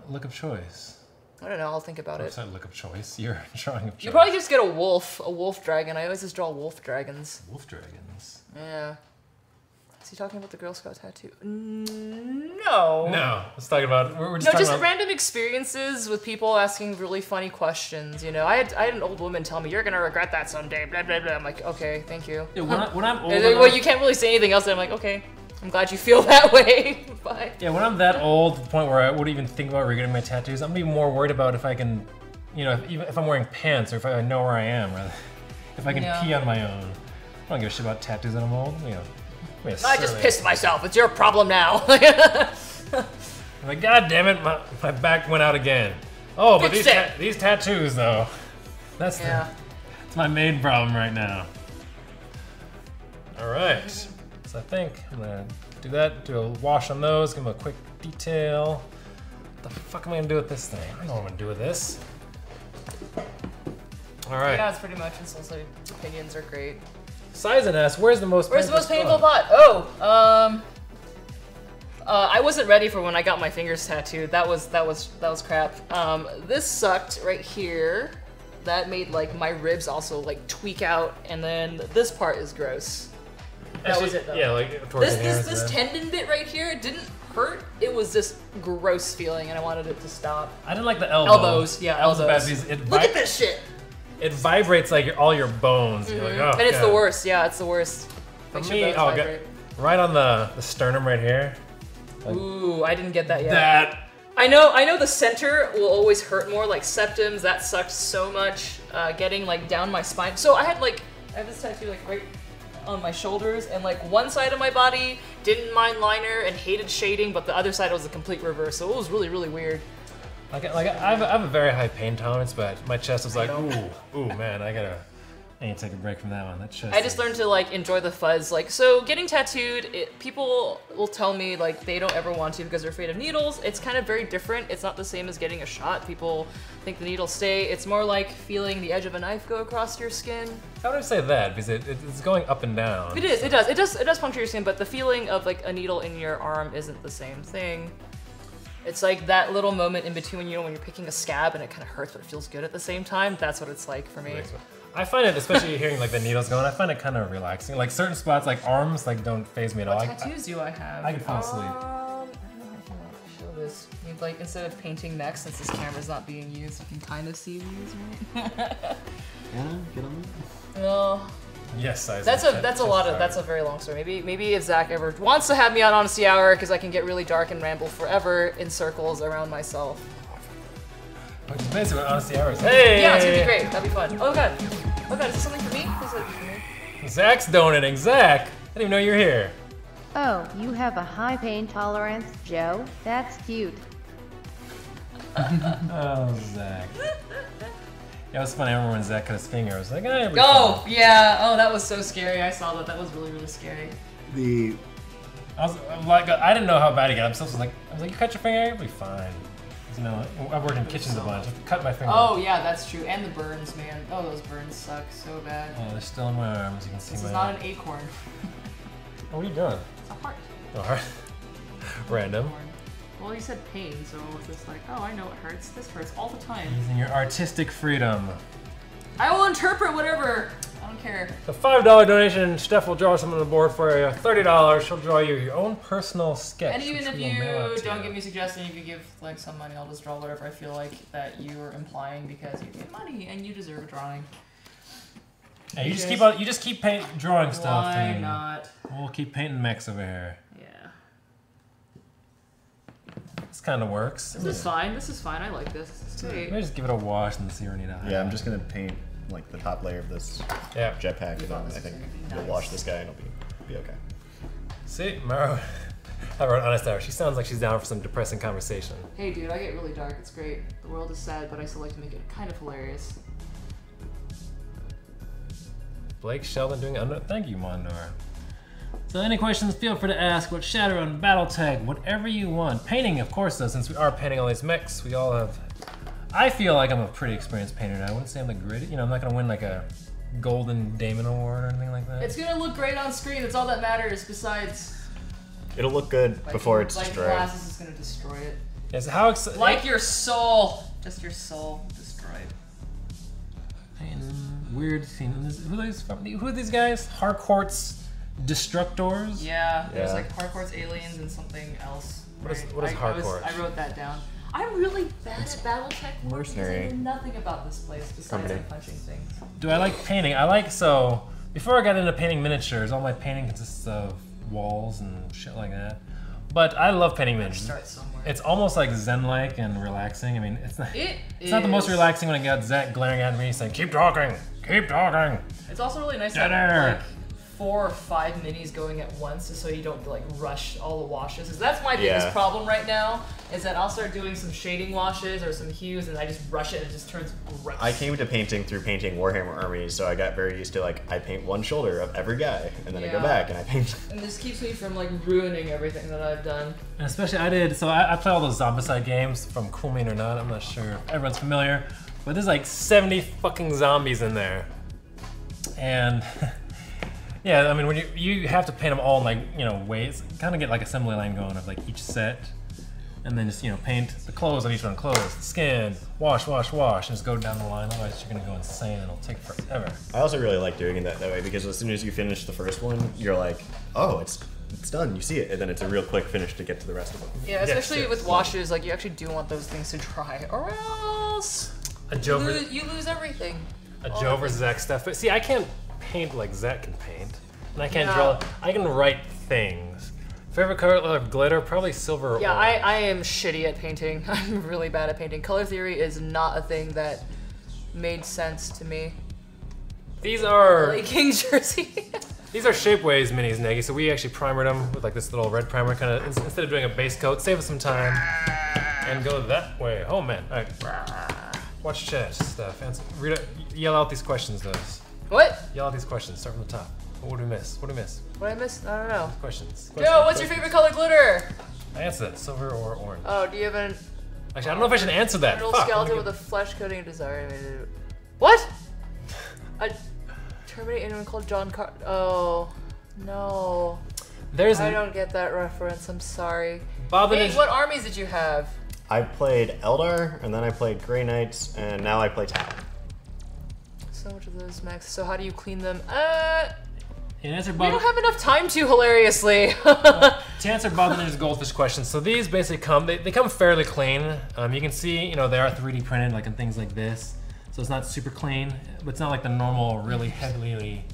look of choice? I don't know. I'll think about Or it. sorry, look of choice. You're drawing of choice. You probably just get a wolf, a wolf dragon. I always just draw wolf dragons. Wolf dragons. Yeah. Is he talking about the Girl Scout tattoo? No. No, let's talk about. We're, we're just No, just about. random experiences with people asking really funny questions. You know, I had I had an old woman tell me, "You're gonna regret that someday." Blah blah blah. I'm like, okay, thank you. Yeah, when, I, when I'm old And enough, well, you can't really say anything else. And I'm like, okay, I'm glad you feel that way. Bye. yeah, when I'm that old, to the point where I wouldn't even think about regretting my tattoos, I'm gonna be more worried about if I can, you know, if, even if I'm wearing pants or if I know where I am, rather, if I can Yeah. pee on my own. I don't give a shit about tattoos when I'm old. You know, I'm a I just pissed myself. It's your problem now. I'm like, God damn it, my, my back went out again. Oh, but Fix these ta- these tattoos though, that's yeah. the, that's my main problem right now. All right, so I think I'm gonna do that. Do a wash on those. Give them a quick detail. What the fuck am I gonna do with this thing? I don't know what I'm gonna do with this. All right. Yeah, it's pretty much. And also, opinions are great. Sizen asks, where's the most Where's the most painful spot? part? Oh, um, uh, I wasn't ready for when I got my fingers tattooed. That was that was that was crap. Um, this sucked right here. That made like my ribs also like tweak out, and then this part is gross. That was it though. Yeah, like towards This the this this tendon bit right here didn't hurt. It was this gross feeling, and I wanted it to stop. I didn't like the elbow. Elbows, yeah, Elbows elbows. Look at this shit. It vibrates like your, all your bones. You're like, Mhm. oh, and it's the worst. Yeah, it's the worst. For Makes me, oh, God, right on the, the sternum right here. Like, Ooh, I didn't get that yet. That I know, I know the center will always hurt more, like septums, that sucked so much, uh, getting like down my spine. So I had like, I have this tattoo like right on my shoulders, and like one side of my body didn't mind liner and hated shading, but the other side was a complete reverse, so it was really, really weird. Like, like I, have, I have a very high pain tolerance, but my chest was like, ooh, ooh, man, I gotta, I need to take a break from that one. That chest. I just learned to like enjoy the fuzz. Like, so getting tattooed, it, people will tell me like they don't ever want to because they're afraid of needles. It's kind of very different. It's not the same as getting a shot. People think the needles stay. It's more like feeling the edge of a knife go across your skin. How would I say that? Because it, it, it's going up and down. It is. It does. It does. It does puncture your skin, but the feeling of like a needle in your arm isn't the same thing. It's like that little moment in between, you know, when you're picking a scab and it kind of hurts, but it feels good at the same time. That's what it's like for me. I find it, especially hearing like the needles going, I find it kind of relaxing. Like certain spots, like arms, like don't phase me at all. What I- tattoos do I have? I can fall asleep. Um, I don't know if I want to show this. You'd like instead of painting next, since this camera's not being used, you can kind of see these, right? Yeah, get on no. Yes, I. That's a that's a lot of that's a very long story. Maybe maybe if Zach ever wants to have me on Honesty Hour, because I can get really dark and ramble forever in circles around myself. Which is basically what honesty hours. Hey. Yeah, it's gonna be great. That'd be fun. Oh god. Oh god, is this something for me? Is it for me? Zach's donating. Zach, I didn't even know you were here. Oh, you have a high pain tolerance, Joe? That's cute. oh, Zach. Yeah, it was funny. I remember when Zach cut his finger. I was like, ah, Oh fine. yeah. Oh, that was so scary. I saw that. That was really really scary. The I was I'm like, I didn't know how bad it got. I'm still like, I was like, you cut your finger, you'll be fine. You know, I've worked in kitchens a bunch. I've cut my finger. Oh yeah, that's true. And the burns, man. Oh, those burns suck so bad. Oh, they're still in my arms. You can see This my. is not an acorn. Oh, what are you doing? It's a heart. All right. Random. Well, you said pain, so it's just like, oh, I know it hurts. This hurts all the time. Using your artistic freedom. I will interpret whatever. I don't care. The five dollar donation, Steph will draw something on the board for you. Thirty dollars, she'll draw you your own personal sketch. And even if we will mail out you don't give me a suggestion, you can give like some money. I'll just draw whatever I feel like that you are implying because you get money and you deserve a drawing. Hey, you just keep on, you just keep paint drawing stuff. Why not? We'll keep painting mechs over here. Yeah. This kind of works. This is fine. This is fine. I like this. This is great. Maybe just give it a wash and see where we need to hide. Yeah, I'm just gonna paint like the top layer of this Yeah. jetpack, and thought then this I think gonna be we'll wash this guy, and it'll be be okay. See, Mara, I wrote honest hour. She sounds like she's down for some depressing conversation. Hey, dude, I get really dark. It's great. The world is sad, but I still like to make it kind of hilarious. Blake Sheldon doing under. Thank you, Mondor. So, any questions? Feel free to ask. What Shadowrun, BattleTech, whatever you want. Painting, of course, though, since we are painting all these mechs, we all have. I feel like I'm a pretty experienced painter now. I wouldn't say I'm the greatest. You know, I'm not gonna win like a Golden Demon Award or anything like that. It's gonna look great on screen. That's all that matters. Besides, It'll look good like, before it's like destroyed. glasses is gonna destroy it. Yes, how ex- Like your soul, just your soul destroyed. Painting, weird scene. Who are these from? Who are these guys? Harcourt's Destructors? Yeah, there's Yeah. like Harcourt's aliens and something else. What is- right? what is I, I was- I, wrote that down. I'm really bad at BattleTech work because I know nothing about this place besides company. like punching things. Do I like painting? I like so. Before I got into painting miniatures, all my painting consists of walls and shit like that. But I love painting miniatures. start somewhere. It's almost like zen-like and relaxing. I mean, it's not. It it's not the most relaxing when I got Zach glaring at me saying, "Keep talking, keep talking." It's also really nice to have air. like four or five minis going at once, just so you don't like rush all the washes. 'Cause that's my biggest problem right now. Is that I'll start doing some shading washes or some hues, and I just rush it, and it just turns gross. I came to painting through painting Warhammer armies, so I got very used to like I paint one shoulder of every guy, and then I go back and I paint. and this keeps me from like ruining everything that I've done. And especially I did. So I, I play all those Zombicide games from Cool Mini or Not. I'm not sure if everyone's familiar, but there's like 70 fucking zombies in there, and yeah, I mean when you you have to paint them all in like you know ways, kind of get like assembly line going of like each set, and then just you know paint the clothes on each one, clothes, skin, wash, wash, wash, and just go down the line. Otherwise you're gonna go insane and it'll take forever. I also really like doing it that, that way because as soon as you finish the first one, you're like, oh, it's it's done. You see it, and then it's a real quick finish to get to the rest of them. Yeah, especially yes. with washes, like you actually do want those things to dry, or else A you lose, you lose everything. a All Joe of versus Zach stuff. But see, I can't paint like Zach can paint, and I can't No. draw. I can write things. Favorite color of glitter? Probably silver. Yeah, I, I am shitty at painting. I'm really bad at painting. Color theory is not a thing that made sense to me. These are Like King Jersey. these are Shapeways minis, Nagy. So we actually primered them with like this little red primer, kind of instead of doing a base coat, save us some time, and go that way. Oh man! All right. Watch chat stuff. Answer, read yell out these questions, though. What? Yell out these questions. Start from the top. What did we miss? What did we miss? What did I miss? I don't know. Questions. Joe, what's your favorite color glitter? I answered that. Silver or orange. Oh, do you have an Actually, I don't know if I should answer that. Eternal Fuck, skeleton get- with a flesh coating of desire. What? A Terminator anyone called John Car. Oh, no. There's I don't get that reference. I'm sorry. Bob hey, his- what armies did you have? I played Eldar, and then I played Grey Knights, and now I play Talon. So much of those mechs. So how do you clean them? Uh, In answer we don't have enough time to, hilariously. to answer Bob and Ninja's goldfish question, so these basically come they, they come fairly clean. Um, you can see you know they are 3D printed like in things like this, so it's not super clean, but it's not like the normal really heavily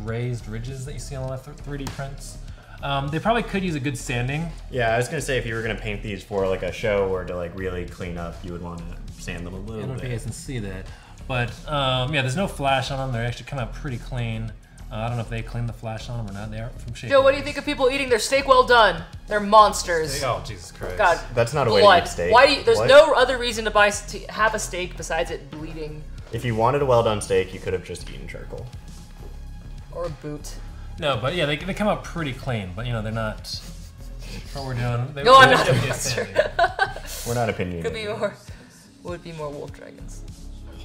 raised ridges that you see on the 3D prints. Um, they probably could use a good sanding. Yeah, I was gonna say if you were gonna paint these for like a show or to like really clean up, you would want to sand them a little don't know if you bit. guys can see that, but um, yeah, there's no flash on them. They actually come out pretty clean. Uh, I don't know if they clean the flash on them or not. They are from shape. Joe, what do you think of people eating their steak well done? They're monsters. Oh Jesus Christ! God, That's not a way to blood. eat steak. Why do you, there's What? no other reason to buy to have a steak besides it bleeding If you wanted a well done steak, you could have just eaten charcoal. or a boot. No, but yeah, they, they come out pretty clean. But you know, they're not. What we're doing. They, No, I'm not a be monster. sanding. We're not opinionated. Could be more. Would be more wolf dragons.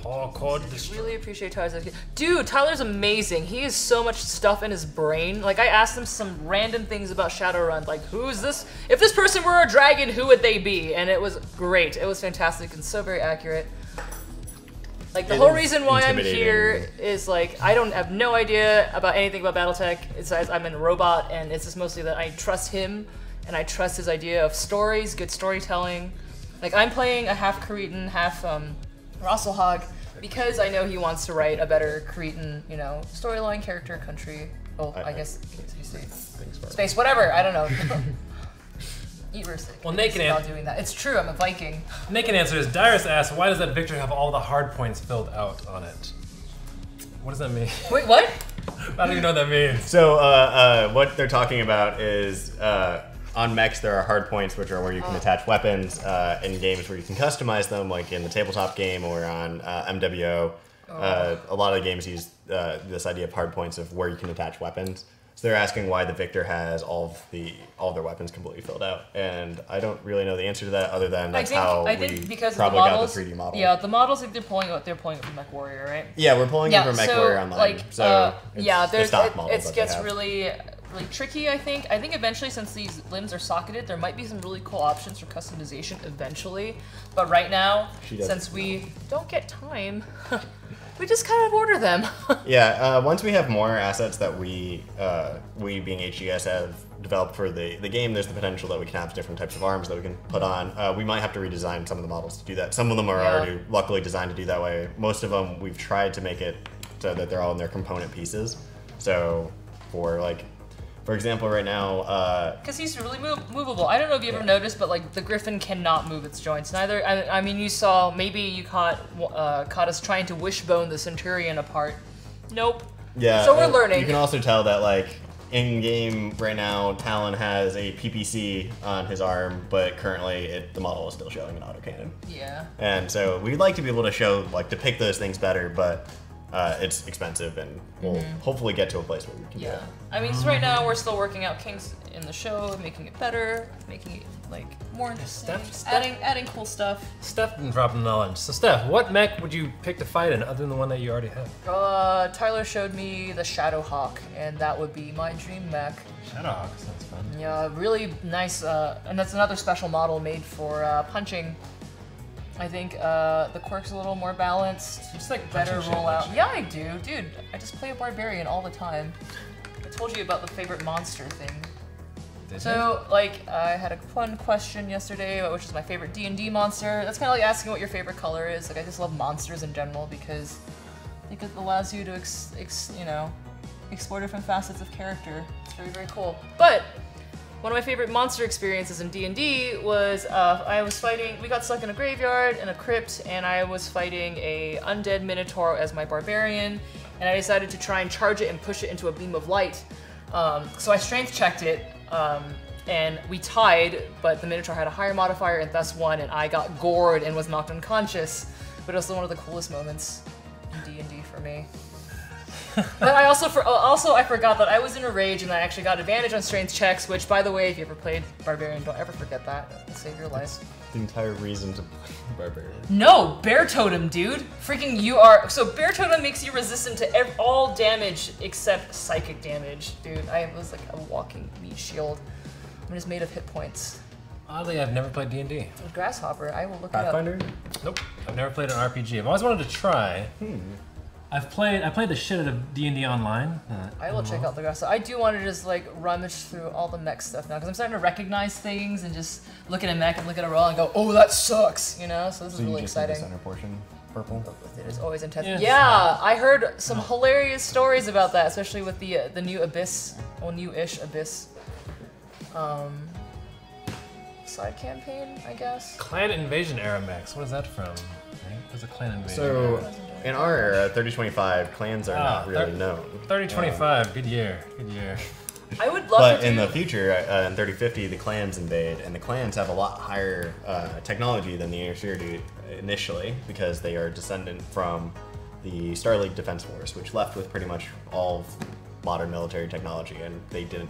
Oh, called the Really appreciate Tyler's. Dude, Tyler's amazing. He has so much stuff in his brain. Like I asked him some random things about Shadowrun, like who's this? If this person were a dragon, who would they be? And it was great. It was fantastic and so very accurate. Like the It whole reason why I'm here is like I don't have no idea about anything about BattleTech. It's as I'm in a robot, and it's just mostly that I trust him and I trust his idea of stories, good storytelling. Like I'm playing a half Kuritan, half um, Rasalhague because I know he wants to write a better Kuritan, you know, storyline, character, country. Oh, I, I- guess you say space, whatever. I don't know. Eat your steak. Well, naked about ant- doing that. It's true. I'm a Viking. Naked answer is Dyrus asks, why does that victory have all the hard points filled out on it? What does that mean? Wait, what? I don't even know what that means. So, uh, uh, what they're talking about is uh, on mechs, there are hard points, which are where you can Oh. attach weapons uh, in games where you can customize them, like in the tabletop game or on uh, MWO. Uh, a lot of the games use uh, this idea of hard points of where you can attach weapons. So they're asking why the Victor has all of the all of their weapons completely filled out, and I don't really know the answer to that, other than that's I think how I we because probably the models. got the 3D model. Yeah, the models. If they're pulling out, they're pulling it from MechWarrior, right? Yeah, we're pulling it from MechWarrior Online, Like, so uh, it's yeah, the there's stock it, model it gets really really tricky. I think. I think eventually, since these limbs are socketed, there might be some really cool options for customization eventually. But right now, since we don't get time, we just kind of order them. Yeah, uh, once we have more assets that we, uh, we being HBS have developed for the, the game, there's the potential that we can have different types of arms that we can put on. Uh, we might have to redesign some of the models to do that. Some of them are Yeah. already luckily designed to do that way. Most of them, we've tried to make it so that they're all in their component pieces. So, for like, for example, right now, uh, Because he's really move- movable. I don't know if you ever noticed, but like the griffin cannot move its joints. Neither. I, I mean, you saw maybe you caught uh, caught us trying to wishbone the centurion apart. Nope. Yeah. So we're uh, learning. You can also tell that like in game right now, Talon has a PPC on his arm, but currently it, the model is still showing an autocannon. Yeah. And so we'd like to be able to show like depict those things better, but uh, it's expensive, and we'll Mhm. hopefully get to a place where we can do Yeah. I mean, so right now we're still working out kinks in the show, making it better, making it like more interesting, adding adding cool stuff. Steph didn't drop the knowledge. So Steph, what mech would you pick to fight in other than the one that you already have? Uh, Tyler showed me the Shadowhawk, and that would be my dream mech. Shadowhawk sounds fun. Yeah, really nice, uh, and that's another special model made for uh, punching. I think uh, the quirk's a little more balanced, just like better rollout. Yeah, I do, dude. I just play a barbarian all the time. I told you about the favorite monster thing. Did So, like, I had a fun question yesterday about which is my favorite D and D monster. That's kind of like asking what your favorite color is. Like, I just love monsters in general because I think it allows you to, ex, ex, you know, explore different facets of character. It's very, very cool. But one of my favorite monster experiences in D&D was uh, I was fighting, we got stuck in a graveyard in a crypt and I was fighting a undead minotaur as my barbarian and I decided to try and charge it and push it into a beam of light. Um, so I strength checked it um, and we tied, but the minotaur had a higher modifier and thus won and I got gored and was knocked unconscious. But it was one of the coolest moments in D&D for me. But I also for, also I forgot that I was in a rage and I actually got advantage on strength checks, which by the way, if you ever played Barbarian, don't ever forget that. It'll save your life. The entire reason to play Barbarian. No, Bear Totem, dude. Freaking you are. So Bear Totem makes you resistant to ev- all damage except psychic damage, dude. I was like a walking meat shield. I'm just made of hit points. Oddly, I've never played D&D. Grasshopper, I will look Pathfinder? it up. Nope. I've never played an RPG. I've always wanted to try. Hmm. I've played I played the shit out of D and D online. Uh, I will check out the rest. I do want to just like rummage through all the mech stuff now because I'm starting to recognize things and just look at a mech and look at a roll and go, oh, that sucks, you know. So this So is you really just need the exciting. center portion purple. It is always intense. Yeah, Yeah, I heard some hilarious stories about that, especially with the uh, the new Abyss, well, new-ish Abyss, um, side campaign, I guess. Clan Invasion era mechs. What is that from? Right? There's a Clan Invasion. So, in our era, 3025, clans are Ah, not really thir- known. 3025, good year, good year. I would love But to in do. the future, uh, in 3050, the clans invade, and the clans have a lot higher uh, technology than the Inner Sphere do initially because they are descendant from the Star League Defense Force, which left with pretty much all of modern military technology, and they didn't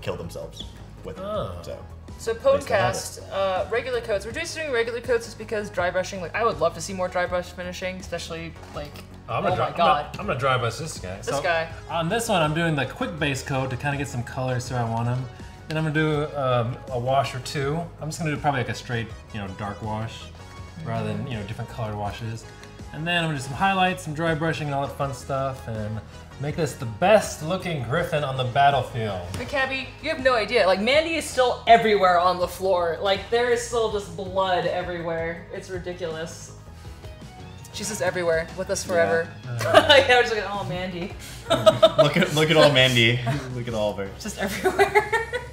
kill themselves with Oh. it. So, So They still have podcast, uh, regular coats. We're just doing regular coats just because dry brushing. Like I would love to see more dry brush finishing, especially like. I'm oh gonna my dri- god. I'm gonna, I'm dry brush this guy. This guy. On this one, I'm doing the quick base coat to kind of get some colors where I want them. Then I'm gonna do um, a wash or two. I'm just gonna do probably like a straight, you know, dark wash, rather than you know different colored washes. And then I'm gonna do some highlights, some dry brushing, and all that fun stuff, and make this the best looking griffin on the battlefield. But Cabby, you have no idea. Like Mandy is still everywhere on the floor. Like there is still just blood everywhere. It's ridiculous. She's just everywhere with us forever. Yeah, uh, we're just like, oh Mandy. look at look at all Mandy, look at all of her. just everywhere.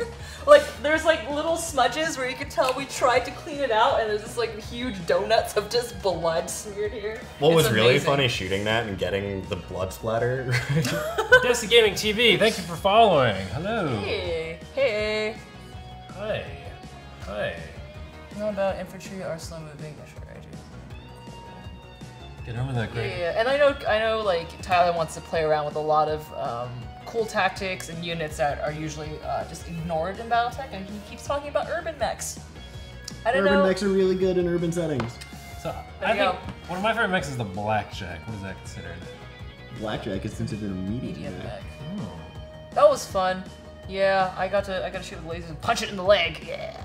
like there's like little smudges where you could tell we tried to clean it out, and there's just like huge donuts of just blood smeared here. What It's was really funny shooting that and getting the blood splatter. Desi Gaming TV, thank you for following. Hello. Hey, hey. Hi. Hi. Know about infantry are slow moving? Yeah, sure, I do. Get over that Yeah, yeah, yeah. and I know, I know, like Tyler wants to play around with a lot of um, cool tactics and units that are usually uh, just ignored in BattleTech, and he keeps talking about urban mechs. I don't urban know. mechs are really good in urban settings. So There I think go. one of my favorite mechs is the Blackjack. What is that considered? Blackjack is considered a medium, Medium mech. mech. Oh. That was fun. Yeah, I got to I got to shoot with lasers and punch it in the leg. Yeah.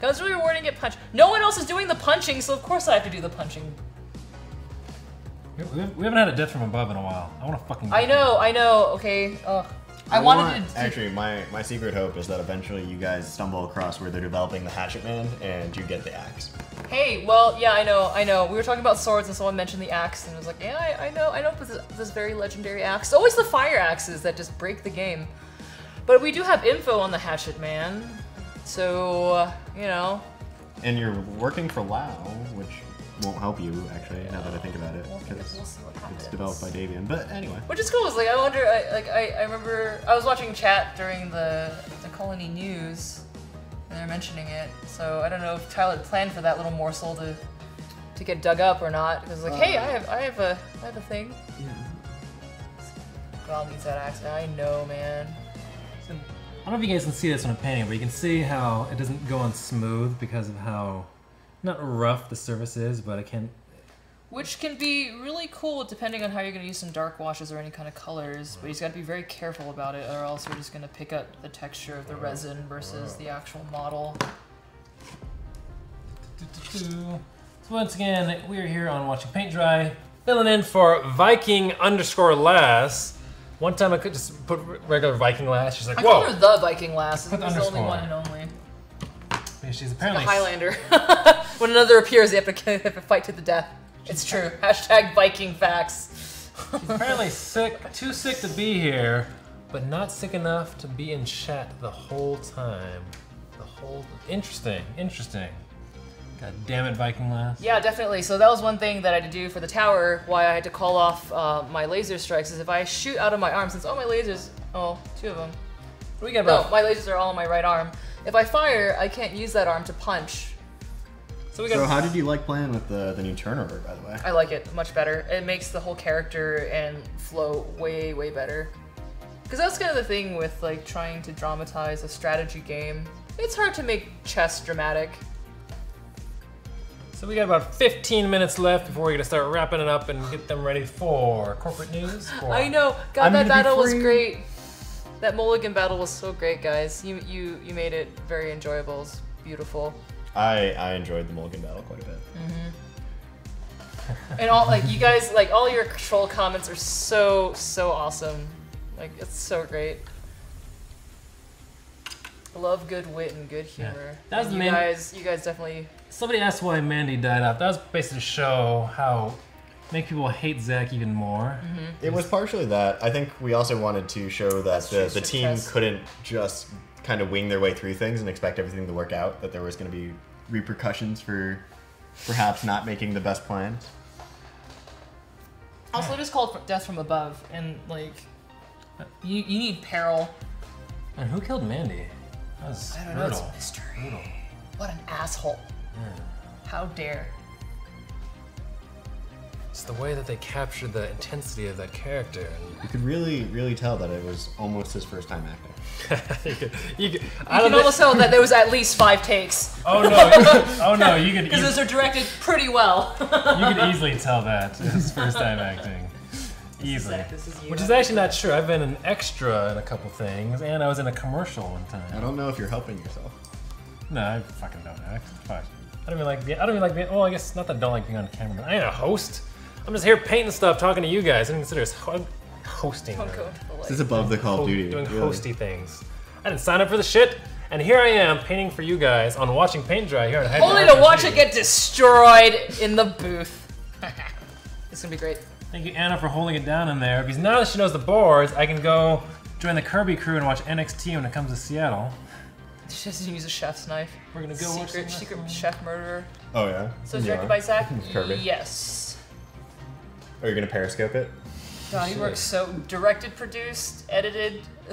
That was really rewarding to get punched. No one else is doing the punching, so of course I have to do the punching. We, we we haven't had a death from above in a while. I want to fucking. I know, I know. Okay. Ugh. I, wanted want- to. to Actually, my, my secret hope is that eventually you guys stumble across where they're developing the Hatchet Man and you get the axe. Hey, well, yeah, I know, I know. We were talking about swords, and someone mentioned the axe, and I was like, yeah, I, I know, I know this, this very legendary axe. It's always the fire axes that just break the game. But we do have info on the Hatchet Man, so uh, you know. And you're working for Liao, which won't help you, actually, now that I think about it, We'll- because we'll it's developed by Davion. But anyway. Which is cool. It's like I wonder. I, like I, I remember I was watching chat during the the colony news, and they're mentioning it. So I don't know if Tyler planned for that little morsel to to get dug up or not. Because like, hey, I uh, have I have a I have a thing. Yeah. Gal needs that axe. I know, man. I don't know if you guys can see this when I'm painting, but you can see how it doesn't go on smooth because of how not rough the surface is, but I can. Which can be really cool depending on how you're going to use some dark washes or any kind of colors, but you've got to be very careful about it, or else you're just going to pick up the texture of the resin versus the actual model. So once again, we are here on Watching Paint Dry, filling in for Viking underscore Lass. One time I could just put regular Viking Lass. She's like, I call whoa. her the Viking Lass. Put It's the the only one and only. Yeah, She's Like apparently a Highlander. when another appears, they have to, have to fight to the death. It's true. Hashtag Viking facts. She's apparently sick, too sick to be here, but not sick enough to be in chat the whole time. The whole interesting, interesting. God damn it, Viking Lass. Yeah, definitely. So that was one thing that I had to do for the tower. Why I had to call off uh, my laser strikes is if I shoot out of my arm, since all my lasers, oh, two of them. We got No, my lasers are all on my right arm. If I fire, I can't use that arm to punch. So we So how did you like playing with the, the new turnover, by the way? I like it much better. It makes the whole character and flow way, way better. Because that's kind of the thing with like trying to dramatize a strategy game. It's hard to make chess dramatic. So we got about 15 minutes left before we're gonna start wrapping it up and get them ready for corporate news. for- I know. God, I'm that battle was great. That Mulligan battle was so great, guys. You you you made it very enjoyable. It's beautiful. I, I enjoyed the Mulligan battle quite a bit. Mm-hmm. and all like you guys like all your troll comments are so so awesome. Like it's so great. I love good wit and good humor. That was And the you main- guys you guys definitely Somebody asked why Mandy died off. That was basically to show how make people hate Zack even more. Mm-hmm. It was partially that. I think we also wanted to show that the, true, the team Tress. couldn't just kind of wing their way through things and expect everything to work out. That there was going to be repercussions for perhaps not making the best plans. Also, it is called Death from Above, and like, you, you need peril. And who killed Mandy? That was I don't know. It's a mystery. Brutal. What an asshole! How dare? It's the way that they captured the intensity of that character. You could really, really tell that it was almost his first time acting. you could, you could, You I can don't almost tell that there was at least five takes. Oh no! Oh no! You could Because eas- those are directed pretty well. you could easily tell that it's his first time acting. Easily. Zach, is. Which is actually not true. I've been an extra in a couple things, and I was in a commercial one time. I don't know if you're helping yourself. No, I fucking don't act. Fuck. I don't even like. Be- I don't even like being. Oh, I guess not that I don't like being on camera, but I ain't a host. I'm just here painting stuff, talking to you guys. I don't consider it ho- hosting. Don't go to the This is above the Call of ho- Duty. Doing really. hosty things. I didn't sign up for the shit, and here I am painting for you guys on watching paint dry here at Hyper Only to watch it get destroyed in the booth. it's gonna be great. Thank you, Anna, for holding it down in there. Because now that she knows the boards, I can go join the Kirby crew and watch NXT when it comes to Seattle. She has to use a chef's knife. We're gonna go watch secret, some secret chef murderer. Oh yeah. So it's Yeah. directed by Zach. Kirby. Yes. Are you gonna periscope it? God, he works so directed, produced, edited.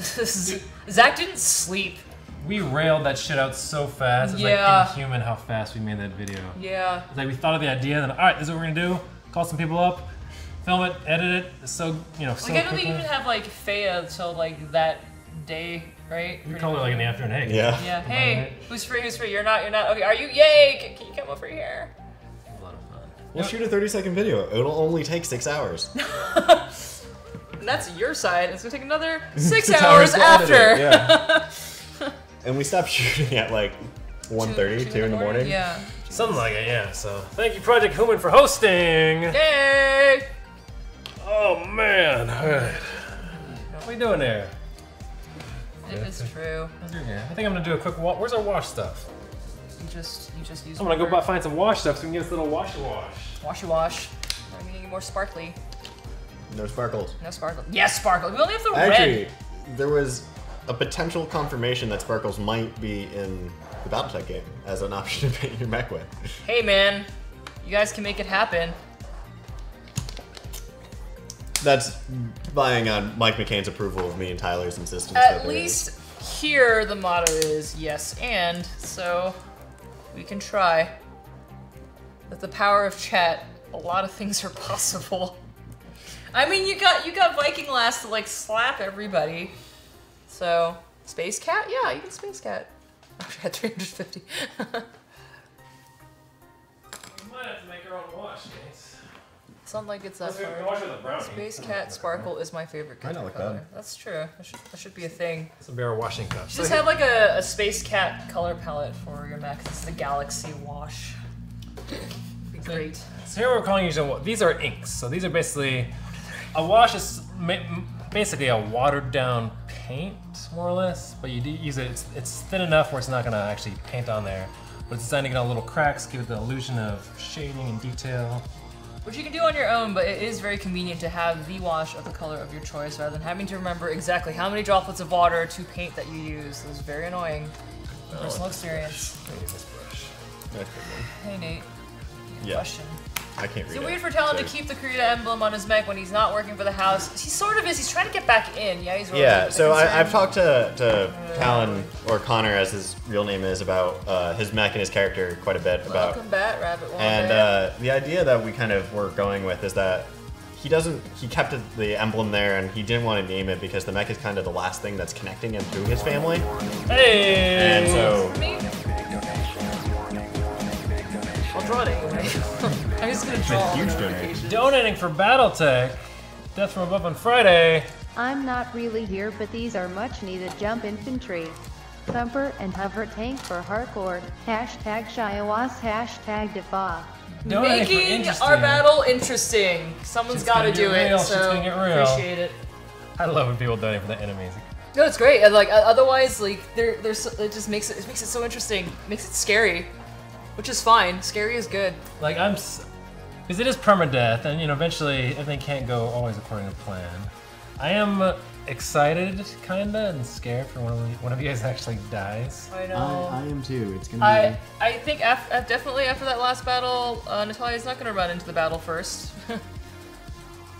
Zach didn't sleep. We railed that shit out so fast. It's Yeah. like inhuman how fast we made that video. Yeah. It's like we thought of the idea, then all right, this is what we're gonna do. Call some people up, film it, edit it. So you know, so Like I don't think you even have like Faya until like that day, right? We Pretty called it like in the afternoon. Hey. Yeah. Yeah. Hey, who's free? Who's free? You're not. You're not. Okay. Are you? Yay! Can, can you come over here? We'll shoot a 30 second video. It'll only take six hours. And that's your side. It's gonna take another six, Six hours, to edit it, after. yeah. and we stopped shooting at like 1.30, 2 in the morning. Yeah. Something like it, yeah. So thank you, Project Human, for hosting. Yay! Oh man. All right. What are we doing there? If It is true. I think I'm gonna do a quick walk. Where's our wash stuff? You just you just use. I'm gonna go water. buy, find some wash stuff so we can get this little washy wash. Washy wash. I'm gonna get more sparkly. No sparkles. No sparkles. Yes, sparkle. We only have the Actually, red. there was a potential confirmation that sparkles might be in the Battletech game as an option to paint your mech with. Hey man, you guys can make it happen. That's buying on Mike McCain's approval of me and Tyler's insistence. At least here the motto is yes and, so we can try. With the power of chat, a lot of things are possible. I mean, you got you got Viking Lass to like slap everybody. So Space Cat, yeah, you can Space Cat. Actually, I had 350. We might have to make our own wash, Gates. Sound like it's that Let's far. wash with a brownie. Space Cat Sparkle is my favorite Might not color. look color. bad. That's true. That should, that should be a thing. This will be our washing cup. Just have like a, a Space Cat color palette for your mech. It's the Galaxy Wash. Be great. So here we're calling these, these are inks. So these are basically, a wash is basically a watered down paint, more or less. But you do use it, it's, it's thin enough where it's not gonna actually paint on there. But it's designed to get all little cracks, give it the illusion of shading and detail. Which you can do on your own, but it is very convenient to have the wash of the color of your choice rather than having to remember exactly how many droplets of water to paint that you use. It was very annoying. Personal oh, experience. This brush. Hey Nate. Yeah. Question. I can't Is read it it. weird for Talon to keep the Kurita emblem on his mech when he's not working for the house? He sort of is. He's trying to get back in. Yeah, he's really Yeah, so. I, I've talked to, to Talon, or Connor as his real name is, about uh, his mech and his character quite a bit. About Welcome back, Rabbit Wombat. And uh, the idea that we kind of were going with is that he doesn't, he kept the emblem there and he didn't want to name it because the mech is kind of the last thing that's connecting him to his family. Hey! And so, huge notifications. Donating for Battletech. Death from Above on Friday. I'm not really here, but these are much needed jump infantry. Thumper and hover tank for Harcourt. Hashtag Shiawas, hashtag Defa. Doing it for Making our battle interesting. Someone's Shit's got to do get it, real, shit's so gonna get real. appreciate it. I love when people donate for the enemies. No, it's great. and, Like otherwise, like there, there's it just makes it, it makes it so interesting. Makes it scary, which is fine. Scary is good. Like I'm, because it is permadeath, and you know eventually everything can't go always according to plan. I am uh, excited, kinda, and scared for one of you, one of you guys actually dies. I know. I, I am too. It's gonna I I think af- uh, definitely after that last battle, uh, Natalia's not gonna run into the battle first.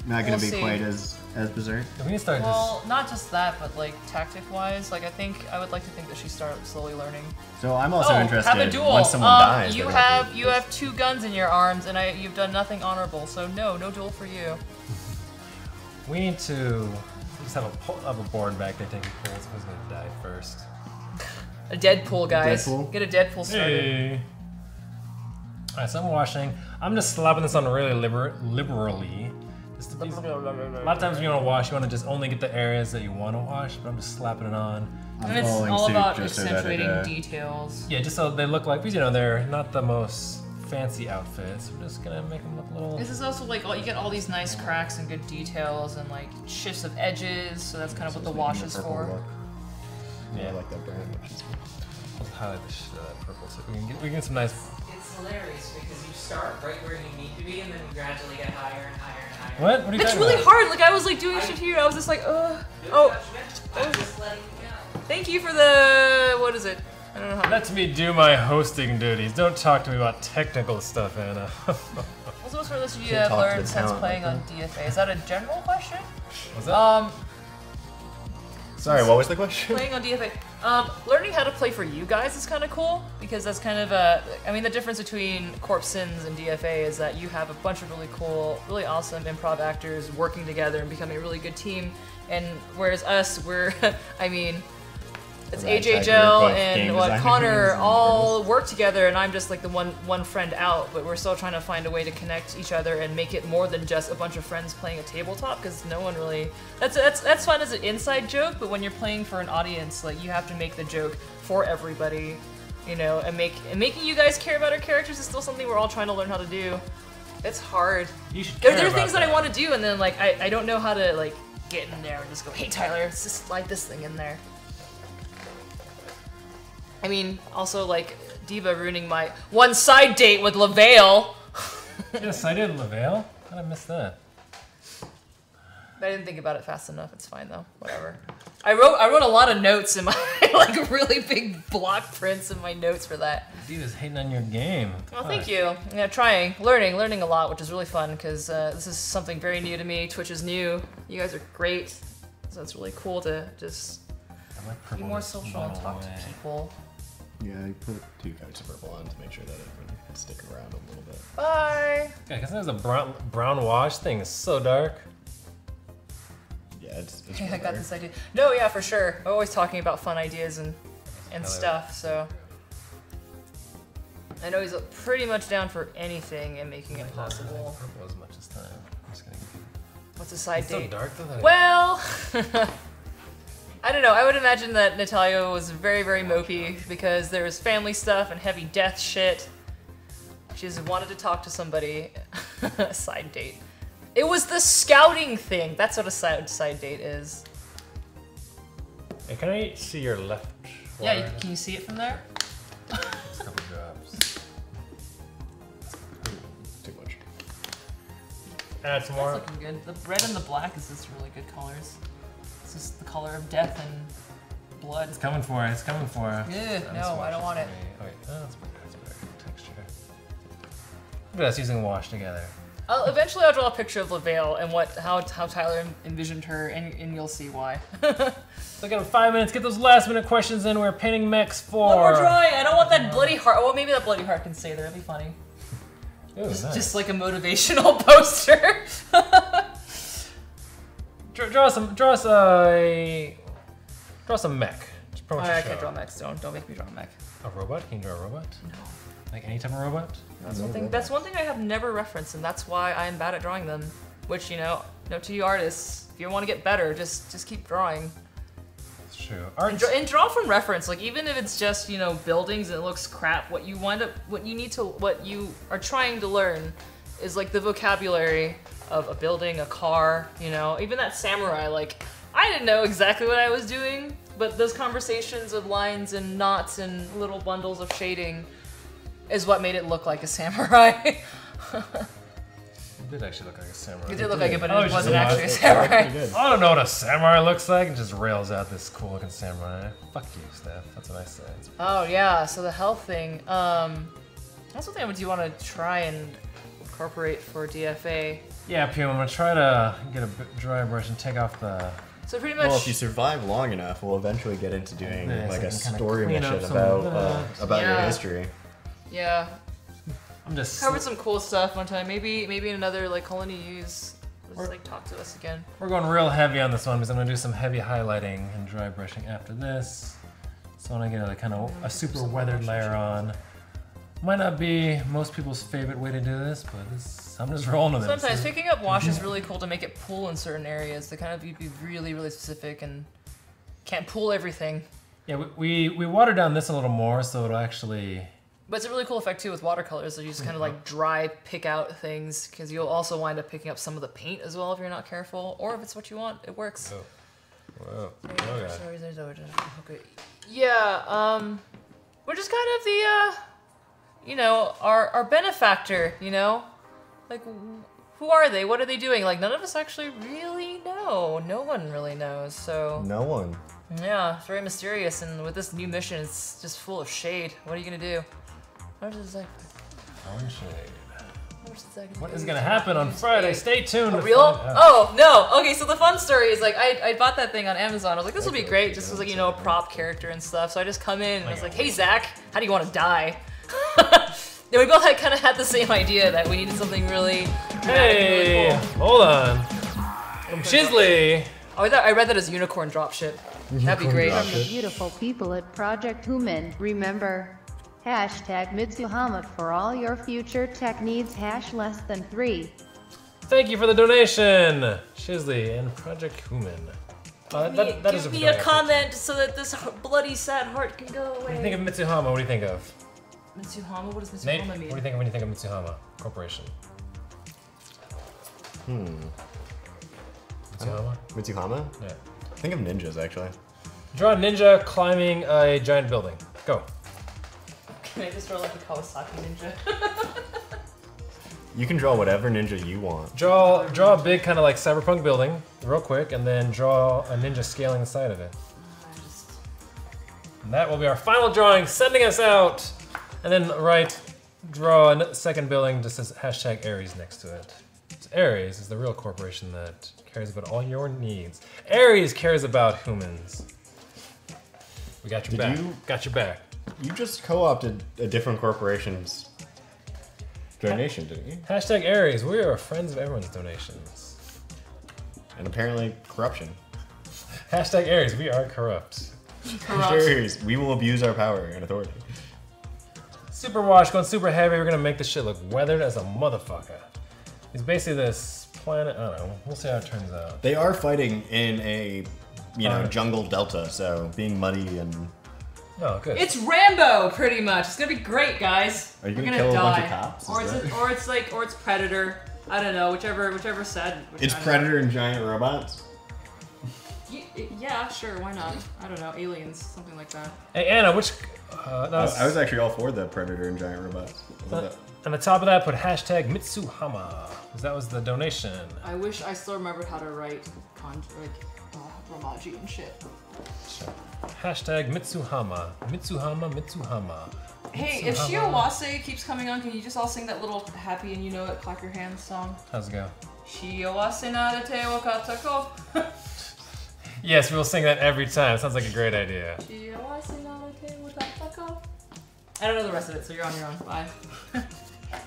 not gonna we'll be see. quite as as berserk. We can start well, not just that, but like tactic wise, like I think I would like to think that she started slowly learning. So I'm also oh, interested. Have a duel. Once someone um, dies, you have have you have two guns in your arms, and I you've done nothing honorable. So no, no duel for you. We need to just have a pull, have a board back there taking pulls. Who's gonna die first? A Deadpool, guys. Deadpool? Get a Deadpool started. Hey. Alright, so I'm washing. I'm just slapping this on really liber- liberally. Just to be, a lot of times when you want to wash, you want to just only get the areas that you want to wash, but I'm just slapping it on. And it's all about accentuating details. Yeah, just so they look like, because you know, they're not the most fancy outfits. We're just gonna make them look a little. This is also like all, you get all these nice cracks and good details and like shifts of edges, so that's kind of what the wash is for. Yeah, I like that brand. Which is Let's highlight the shit out of that purple so we can get, we can get some nice. It's hilarious because you start right where you need to be and then you gradually get higher and higher and higher. What? What are you It's really about? hard. Like I was like doing shit here, I was just like, uh, oh. I'm just letting. Thank you for the what is it? I don't know how. Let me do my hosting duties. Don't talk to me about technical stuff, Anna. What's the most realistic you Can't have learned since talent playing on DFA? Is that a general question? Was that? Um, Sorry, what was the question? playing on DFA. Um, learning how to play for you guys is kind of cool because that's kind of a. I mean, the difference between Corpse Sins and DFA is that you have a bunch of really cool, really awesome improv actors working together and becoming a really good team. And whereas us, we're, I mean, it's AJ like Gel we're both and what Connor all work together, and I'm just like the one one friend out. But we're still trying to find a way to connect each other and make it more than just a bunch of friends playing a tabletop because no one really. That's that's that's fun as an inside joke, but when you're playing for an audience, like you have to make the joke for everybody, you know, and make and making you guys care about our characters is still something we're all trying to learn how to do. It's hard. You should There, there are things that. I want to do, and then like I, I don't know how to like get in there and just go, hey Tyler, let's just slide this thing in there. I mean, also like Diva ruining my one side date with LaVale. yes, I did, LaVale. How did I miss that? I didn't think about it fast enough. It's fine though. Whatever. I wrote I wrote a lot of notes in my like really big block prints in my notes for that. Diva's hating on your game. Well, thank you. Yeah, trying, learning, learning a lot, which is really fun because uh, this is something very new to me. Twitch is new. You guys are great, so it's really cool to just be more social and talk to people. Yeah, I put two coats of purple on to make sure that it would stick around a little bit. Bye. Yeah, because there's a brown brown wash thing. is so dark. Yeah, it's. it's Yeah, I got this idea. No, yeah, for sure. I'm always talking about fun ideas and and Hello. stuff. So I know he's pretty much down for anything and making it possible. Purple as much as time. I'm just gonna What's a side It's so date? dark, though, that I- well, I don't know. I would imagine that Natalia was very, very mopey because there was family stuff and heavy death shit. She just wanted to talk to somebody. side date. It was the scouting thing. That's what a side side date is. Hey, can I see your left? Yeah, you, can you see it from there? Just a couple drops. Too much. Add some That's looking good. The red and the black is just really good colors. This is the color of death and blood. It's coming for it. It's coming for it. Yeah, no, I don't want it. Oh, wait. Oh, that's better texture. Look at us using wash together. I'll, eventually, I'll draw a picture of LaVale and what how how Tyler envisioned her, and, and you'll see why. So get five minutes. Get those last minute questions in. We're painting mechs for. One more drawing. I don't want that bloody heart. Well, maybe that bloody heart can stay there. That'd be funny. Ooh, just, nice. just like a motivational poster. Draw, draw some. Draw us a. Draw some mech. Just Oh, promote I your can't draw mechs. Don't don't make me draw a mech. A robot? Can you draw a robot? No. Like any type of robot? That's one thing. That's one thing I have never referenced, and that's why I am bad at drawing them. Which you know, note to you artists, if you want to get better, just just keep drawing. It's true. And draw, and draw from reference, like even if it's just you know buildings and it looks crap, what you wind up, what you need to, what you are trying to learn, is like the vocabulary of a building, a car, you know, even that samurai. Like I didn't know exactly what I was doing, but those conversations of lines and knots and little bundles of shading is what made it look like a samurai. It did actually look like a samurai. It did look like it, but it Oh, wasn't just actually a samurai. I don't know what a samurai looks like. It just rails out this cool looking samurai. Fuck you, Steph. That's what I say. Oh yeah, so the health thing. Um, that's something I would you want to try and incorporate for DFA. Yeah, Puma, I'm gonna try to get a dry brush and take off the. So pretty much. Well, if you survive long enough, we'll eventually get into doing Yeah, like a story mission about uh, that. about your history. Yeah, I'm just. covered some cool stuff one time. Maybe maybe in another like colony use. Just like talk to us again. We're going real heavy on this one because I'm gonna do some heavy highlighting and dry brushing after this. So when I get a kind of a super weathered layer on, might not be most people's favorite way to do this, but this, I'm just rolling with it. Sometimes picking up wash is really cool to make it pool in certain areas. To kind of be be really really specific and can't pool everything. Yeah, we, we we water down this a little more so it'll actually. But it's a really cool effect too with watercolors. So you just kind of like dry pick out things because you'll also wind up picking up some of the paint as well if you're not careful, or if it's what you want, it works. Whoa. Sorry, sorry, sorry, sorry, Okay. Yeah. Um, we're just kind of the uh, you know, our our benefactor. You know, like who are they? What are they doing? Like none of us actually really know. No one really knows. So No one. yeah, it's very mysterious. And with this new mission, it's just full of shade. What are you gonna do? What is that? Orange shade. What is that What do? is gonna happen on Friday? Stay tuned. A real? Oh no. Okay, so the fun story is like I, I bought that thing on Amazon. I was like, this will be great, just as like you know a prop character and stuff. So I just come in and I was like, hey Zach, how do you want to die? then we both had kind of had the same idea that we needed something really. Hey, really cool. hold on. From Chisley. Oh, I, thought, I read that as unicorn dropship. That'd be great. From the beautiful people at Project Human, remember, hashtag Mitsuhama for all your future tech needs hash less than three. Thank you for the donation, Chisley and Project Human. Uh, that, that Give is me a comment so that this bloody sad heart can go What do away. you think of Mitsuhama? What do you think of? Mitsuhama? What does Mitsuhama Nate, mean? what do you think of when you think of Mitsuhama Corporation? Hmm. Mitsuhama? Mitsuhama? Yeah. Think of ninjas actually. Draw a ninja climbing a giant building. Go. Can I just draw like a Kawasaki ninja? You can draw whatever ninja you want. Draw draw a big kind of like cyberpunk building real quick, and then draw a ninja scaling the side of it. And that will be our final drawing, sending us out. And then right, draw a second building just as hashtag Ares next to it. So Ares is the real corporation that cares about all your needs. Ares cares about humans. We got your Did back. you- Got your back. You just co-opted a different corporation's donation, didn't you? Hashtag Ares. We are friends of everyone's donations. And apparently corruption. Hashtag Ares. We are corrupt. Ares, we will abuse our power and authority. Super wash going super heavy. We're gonna make this shit look weathered as a motherfucker. It's basically this planet. I don't know. We'll see how it turns out. They are fighting in a, you know, Alright. jungle delta, so being muddy and Oh, good. It's Rambo, pretty much. It's gonna be great, guys. Are you gonna gonna kill a die. bunch of cops? Or it's that- or it's like or it's Predator. I don't know, whichever whichever said. it's I don't know. predator and giant robots. Ye- Yeah, sure, why not? I don't know, aliens, something like that. Hey Anna, which? Uh, no, I, I was actually all for the predator and giant robots. Uh, on the top of that, put hashtag Mitsuhama, because that was the donation. I wish I still remembered how to write con like uh, romaji and shit. Hashtag Mitsuhama. Mitsuhama. Mitsuhama. Hey, if Mitsuhama. Shiawase keeps coming on, can you just all sing that little happy and you know it, clap your hands song? How's it go? Shiawase narete wa katako. Yes, we will sing that every time. Sounds like a great idea. Shiawase narete wa katako. I don't know the rest of it, so you're on your own. Bye.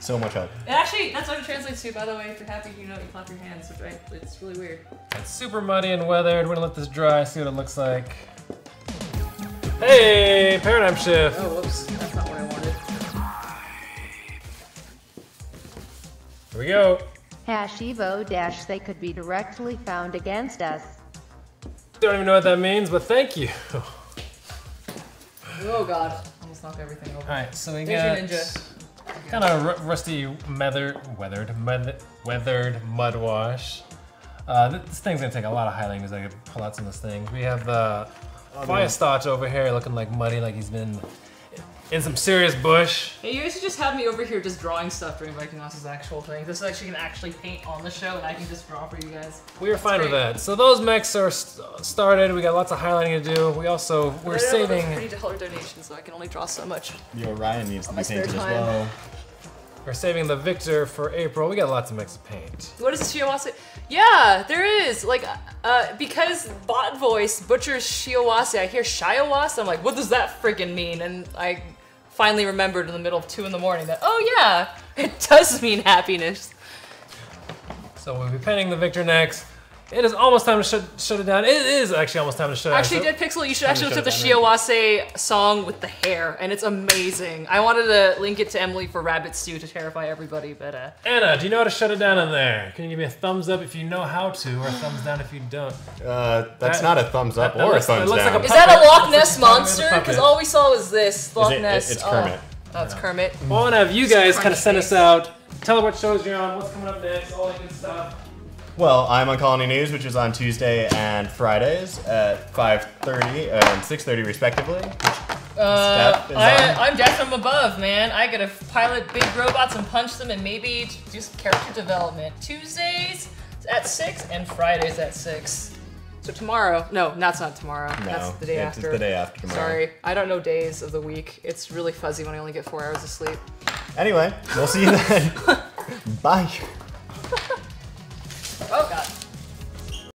So much help. And actually, that's what it translates to, by the way. If you're happy, you know, you clap your hands, which I, it's really weird. It's super muddy and weathered. We're gonna let this dry, see what it looks like. Hey, paradigm shift. Oh, whoops. That's not what I wanted. Here we go. Hash Evo dash they could be directly found against us. Don't even know what that means, but thank you. Oh god, almost knocked everything over. All right, so we There's got kind of rusty, weather, weathered, mud, weathered mud wash. Uh, this thing's gonna take a lot of highlighting because I could pull out some of this thing. We have the Oh, Firestarter over here looking like muddy, like he's been in some serious bush. Hey, you guys should just have me over here just drawing stuff during Viking Lass' actual thing. This is actually can actually paint on the show, and I can just draw for you guys. We were fine with that. So those mechs are st- started. We got lots of highlighting to do. We also we're I don't have saving. enough Pretty dollar donations, so I can only draw so much. The Ryan needs to my be spare painted as time. well. We're saving the Victor for April. We got lots of mechs to paint. What is Shiawase? Yeah, there is. Like, uh, because bot voice butchers Shiawase, I hear Shiawase. I'm like, what does that freaking mean? And I finally remembered in the middle of two in the morning that, oh yeah, it does mean happiness. So we'll be painting the Victor next. It is almost time to shut, shut it down. It is actually almost time to shut Actually, it down. Dead Pixel, you should actually look up the it down, Shiawase song with the hair, and it's amazing. I wanted to link it to Emily for Rabbit Stew to terrify everybody, but uh, Anna, do you know how to shut it down in there? Can you give me a thumbs up if you know how to, or a thumbs down if you don't? Uh, that's That- not a thumbs up that- that or looks- a thumbs it looks like down. a is that a Loch. Ness It's a puppet. monster? Because all we saw was this Loch it- it- Ness. it's oh. Kermit. Oh, it's Kermit. Well, I want to have you guys kind of send us out. Tell us what shows you're on, what's coming up next, all that good stuff. Well, I'm on Colony News, which is on Tuesday and Fridays at 5:30 and 6:30 respectively. Uh, Steph I, I'm death from above, man. I gotta pilot big robots and punch them and maybe do some character development. Tuesdays at 6 and Fridays at 6. So tomorrow, no, that's not tomorrow. No, that's the day it's- it's after. the day after tomorrow. Sorry, I don't know days of the week. It's really fuzzy when I only get four hours of sleep. Anyway, we'll see you then. Bye. Oh, God.